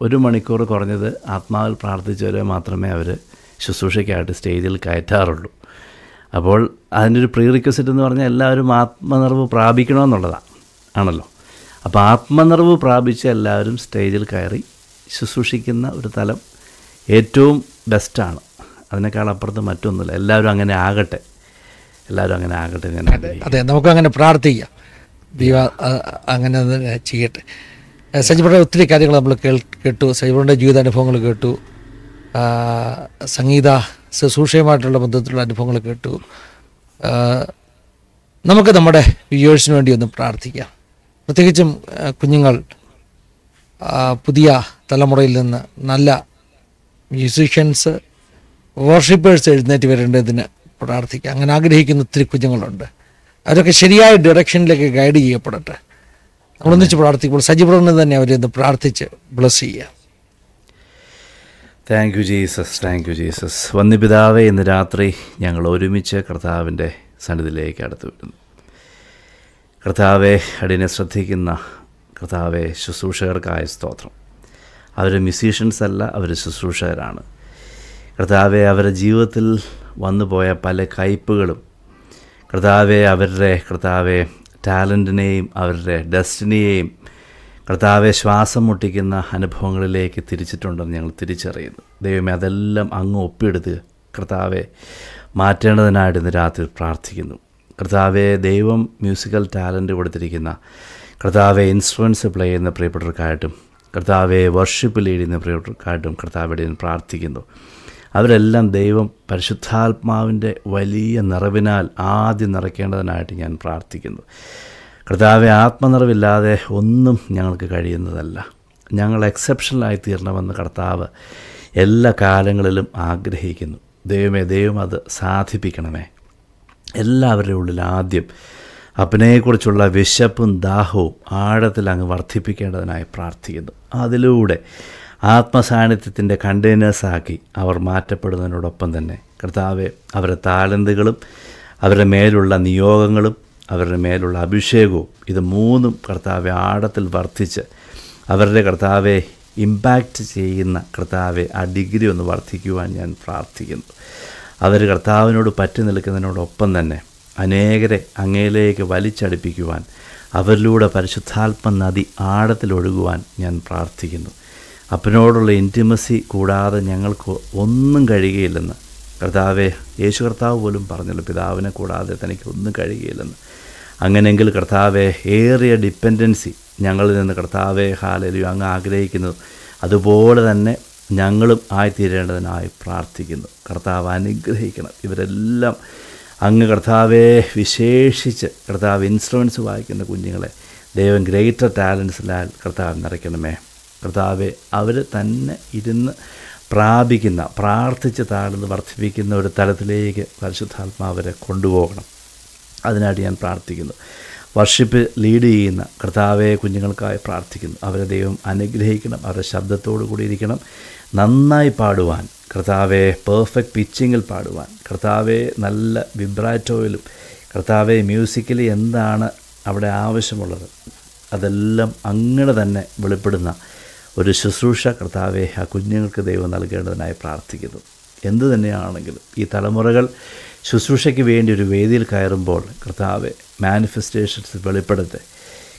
ഒരു മണിക്കൂർ കുറഞ്ഞത് ആത്മാവിൽ പ്രാർത്ഥിച്ചവരെ മാത്രമേ അവർ ശുശ്രൂഷയ്ക്കായിട്ട് സ്റ്റേജിൽ കയറ്റാറുള്ളൂ. അപ്പോൾ അതിന്റെ ഒരു പ്രീ റിക്വസ്റ്റ് എന്ന് പറഞ്ഞാൽ എല്ലാവരും ആത്മനിറവ് പ്രാപിക്കണമെന്നുള്ളതാണ് ആണല്ലോ. അപ്പോൾ ആത്മനിറവ് പ്രാപിച്ച എല്ലാവരും സ്റ്റേജിൽ കയറി ശുശ്രൂഷിക്കുന്ന ഒരു തലം ഏറ്റവും ബെസ്റ്റാണ്. അതിനേക്കാൾ അപ്പുറത്ത് മറ്റൊന്നുമില്ല. എല്ലാവരും അങ്ങനെ ആകട്ടെ. എല്ലാവരും അങ്ങനെ ആകട്ടെ അതെ ഞാൻ അതെ നമുക്ക് അങ്ങനെ പ്രാർത്ഥിക്കാം. ദൈവ അങ്ങനെ തന്നെ ചെയ്യട്ടെ. ഏഹ് സജിബയുടെ ഒത്തിരി കാര്യങ്ങൾ നമ്മൾ കേൾ കേട്ടു. സജിബയുടെ ജീവിതാനുഭവങ്ങൾ കേട്ടു. സംഗീത ശുശ്രൂഷയുമായിട്ടുള്ള ബന്ധത്തിലുള്ള അനുഭവങ്ങൾ കേട്ടു. നമുക്ക് നമ്മുടെ വ്യൂവേഴ്സിന് വേണ്ടി ഒന്ന് പ്രാർത്ഥിക്കാം. പ്രത്യേകിച്ചും കുഞ്ഞുങ്ങൾ പുതിയ തലമുറയിൽ നിന്ന് നല്ല മ്യൂസീഷ്യൻസ് വർഷിപ്പേഴ്സ് എഴുന്നേറ്റ് വരേണ്ടതിന് പ്രാർത്ഥിക്കാം. അങ്ങനെ ആഗ്രഹിക്കുന്ന ഒത്തിരി കുഞ്ഞുങ്ങളുണ്ട്. അവരൊക്കെ ശരിയായ ഡയറക്ഷനിലേക്ക് ഗൈഡ് ചെയ്യപ്പെടട്ടെ. നമ്മളൊന്നിച്ച് പ്രാർത്ഥിക്കുമ്പോൾ സജീവ്രന് തന്നെ അവരെ ഒന്ന് പ്രാർത്ഥിച്ച് ബ്ലസ് ചെയ്യാം. Thank you Jesus thank you Jesus വന്യപിതാവെ ഇന്ന് രാത്രി ഞങ്ങൾ ഒരുമിച്ച് കർത്താവിന്റെ സന്നിധിയിലേക്ക് അടുത്തു വിടുന്നു കർത്താവെ അടിനെ ശ്രദ്ധിക്കുന്ന കർത്താവെ ശുശ്രൂഷകർക്കായ സ്തോത്രം. അവർ മ്യൂസീഷ്യൻസ് അല്ല അവർ ശുശ്രൂഷകരാണ്. കർത്താവെ അവരുടെ ജീവിതത്തിൽ വന്നുപോയ പല കയ്പുകളും കർത്താവെ അവരുടെ കർത്താവെ ടാലന്റിനെയും അവരുടെ ഡെസ്റ്റിനിയെയും കർത്താവെ ശ്വാസം മുട്ടിക്കുന്ന അനുഭവങ്ങളിലേക്ക് തിരിച്ചിട്ടുണ്ടെന്ന് ഞങ്ങൾ തിരിച്ചറിയുന്നു. ദൈവമേ അതെല്ലാം അങ്ങ് ഒപ്പിയെടുത്ത് കർത്താവെ മാറ്റേണ്ടതിനായിട്ട് ഇന്ന് രാത്രി പ്രാർത്ഥിക്കുന്നു. കർത്താവെ ദൈവം മ്യൂസിക്കൽ ടാലന്റ് കൊടുത്തിരിക്കുന്ന കർത്താവെ ഇൻസ്ട്രുമെൻസ് പ്ലേ ചെയ്യുന്ന പ്രിയപ്പെട്ടവർക്കായിട്ടും കർത്താവെ വർഷിപ്പ് ലീഡ് ചെയ്യുന്ന പ്രിയപ്പെട്ടവർക്കായിട്ടും കർത്താവിടെ പ്രാർത്ഥിക്കുന്നു. അവരെല്ലാം ദൈവം പരിശുദ്ധാത്മാവിന്റെ വലിയ നിറവിനാൽ ആദ്യം നിറയ്ക്കേണ്ടതിനായിട്ട് ഞാൻ പ്രാർത്ഥിക്കുന്നു. കർത്താവെ ആത്മനിറവില്ലാതെ ഒന്നും ഞങ്ങൾക്ക് കഴിയുന്നതല്ല. ഞങ്ങൾ എക്സെപ്ഷണലായി തീരണമെന്ന് കർത്താവ് എല്ലാ കാലങ്ങളിലും ആഗ്രഹിക്കുന്നു. ദൈവമേ ദൈവം അത് സാധിപ്പിക്കണമേ. എല്ലാവരുടെ ഉള്ളിൽ ആദ്യം അപ്പനെക്കുറിച്ചുള്ള വിശപ്പും ദാഹവും ആഴത്തിൽ അങ്ങ് വർദ്ധിപ്പിക്കേണ്ടതിനായി പ്രാർത്ഥിക്കുന്നു. അതിലൂടെ ആത്മസാന്നിധ്യത്തിന്റെ കണ്ടെയ്നേഴ്സാക്കി അവർ മാറ്റപ്പെടുന്നതിനോടൊപ്പം തന്നെ. കർത്താവെ അവരുടെ താലന്തുകളും അവരുടെ മേലുള്ള നിയോഗങ്ങളും അവരുടെ മേലുള്ള അഭിഷേകവും ഇത് മൂന്നും കർത്താവെ ആഴത്തിൽ വർദ്ധിച്ച് അവരുടെ കർത്താവെ ഇമ്പാക്റ്റ് ചെയ്യുന്ന കർത്താവെ ആ ഡിഗ്രി ഒന്ന് വർദ്ധിക്കുവാൻ ഞാൻ പ്രാർത്ഥിക്കുന്നു. അവർ കർത്താവിനോട് പറ്റി നിൽക്കുന്നതിനോടൊപ്പം തന്നെ അനേകരെ അങ്ങയിലേക്ക് വലിച്ചടിപ്പിക്കുവാൻ അവരിലൂടെ പരിശുദ്ധാത്മ നദി ആഴത്തിലൊഴുകുവാൻ ഞാൻ പ്രാർത്ഥിക്കുന്നു. അപ്പനോടുള്ള ഇന്റിമസി കൂടാതെ ഞങ്ങൾക്ക് ഒന്നും കഴിയുകയില്ലെന്ന്. കർത്താവെ യേശു കർത്താവ് പോലും പറഞ്ഞല്ലോ പിതാവിനെ കൂടാതെ തനിക്ക് ഒന്നും കഴിയുകയില്ലെന്ന്. അങ്ങനെയെങ്കിൽ കർത്താവെ ഏറിയ ഡിപ്പെൻഡൻസി ഞങ്ങളിൽ നിന്ന് കർത്താവെ ഹാലലു അങ്ങ് ആഗ്രഹിക്കുന്നത് അതുപോലെ തന്നെ ഞങ്ങളും ആയിത്തീരേണ്ടതിനായി പ്രാർത്ഥിക്കുന്നു. കർത്താവ് അനുഗ്രഹിക്കണം. ഇവരെല്ലാം അങ്ങ് കർത്താവെ വിശേഷിച്ച് കർത്താവ് ഇൻസ്ട്രുമെൻസ് വായിക്കുന്ന കുഞ്ഞുങ്ങളെ ദൈവം ഗ്രേറ്റർ ടാലൻസിലാൽ കർത്താവ് നിറയ്ക്കണമേ. കർത്താവെ അവർ തന്നെ ഇരുന്ന് പ്രാപിക്കുന്ന പ്രാർത്ഥിച്ച് താഴ്ന്ന് വർദ്ധിപ്പിക്കുന്ന ഒരു തലത്തിലേക്ക് പരിശുദ്ധാത്മാവരെ കൊണ്ടുപോകണം. അതിനായിട്ട് ഞാൻ പ്രാർത്ഥിക്കുന്നു. വർഷിപ്പ് ലീഡ് ചെയ്യുന്ന കർത്താവെ കുഞ്ഞുങ്ങൾക്കായി പ്രാർത്ഥിക്കുന്നു. അവരെ ദൈവം അനുഗ്രഹിക്കണം അവരുടെ ശബ്ദത്തോടു കൂടിയിരിക്കണം നന്നായി പാടുവാൻ കർത്താവെ പെർഫെക്റ്റ് പിച്ചിങ്ങിൽ പാടുവാൻ കർത്താവെ നല്ല വിബ്രാറ്റോയിലും കർത്താവെ മ്യൂസിക്കലി എന്താണ് അവിടെ ആവശ്യമുള്ളത് അതെല്ലാം അങ്ങനെ തന്നെ വെളിപ്പെടുന്ന ഒരു ശുശ്രൂഷ കർത്താവെ ആ കുഞ്ഞുങ്ങൾക്ക് ദൈവം നൽകേണ്ടതിനായി പ്രാർത്ഥിക്കുന്നു. എന്തു തന്നെയാണെങ്കിലും ഈ തലമുറകൾ ശുശ്രൂഷയ്ക്ക് വേണ്ടി ഒരു വേദിയിൽ കയറുമ്പോൾ കർത്താവെ മാനിഫെസ്റ്റേഷൻസ് വെളിപ്പെടുത്തെ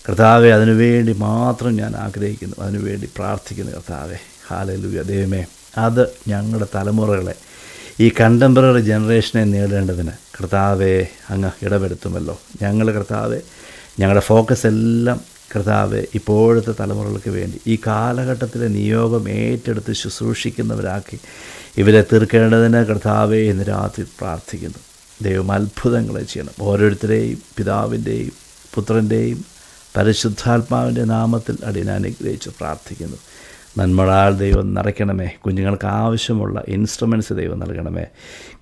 കർത്താവെ അതിനുവേണ്ടി മാത്രം ഞാൻ ആഗ്രഹിക്കുന്നു. അതിനുവേണ്ടി പ്രാർത്ഥിക്കുന്നു കർത്താവെ. ഹാലലുയ ദൈവമേ അത് ഞങ്ങളുടെ തലമുറകളെ ഈ കണ്ടംപററി ജനറേഷനെ നേടേണ്ടതിന് കർത്താവെ അങ്ങ് ഇടപെടുത്തുമല്ലോ ഞങ്ങൾ കർത്താവെ ഞങ്ങളുടെ ഫോക്കസ് എല്ലാം കർത്താവ് ഇപ്പോഴത്തെ തലമുറകൾക്ക് വേണ്ടി ഈ കാലഘട്ടത്തിലെ നിയോഗം ഏറ്റെടുത്ത് ശുശ്രൂഷിക്കുന്നവരാക്കി ഇവരെ തീർക്കേണ്ടതിന് കർത്താവെ ഇന്ന് രാത്രി പ്രാർത്ഥിക്കുന്നു. ദൈവം അത്ഭുതങ്ങളെ ചെയ്യണം. ഓരോരുത്തരെയും പിതാവിന്റെയും പുത്രന്റെയും പരിശുദ്ധാത്മാവിന്റെ നാമത്തിൽ അടിയനെ പ്രാർത്ഥിക്കുന്നു. നന്മളാൽ ദൈവം നിറയ്ക്കണമേ. കുഞ്ഞുങ്ങൾക്ക് ആവശ്യമുള്ള ഇൻസ്ട്രുമെന്റ്സ് ദൈവം നൽകണമേ.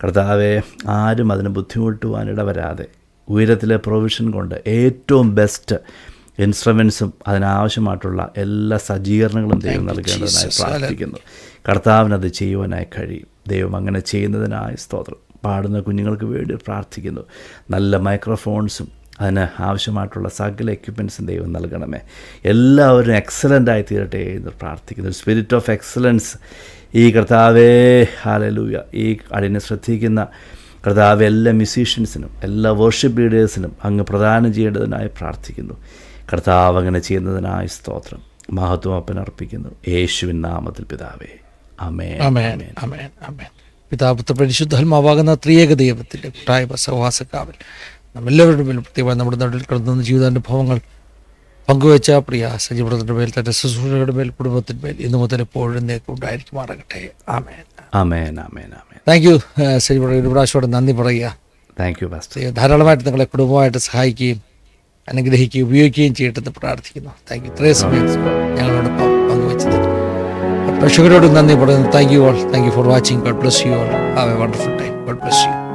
കർത്താവെ ആരും അതിന് ബുദ്ധിമുട്ടുവാനിട ഇടവരാതെ ഉയരത്തിലെ പ്രൊവിഷൻ കൊണ്ട് ഏറ്റവും ബെസ്റ്റ് ഇൻസ്ട്രുമെൻസും അതിനാവശ്യമായിട്ടുള്ള എല്ലാ സജ്ജീകരണങ്ങളും ദൈവം നൽകേണ്ടതിനായി പ്രാർത്ഥിക്കുന്നു. കർത്താവിനത് ചെയ്യുവാനായി കഴിയും. ദൈവം അങ്ങനെ ചെയ്യുന്നതിനായി സ്തോത്രം. പാടുന്ന കുഞ്ഞുങ്ങൾക്ക് വേണ്ടി പ്രാർത്ഥിക്കുന്നു. നല്ല മൈക്രോഫോൺസും അതിന് ആവശ്യമായിട്ടുള്ള സകല എക്യുപ്മെൻസും ദൈവം നൽകണമേ. എല്ലാവരും എക്സലന്റ് ആയി തീരട്ടെ എന്ന് പ്രാർത്ഥിക്കുന്നു. സ്പിരിറ്റ് ഓഫ് എക്സലൻസ് ഈ കർത്താവേ ഹാലലൂയ ഈ അടിനെ ശ്രദ്ധിക്കുന്ന കർത്താവ് എല്ലാ മ്യൂസീഷ്യൻസിനും എല്ലാ വർഷിപ്പ് ലീഡേഴ്സിനും അങ്ങ് പ്രദാനം ചെയ്യേണ്ടതിനായി പ്രാർത്ഥിക്കുന്നു. കർത്താവ് അങ്ങനെ ചെയ്യുന്നതിനായി സ്തോത്രം. മഹത്വം അപ്പൻ അർപ്പിക്കുന്നു. യേശുവിൻ നാമത്തിൽ പിതാവേ. അമേ അമേൻ അമേൻ അമേൻ പിതാപുത്ര പരിശുദ്ധാത്മാവാകുന്ന ത്രിയേക ദൈവത്തിന്റെ കൂട്ടായ സഹവാസക്കാവൽ നമ്മെല്ലാവരുടെ മേലും പ്രത്യേകമായി നമ്മുടെ നാട്ടിൽ കിടന്ന ജീവിതാനുഭവങ്ങൾ പങ്കുവെച്ച പ്രിയ സജീവത്തിന്റെ മേൽ തന്റെ ശുശ്രൂഷയുടെ മേൽ കുടുംബത്തിന്റെ മേൽ ഇന്നു മുതൽ എപ്പോഴും നേക്കും ഉണ്ടായിരിക്കുമാറാകട്ടെ. ആമേൻ. ആമേൻ ആമേൻ ആമേൻ. താങ്ക് യു സജീവ ഒരു പ്രാവശ്യം നന്ദി പറയുക. താങ്ക് യു ധാരാളമായിട്ട് നിങ്ങളെ കുടുംബമായിട്ട് സഹായിക്കുകയും അനുഗ്രഹിക്കുകയും ഉപയോഗിക്കുകയും ചെയ്യട്ടെന്ന് പ്രാർത്ഥിക്കുന്നു. താങ്ക് യു ഇത്രയും സമയം ഞങ്ങളോടൊപ്പം പങ്കുവച്ചത് പ്രേക്ഷകരോട് നന്ദി പറയുന്നു. Thank you all thank you for watching God bless you all have a wonderful time God bless you